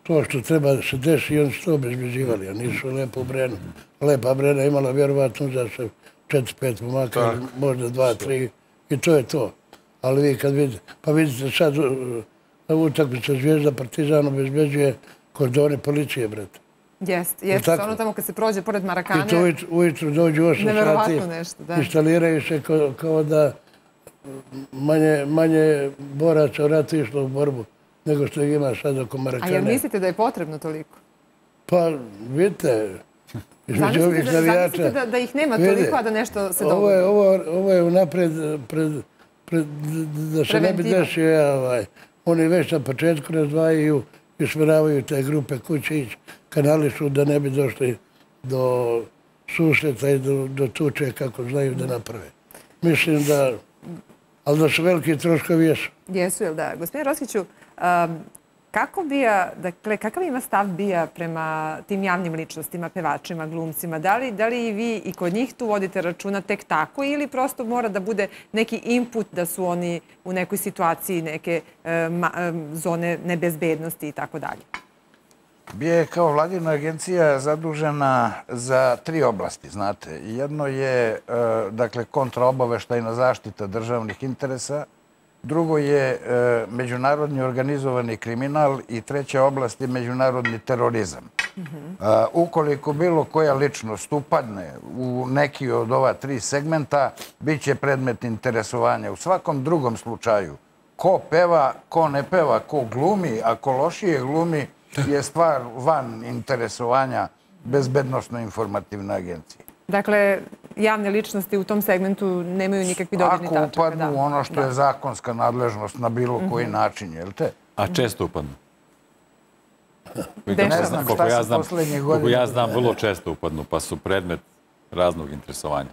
to što treba se desi, oni su to obezbeđivali, a nisu lepo brenu. Lepa brena imala vjerovatno za se 4-5 momaka, možda 2-3 i to je to. Ali vi kad vidite, pa vidite sad na utakmicu Zvijezda Partizan obezbeđuje kordone policije, brate. Jeste, jeste. Ono tamo kad se prođe pored Marakane... I to ujutru dođu 8 sati, instaliraju se kao da manje boraca u ratu išlo u borbu nego što ima sad oko Marakane. A jel mislite da je potrebno toliko? Pa, vidite, između ovih navijača... Zamislite da ih nema toliko, a da nešto se dogodi? Ovo je unapred, da se ne bi desio, ovaj, oni već na početku razdvajaju i smjeravaju te grupe kuće ići, kanališu da ne bi došli do susreta i do tuče kako znaju da naprave. Mislim da, ali da su veliki troškovi jesu. Jesu, jel da? Gospodin Roskiću, Kako bija, dakle, kakav ima stav bija prema tim javnim ličnostima, pevačima, glumcima? Da li, da li i vi i kod njih tu vodite računa tek tako ili prosto mora da bude neki input da su oni u nekoj situaciji neke e, ma, e, zone nebezbednosti i tako dalje? Bija je kao vladina agencija zadužena za tri oblasti, znate. Jedno je, e, dakle, kontraobaveštajna zaštita državnih interesa, drugo je e, međunarodni organizovani kriminal i treća oblast je međunarodni terorizam. Mhm. Ukoliko bilo koja ličnost upadne u neki od ova tri segmenta, bit će predmet interesovanja. U svakom drugom slučaju, ko peva, ko ne peva, ko glumi, a ko lošije glumi, je stvar van interesovanja bezbednostno-informativne agencije. Dakle, javne ličnosti u tom segmentu nemaju nikakvi dodirni tačaka. Ako upadnu ono što je zakonska nadležnost na bilo mhm. koji način, jel te? A često upadnu? Ne znam šta se posljednje godine... Koliko ja znam, vrlo često upadnu, pa su predmet raznog interesovanja.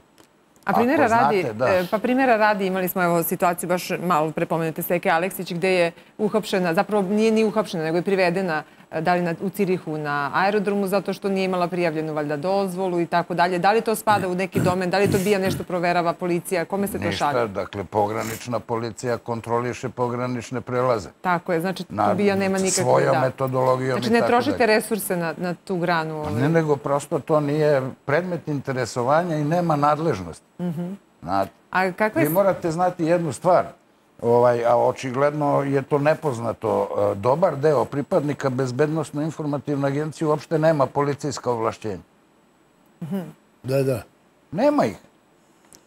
A primjera radi, e, pa primjera radi, imali smo evo situaciju, baš malo prepomenute Seke Aleksić, gde je uhapšena, zapravo nije ni uhapšena, nego je privedena da li u Cirihu na aerodromu zato što nije imala prijavljenu valjda dozvolu i tako dalje. Da li to spada u neki domen? Da li to bija nešto proverava policija? Kome se to šalje? Ništa, dakle, pogranična policija kontroliše pogranične prelaze. Tako je, znači to bija nema nikakve... Svojom metodologijom i tako Znači ne trošite resurse na tu granu? Pa ne, ovaj? nego prosto to nije predmet interesovanja i nema nadležnosti. Mhm. A kakve... Vi morate znati jednu stvar. Ovaj, a očigledno je to nepoznato. E, dobar deo pripadnika Bezbednostno-informativne agencije uopšte nema policijska ovlašćenja. Da, da. Nema ih.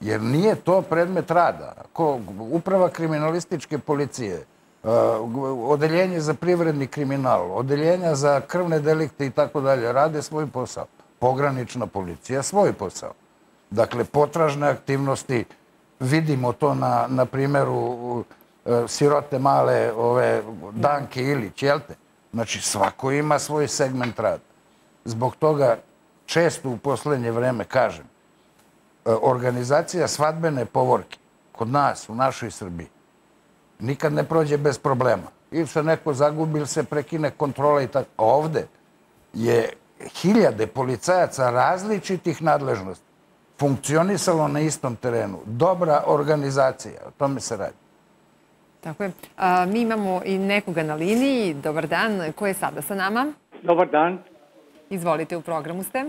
Jer nije to predmet rada. Ko, uprava kriminalističke policije, e, odeljenje za privredni kriminal, odeljenja za krvne delikte i tako dalje, rade svoj posao. Pogranična policija svoj posao. Dakle, potražne aktivnosti, vidimo to na, na primjeru e, sirote male ove Danke Ilić, jel te? Znači, svako ima svoj segment rada. Zbog toga često u poslednje vreme kažem, e, organizacija svadbene povorke kod nas, u našoj Srbiji, nikad ne prođe bez problema. Ili se neko zagubi, ili se prekine kontrola i tako. Ovde je hiljade policajaca različitih nadležnosti funkcionisalo na istom terenu. Dobra organizacija, o tome se radi. Tako je. Mi imamo i nekoga na liniji. Dobar dan. Ko je sada sa nama? Dobar dan. Izvolite, u programu ste.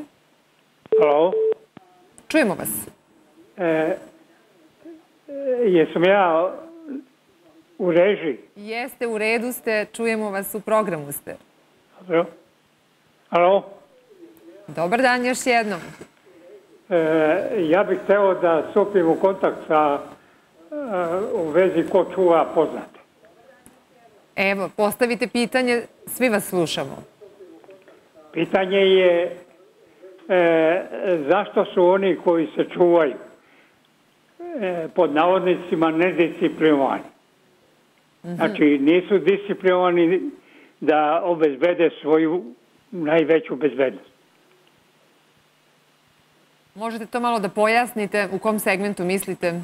Halo. Čujemo vas. E, e, jesam ja u reži? Jeste, u redu ste. Čujemo vas, u programu ste. Halo. Dobar dan još jednom. E, ja bih hteo da stupim u kontakt sa e, u vezi ko čuva poznate. Evo, postavite pitanje, svi vas slušamo. Pitanje je e, zašto su oni koji se čuvaju e, pod navodnicima nedisciplinovani. Mhm. Znači, nisu disciplinovani da obezbede svoju najveću bezbednost. Možete to malo da pojasnite u kom segmentu mislite?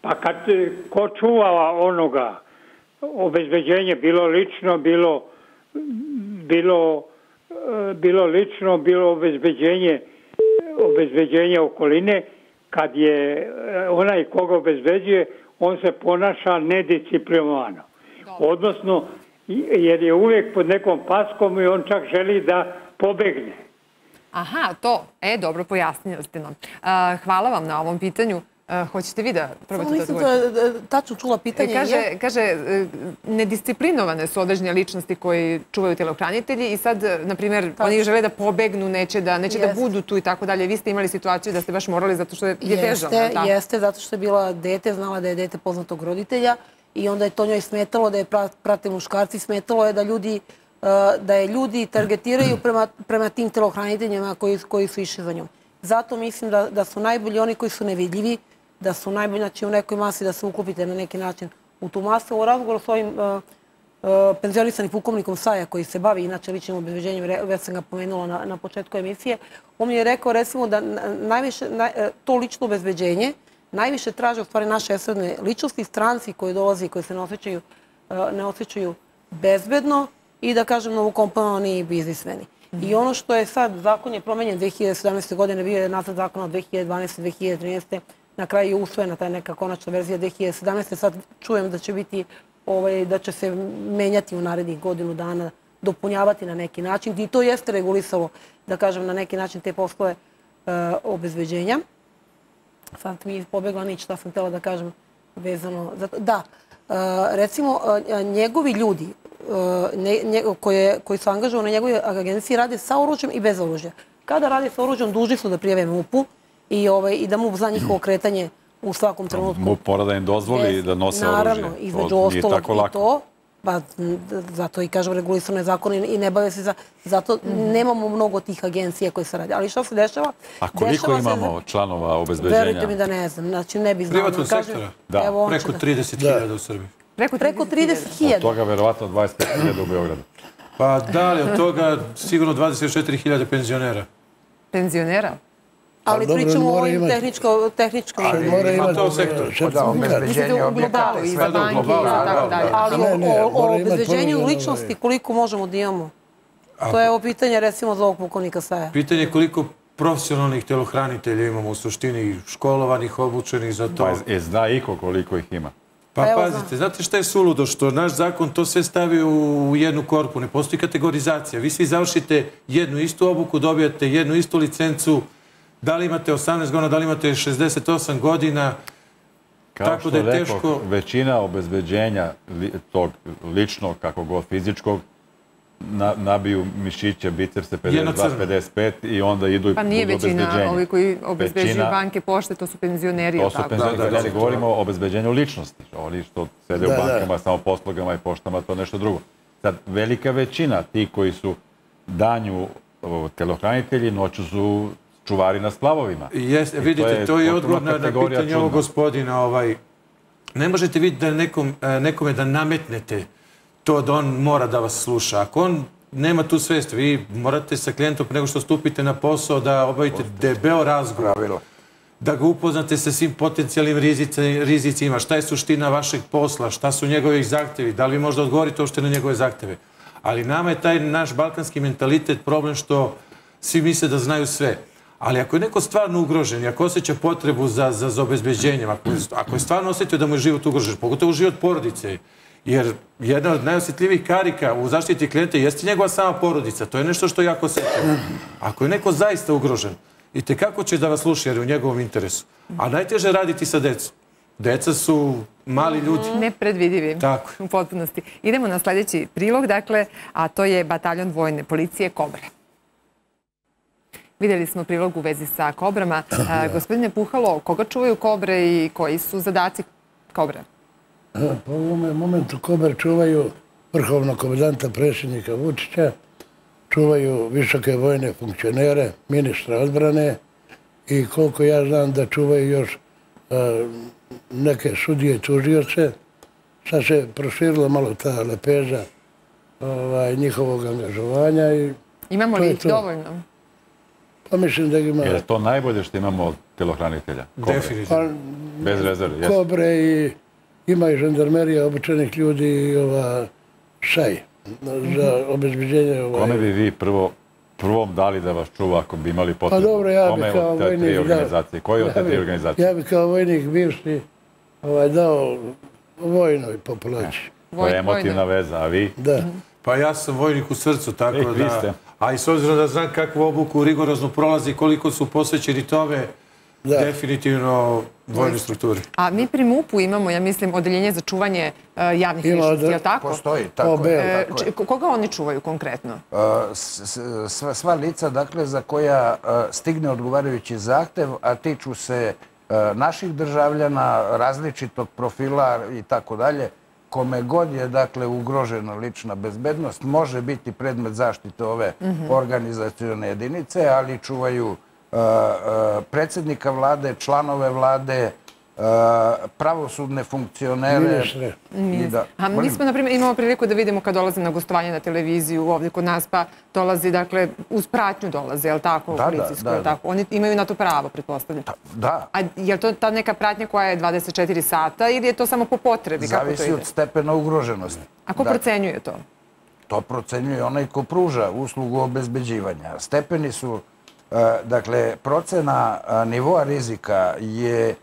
Pa kad ko čuvala onoga obezbeđenje, bilo lično, bilo, bilo bilo lično, bilo obezbeđenje, obezbeđenje okoline, kad je e, onaj koga obezbeđuje, on se ponaša nedisciplinovano. Odnosno, jer je uvijek pod nekom paskom i on čak želi da pobegne. Aha, to. E, dobro, pojasnili ste nam. Hvala vam na ovom pitanju. Hoćete vi da probate da odgovorite? Samo nisam tačno čula pitanje. Kaže, kaže, e, nedisciplinovane su određene ličnosti koji čuvaju telohranitelji i sad, na primjer, oni žele da pobegnu, neće da, neće da budu tu i tako dalje. Vi ste imali situaciju da ste baš morali zato što je težano. Jeste, jeste, zato što je bila dete, znala da je dete poznatog roditelja i onda je to njoj smetalo da je prate muškarci, smetalo je da ljudi e, Uh, da je ljudi targetiraju prema, prema tim telohraniteljima koji, koji su išli za njom. Zato mislim da, da su najbolji oni koji su nevidljivi, da su najbolji, znači u nekoj masi da se uklopite na neki način u tu masu. U razgovoru s ovim uh, uh, penzionisanim pukovnikom Saja koji se bavi inače ličnim obezbeđenjem, već sam ga pomenula na, na početku emisije, on mi je rekao recimo da najviše, naj, uh, to lično obezbeđenje najviše traže u stvari naše esredne ličnosti, stranci koji dolazi i koji se ne osjećaju, uh, ne osjećaju bezbedno i da kažem novu kompaniju biznismeni. I ono što je sad, zakon je promenjen 2017. godine, bio je nazad zakon od 2012. 2013 na kraju je usvojena ta neka konačna verzija 2017. Sad čujem da će biti ovaj, da će se menjati u narednih godinu dana, dopunjavati na neki način. I to jeste regulisalo, da kažem, na neki način te poslove uh, obezbeđenja. Sad mi je pobegla nič, šta sam htjela da kažem vezano. Za. Da, uh, recimo, uh, njegovi ljudi nje, koje, koji su angažovani na njegovoj agenciji rade sa oružjem i bez oružja. Kada rade sa oružjem, duži su da prijave MUP-u i, ovaj, i da mu za njihovo kretanje u svakom trenutku. Mu mora da im dozvoli da nose oružje. Naravno, između ostalog i to. Pa, zato i kažem regulisane zakone i ne bave se za... Zato mm. nemamo mnogo tih agencija koje se radi. Ali što se dešava? A koliko imamo se, članova obezbeđenja? Verujte mi da ne znam. Znači, ne bi znao. Privatnog sektora? Da. Evo, Preko 30.000 u Srbiji. Preko 30.000? Od toga verovatno 25.000 u Beogradu. Pa da li, od toga sigurno 24.000 penzionera. Penzionera? Ali pričamo o ovim tehničkom... Ali mora imati to sektor. Da, obezbeđenje objekata. I za banki i tako dalje. Ali o obezbeđenju ličnosti koliko možemo da imamo? To je ovo pitanje recimo za ovog pukovnika Saja. Pitanje je koliko profesionalnih telohranitelja imamo u suštini, školovanih, obučenih za to. Pa je zna iko koliko ih ima. Pa pazite, znate šta je suludo? Što naš zakon to sve stavi u jednu korpu. Ne postoji kategorizacija. Vi svi završite jednu istu obuku, dobijate jednu istu licencu, da li imate 18 godina, da li imate 68 godina, Kao tako da je teško... većina obezbeđenja tog ličnog, kako god fizičkog, nabiju mišiće, bicepse 52-55 i onda idu i Pa nije većina, ovi koji obezbeđuju banke pošte, to su penzioneri. To su penzioneri, govorimo o obezbeđenju ličnosti. Oni što sede u bankama, samo poslugama i poštama, to nešto drugo. Sad, velika većina ti koji su danju telohranitelji, noću su čuvari na splavovima. Jes, vidite, to je odgovor na, na pitanje ovog gospodina. Ovaj, ne možete vidjeti da nekom, e, nekome da nametnete to da on mora da vas sluša. Ako on nema tu svest, vi morate sa klijentom nego što stupite na posao da obavite debeo razgovor. Da ga upoznate sa svim potencijalnim rizicima, šta je suština vašeg posla, šta su njegovi zahtjevi, da li vi možda odgovorite ošte na njegove zahtjeve. Ali nama je taj naš balkanski mentalitet problem što svi misle da znaju sve. Ali ako je neko stvarno ugrožen ako osjeća potrebu za, za, za obezbeđenjem, ako, ako je stvarno osjetio da mu je život ugrožen, pogotovo život porodice, jer jedna od najosjetljivih karika u zaštiti klijenta jeste njegova sama porodica. To je nešto što je jako osjetio. Ako je neko zaista ugrožen, i te kako će da vas sluša jer je u njegovom interesu. A najteže raditi sa decom. Deca su mali ljudi. Nepredvidivi. Tako. U potpunosti. Idemo na sljedeći prilog, dakle, a to je bataljon vojne policije Kobre. Vidjeli smo prilog u vezi sa kobrama. Gospodine Puhalo, koga čuvaju kobre i koji su zadaci kobre? Po ovome momentu kobre čuvaju vrhovnog komedanta predsjednika Vučića, čuvaju visoke vojne funkcionere, ministra odbrane i koliko ja znam da čuvaju još neke sudije tužioce. Sad se proširila malo ta lepeža ovaj, njihovog angažovanja. Imamo li ih dovoljno? Pa mislim da ima... Je to najbolje što imamo od telohranitelja? Definitivno. Pa, Bez rezerve, jesu. Kobre i ima i žandarmerija obučenih ljudi i ova šaj za obezbeđenje. Ovaj... Kome bi vi prvo prvom dali da vas čuva ako bi imali Pa potrebu? dobro, ja bi kao tri vojnik... organizacije? Koji od te tri organizacije? Ja bi kao vojnik bivši ovaj, dao vojnoj populaciji. To je emotivna veza, a vi? Da. Pa ja sam vojnik u srcu, tako ste. da... A i s obzirom da znam kakvu obuku rigorozno prolazi, koliko su posvećeni tome, definitivno vojnoj strukturi. A mi pri MUP-u imamo, ja mislim, odeljenje za čuvanje e, javnih ličnosti, je li tako? Postoji, tako je, E, tako je. či- Koga oni čuvaju konkretno? Uh, s- sva, sva lica dakle, za koja uh, stigne odgovarajući zahtev, a tiču se naših državljana, različitog profila i tako dalje, kome god je dakle ugrožena lična bezbednost, može biti predmet zaštite ove Mhm. organizacijone jedinice, ali čuvaju predsjednika vlade, članove vlade, uh, pravosudne funkcionere. Ministre. I da, A mi smo, na primjer, imamo priliku da vidimo kad dolaze na gostovanje na televiziju ovdje kod nas, pa dolazi, dakle, uz pratnju dolaze, je li tako, da, policijsku, da, je li da. tako? Oni imaju na to pravo, pretpostavljam. Da. A je li to ta neka pratnja koja je 24 sata ili je to samo po potrebi? Kako to Zavisi od stepena ugroženosti. A ko Da. procenjuje to? To procenjuje onaj ko pruža uslugu obezbeđivanja. Stepeni su, dakle, procena e, nivoa rizika je e,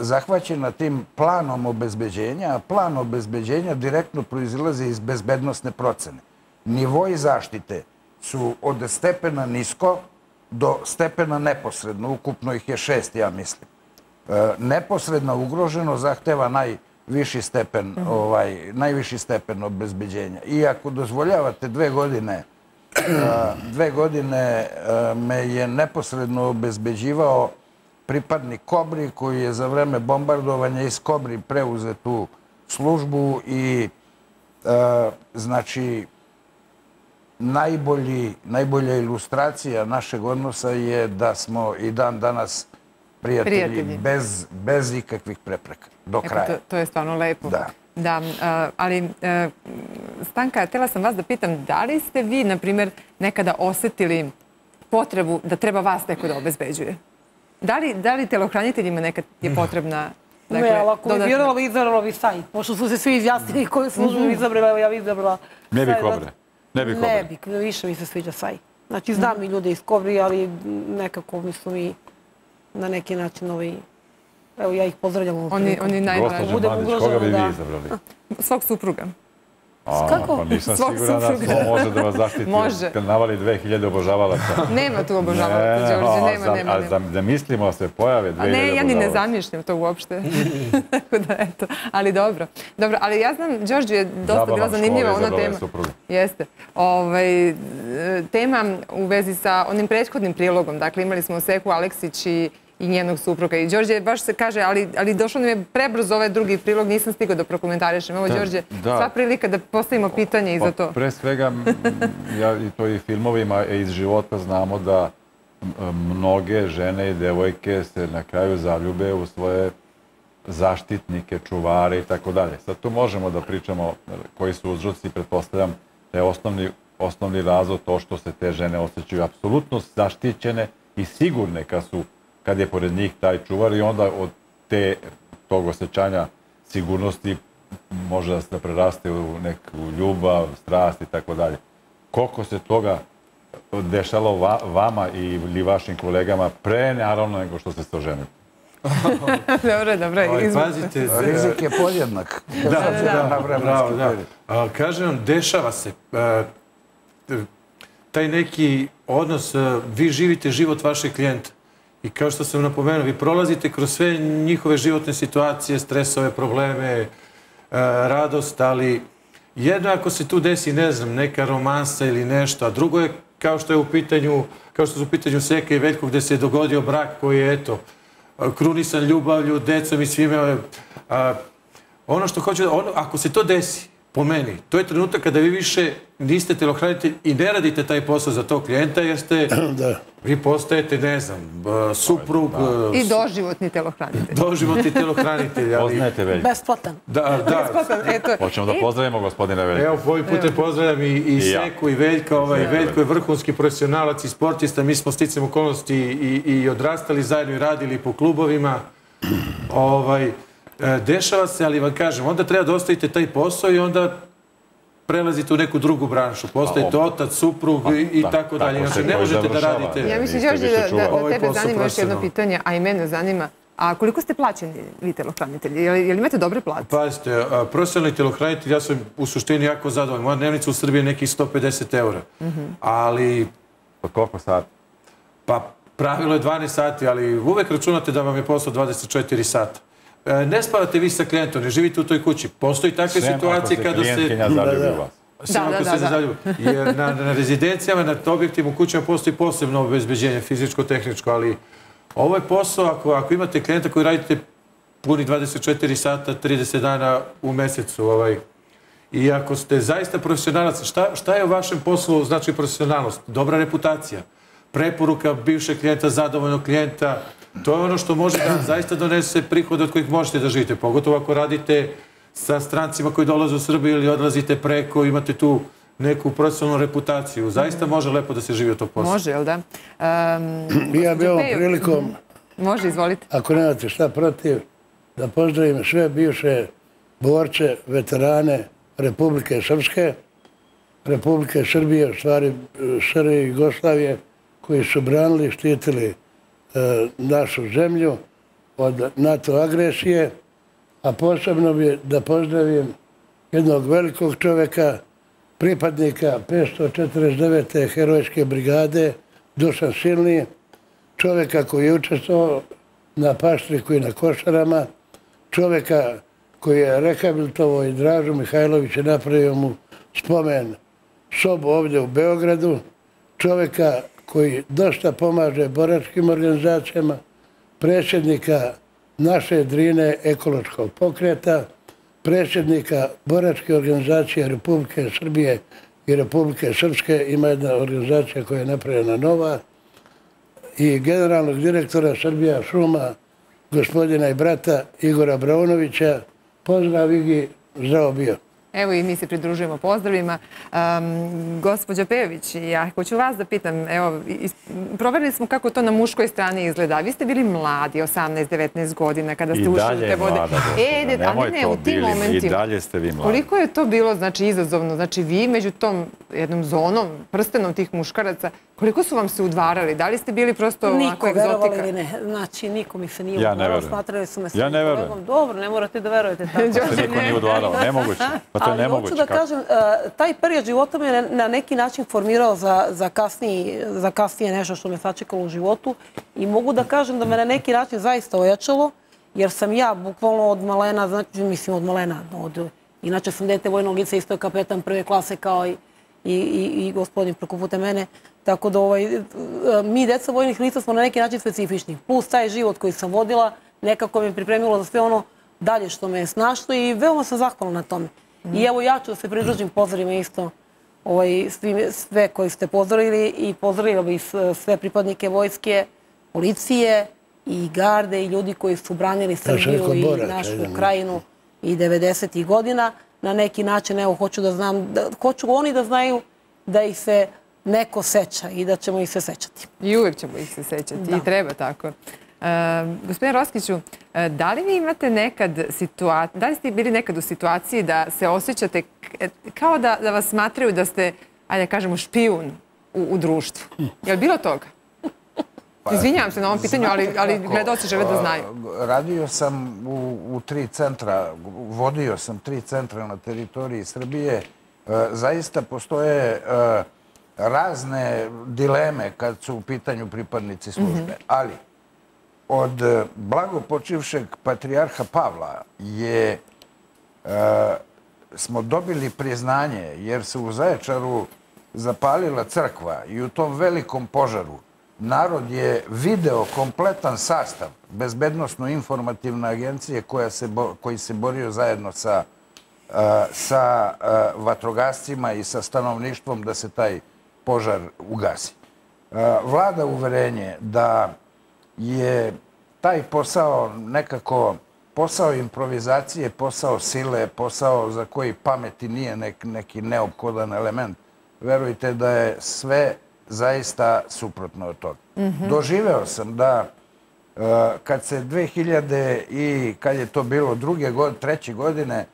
zahvaćena tim planom obezbeđenja, a plan obezbeđenja direktno proizilazi iz bezbednostne procene. Nivoji zaštite su od stepena nisko do stepena neposredno. Ukupno ih je šest, ja mislim. E, neposredna ugroženost zahteva najviši stepen, ovaj, najviši stepen obezbeđenja. I ako dozvoljavate dve godine, e, dve godine e, me je neposredno obezbeđivao pripadnik Kobri koji je za vreme bombardovanja iz Kobri preuzet tu službu i e, znači najbolji, najbolja ilustracija našeg odnosa je da smo i dan danas prijatelji, Prijatelji. Bez, bez ikakvih prepreka, do kraja. to, to je stvarno lepo. Da. Da, a, ali e, Stanka, htjela sam vas da pitam, da li ste vi, na primjer, nekada osjetili potrebu da treba vas neko da obezbeđuje? Da li, da li telohraniteljima nekad je potrebna ne, ali ako bi birala, bi izabrala bi Sajt. Pošto su se svi izjasnili koju službu bi izabrala, evo ja bi izabrala Ne bi kobre. Ne bi Ne kobre. bi, više mi se sviđa Sajt. Znači, znam i ljude iz Kobri, ali nekako mi su mi na neki način ovi... Evo, ja ih pozdravljam. ovom Oni, prilikom. oni najvažniji. Gospođo Budem Mandić, koga bi vi izabrali? Svog supruga. A, Kako? Pa nisam Svog siguran da supruga. to može da vas zaštiti. Može. Kad navali 2000 obožavalaca. Nema tu obožavalaca, Ne, Đorđe, a nema, za- nema, A nema. za- da mislimo da se pojave 2000 A ne, ja ni ne obožavalaca. zamišljam to uopšte. Tako da, eto. Ali dobro. Dobro, ali ja znam, Đorđe, je dosta bila zanimljiva ona izabrala je tema. suprugu. Jeste. Ovaj, e, tema u vezi sa onim prethodnim prilogom. Dakle, imali smo Seku Aleksić i i njenog supruga. I Đorđe baš se kaže, ali, ali došao nam je prebrzo ovaj drugi prilog, nisam stigao da prokomentarišem. Evo, Da, Đorđe, sva prilika da postavimo pitanje i za to. Pa, pre svega, ja i to i filmovima i iz života znamo da mnoge žene i devojke se na kraju zaljube u svoje zaštitnike, čuvare i tako dalje. Sad tu možemo da pričamo e, koji su uzroci, pretpostavljam da je osnovni, osnovni razlog to što se te žene osjećaju apsolutno zaštićene i sigurne kad, su, kad je pored njih taj čuvar i onda od te, tog osjećanja sigurnosti može da se preraste u neku ljubav, strast i tako dalje. Koliko se toga dešalo va, vama ili vašim kolegama pre naravno nego što ste se oženili? dobro, dobro. Izvolite. Pazite, Rizik je podjednak. Da, da, bravo, vremenski da. period. A, Kažem vam, dešava se. A, taj neki odnos, a, vi živite život vašeg klijenta. I kao što sam napomenuo, vi prolazite kroz sve njihove životne situacije, stresove, probleme, e, radost, ali jedno ako se tu desi, ne znam, neka romansa ili nešto, a drugo je kao što je u pitanju, kao što su u pitanju Seka i Veljko, gde se je dogodio brak koji je, eto, krunisan ljubavlju, decom i svime. A, ono što hoću, ono, ako se to desi, po meni, to je trenutak kada vi više niste telohranitelj i ne radite taj posao za tog klijenta, jer ste, da. vi postajete, ne znam, suprug, I doživotni telohranitelj. doživotni telohranitelj. Ali, Poznajete Veljka? Besplatan. da, da. Besplatan, eto. Hoćemo da E, pozdravimo gospodina Veljka. Evo, ovim putem pozdravljam i, i I ja. Seku i Veljka. Ovaj, Ja. Veljko je vrhunski profesionalac i sportista. Mi smo sticam okolnosti i, i odrastali zajedno i radili po klubovima. Ovaj, e, dešava se, ali vam kažem, onda treba da ostavite taj posao i onda prelazite u neku drugu branšu. Postajete Pa, otac, suprug pa, i da, tako dalje. Znači, ne možete da radite... Ja mislim, Đorđe, da, čuvali. da, da tebe zanima još jedno pitanje, a i mene zanima. A koliko ste plaćeni, vi telohranitelji? Je li, je li imate dobre plate? Pazite, profesionalni telohranitelj, ja sam u suštini jako zadovoljan. Moja dnevnica u Srbiji je nekih 150 eura. Ali, Pa koliko sati? pa pravilo je 12 sati, ali uvek računate da vam je posao 24 sata. E, Ne spavate vi sa klijentom, ne živite u toj kući. Postoji takve Sem situacije kada se... u Da, ako da, se da, da. zaljubi. Jer na, na rezidencijama, na objektivnim kućama postoji posebno obezbeđenje, fizičko-tehničko, ali ovo je posao, ako, ako imate klijenta koji radite puni 24 sata, 30 dana u mesecu, ovaj, i ako ste zaista profesionalac, šta, šta je u vašem poslu znači profesionalnost? Dobra reputacija, preporuka bivšeg klijenta, zadovoljnog klijenta, to je ono što može da zaista donese prihode od kojih možete da živite. Pogotovo ako radite sa strancima koji dolaze u Srbiju ili odlazite preko, imate tu neku profesionalnu reputaciju. Zaista može lepo da se živi od tog posla. Može, jel da? Um, Ja bi ovom prilikom, Može, izvolite. ako nemate šta protiv, da pozdravim sve bivše borče, veterane Republike Srpske, Republike Srbije, u stvari Srbije i Jugoslavije, koji su branili i štitili e, E, našu zemlju od NATO agresije, a posebno bi da pozdravim jednog velikog čoveka, pripadnika 549. herojske brigade, Dušan Silni, čoveka koji je učestvovao na Paštriku i na Košarama, čoveka koji je rehabilitovao i Dražu Mihajlović je napravio mu spomen sobu ovdje u Beogradu, čoveka koji dosta pomaže boračkim organizacijama, predsjednika naše drine ekološkog pokreta, predsjednika boračke organizacije Republike Srbije i Republike Srpske, ima jedna organizacija koja je napravljena nova, i generalnog direktora Srbija šuma, gospodina i brata Igora Braunovića. Pozdrav Igi, zdravo bio. Evo i mi se pridružujemo pozdravima. Um, gospođa Pejović, ja hoću vas da pitam, evo, is- proverili smo kako to na muškoj strani izgleda. Vi ste bili mladi, 18-19 godina, kada ste I ušli u dalje te je vode. mlada gospođa. E, de- ali Nemoj ne, to u tim bili, i dalje ste vi mladi. Koliko je to bilo znači, izazovno? Znači, vi među tom jednom zonom, prstenom tih muškaraca, koliko su vam se udvarali? Da li ste bili prosto onako Niko, verovali egzotika? ili ne. Znači, niko mi se nije Ja ne udvarao. verujem. Smatrali su me Ja ne verujem. kolegom. Dobro, ne morate da verujete tako. Se niko nije udvarao, nemoguće. Pa to je Ali nemoguće. hoću da kažem, e, taj period života me na- neki način formirao za, za, kasniji, za kasnije nešto što me sačekalo u životu i mogu da kažem da me na neki način zaista ojačalo, jer sam ja bukvalno od malena, znači, mislim od malena, od, inače sam dete vojnog lica, isto je kapetan prve klase kao i, i, i, i gospodin preko puta mene. Tako da ovaj, e, mi, deca vojnih lica, smo na neki način specifični. Plus taj život koji sam vodila, nekako me pripremilo za sve ono dalje što me je snašlo i veoma sam zahvalna na tome. I evo ja ću da se pridružim pozdravima isto ovaj, sve koji ste pozdravili i pozdravila bih s- sve pripadnike vojske, policije i garde i ljudi koji su branili Srbiju i našu krajinu i 90. godina. Na neki način, evo, hoću da znam, da, hoću oni da znaju da ih se neko seća i da ćemo ih se sećati. I uvek ćemo ih se sećati. I treba tako. Uh, gospodine Roskiću, e, da li vi imate nekad situaciju, da li ste bili nekad u situaciji da se osjećate k- kao da, da vas smatraju da ste, ajde da kažemo, špijun u, u društvu? Je li bilo toga? Izvinjavam se na ovom pitanju, ali, gledalci žele da znaju. Radio sam u, u tri centra, vodio sam tri centra na teritoriji Srbije. E, Zaista postoje e, razne dileme kad su u pitanju pripadnici službe. Ali od e, blagopočivšeg patrijarha Pavla je e, smo dobili priznanje jer se u Zaječaru zapalila crkva i u tom velikom požaru narod je video kompletan sastav bezbednostno-informativne agencije koja se, bo- koji se borio zajedno sa, sa uh, vatrogascima i sa stanovništvom da se taj požar ugasi. Uh, Vlada uverenje da je taj posao nekako posao improvizacije, posao sile, posao za koji pameti nije nek, neki neophodan element. Verujte da je sve zaista suprotno od toga. Doživeo sam da e, kad se 2000 i kad je to bilo druge godine, treće godine,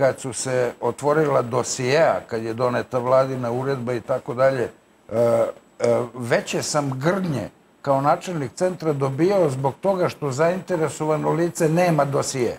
kad su se otvorila dosijeja, kad je doneta vladina uredba i tako dalje, e, e, veće sam grdnje kao načelnik centra dobijao zbog toga što zainteresovano lice nema dosije.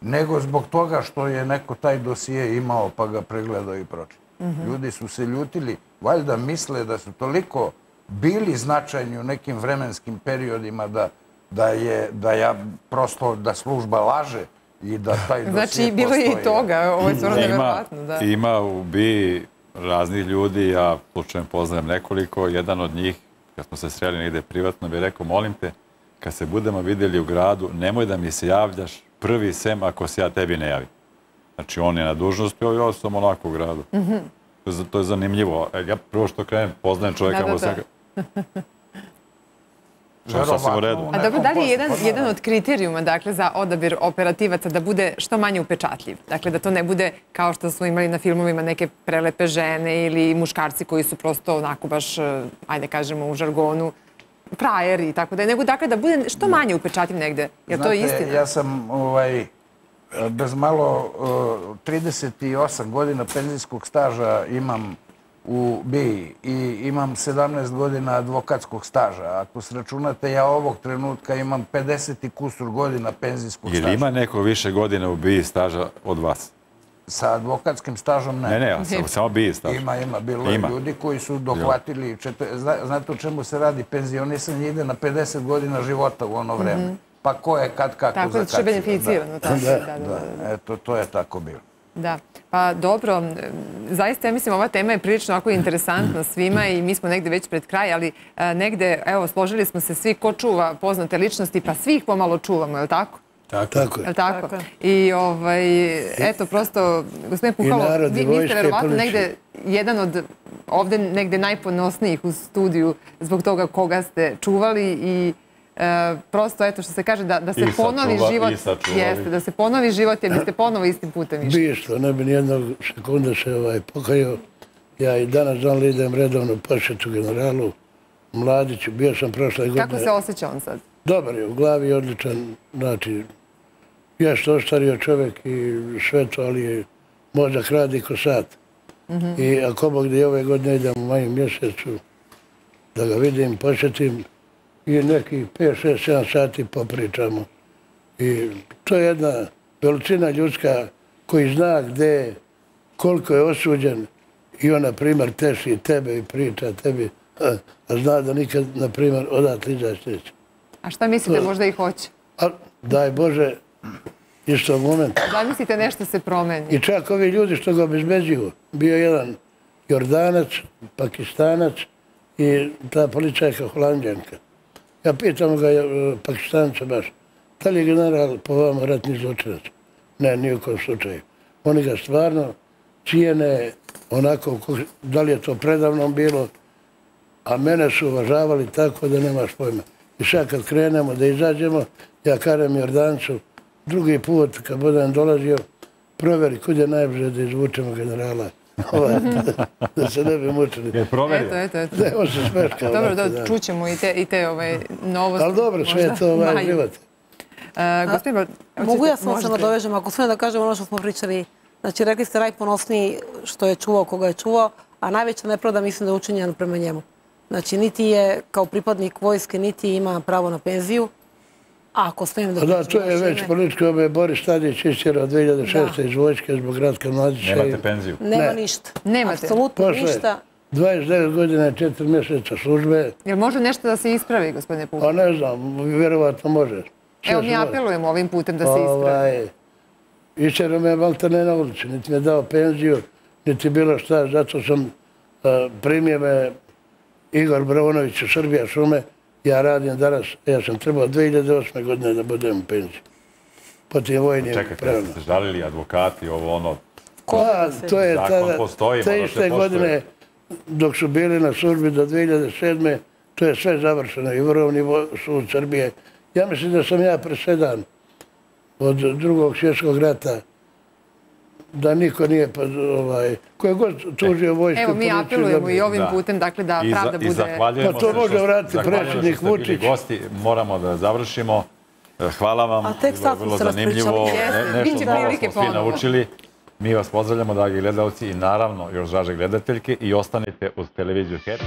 Nego zbog toga što je neko taj dosije imao pa ga pregledao i pročio. Ljudi su se ljutili, valjda misle da su toliko bili značajni u nekim vremenskim periodima da da je da ja prosto da služba laže i da taj dosije Znači, bilo je i toga, ovo je stvarno nevjerovatno. Da. Ima u BI raznih ljudi, ja slučajem poznajem nekoliko, jedan od njih, kad smo se sreli negde privatno, bi rekao, molim te, kad se budemo vidjeli u gradu, nemoj da mi se javljaš prvi sem ako se ja tebi ne javim. Znači, on je na dužnosti, ja sam onako u gradu. To je- To je zanimljivo. Ja prvo što krenem, poznajem čovjeka, Da, da, da. Što sasvim u redu. A dobro, da li je jedan, jedan od kriterijuma dakle, za odabir operativaca da bude što manje upečatljiv? Dakle, da to ne bude kao što smo imali na filmovima neke prelepe žene ili muškarci koji su prosto onako baš, eh, ajde kažemo u žargonu, frajeri i tako da nego dakle da bude što manje upečatljiv negde. Jer to je Znate, istina. Ja sam ovaj, bez malo eh, 38 godina penzijskog staža imam u BI i imam 17 godina advokatskog staža. Ako se računate, ja ovog trenutka imam 50 i kusur godina penzijskog Ili staža. ima neko više godina u BI staža od vas? Sa advokatskim stažom ne. Ne, ne, samo, samo BI staža. Ima, ima. Bilo je ljudi koji su dohvatili... Znate o čemu se radi? Penzionisanje ide na 50 godina života u ono vreme. Pa ko je kad kako Tako da za će beneficirano. Eto, to je tako bilo. Da, pa dobro, zaista ja mislim ova tema je prilično ovako interesantna svima i mi smo negde već pred kraj, ali e, negde, evo, složili smo se svi ko čuva poznate ličnosti, pa svih pomalo čuvamo, je li tako? Tako Je. Tako? I ovaj, eto, prosto, gospodin Puhalo, vi, vi ste verovatno negde jedan od ovde negde najponosnijih u studiju zbog toga koga ste čuvali i e, prosto, eto što se kaže, da, da se I ponovi sačuva- život. i sačuvali. Jeste, da se ponovi život jer biste ponovo istim putem išli. Bi što, ne bi nijednog sekunda se ovaj, pokajao. Ja i danas znam li idem redovno posjetu generalu Mladiću. Bio sam prošle godine. Kako se osjeća on sad? Dobar je, u glavi je odličan. Znači, ja što ostario čovjek i sve to, ali je mozak radi ko sat. I ako Bog da i ove godine idem u majim mjesecu, da ga vidim, posjetim i neki 5, 6, 7 sati popričamo. I to je jedna veličina ljudska koji zna gde, koliko je osuđen i on, na primjer, teši tebe i priča tebi, a, a zna da nikad, na primjer, odatle izaći neće. A šta mislite, možda i hoće? A daj Bože, istog momenta. Zamislite nešto se promeni. I čak ovi ljudi što ga obezbeđuju, bio jedan Jordanac, Pakistanac i ta policajka Holandjanka. Ja pitam ga, e, Pakistanca baš, da li je general po vama ratni zločinac? Ne, nijekom slučaju. Oni ga stvarno cijene onako, da li je to predavno bilo, a mene su uvažavali tako da nemaš pojma. I sad kad krenemo da izađemo, ja karem Jordancu, drugi put kad budem dolazio, proveri kud je najbliže da izvučemo generala. Ovaj, da, se ne bi mučili. Je proverio. Eto, eto, eto. On se smeška. Dobro, da, čućemo i te, i te ovaj, novosti. Ali dobro, sve je to ovaj život. E, gospodin, Mogu ja samo se nadovežem, ako smijem da kažem ono što smo pričali. Znači, rekli ste najponosniji što je čuvao, koga je čuvao, a najveća nepravda mislim da je učinjena prema njemu. Znači, niti je kao pripadnik vojske, niti ima pravo na penziju. A ako smijem da A da, to je već ime, političko ove Boris Tadić istjerao 2006. iz vojske zbog Ratka Mladića. Nemate i- penziju. Nema Ne. ništa. Nemate. Apsolutno Prošle ništa. 29 godina i 4 mjeseca službe, Jel može nešto da se ispravi, gospodine Puh? a ne znam, vjerovatno može. Sve Evo, mi apelujemo ovim putem da se ispravi. Ovaj, Išćero me maltene na ulici, niti mi je dao penziju, niti bilo šta, zato sam a, primio me Igor Bravonović u Srbija šume, ja radim danas, ja sam trebao 2008. godine da budem u penziju. Po tim vojnim Čekajte, pravima. ste se žalili advokati, ovo ono, Pa, to je tada, postoji, te iste godine, dok su bili na službi do 2007. To je sve završeno i Vrhovni vo- sud Srbije. Ja mislim da sam ja presedan od drugog svjetskog rata da niko nije, pa, ovaj, ko je god tužio vojsku, Evo, mi apelujemo i ovim Da. putem, dakle, da I, pravda i bude... zahvaljujemo Pa to se može što- vratiti zahvaljujemo predsjednik što ste bili Vučić. gosti, moramo da završimo. E, Hvala vam, A tek bilo sad je smo se zanimljivo, raspričali. Ne- Jeste, nešto novo smo svi naučili. Mi vas pozdravljamo, dragi gledalci, i naravno još draže gledateljke i ostanite uz televiziju HEP.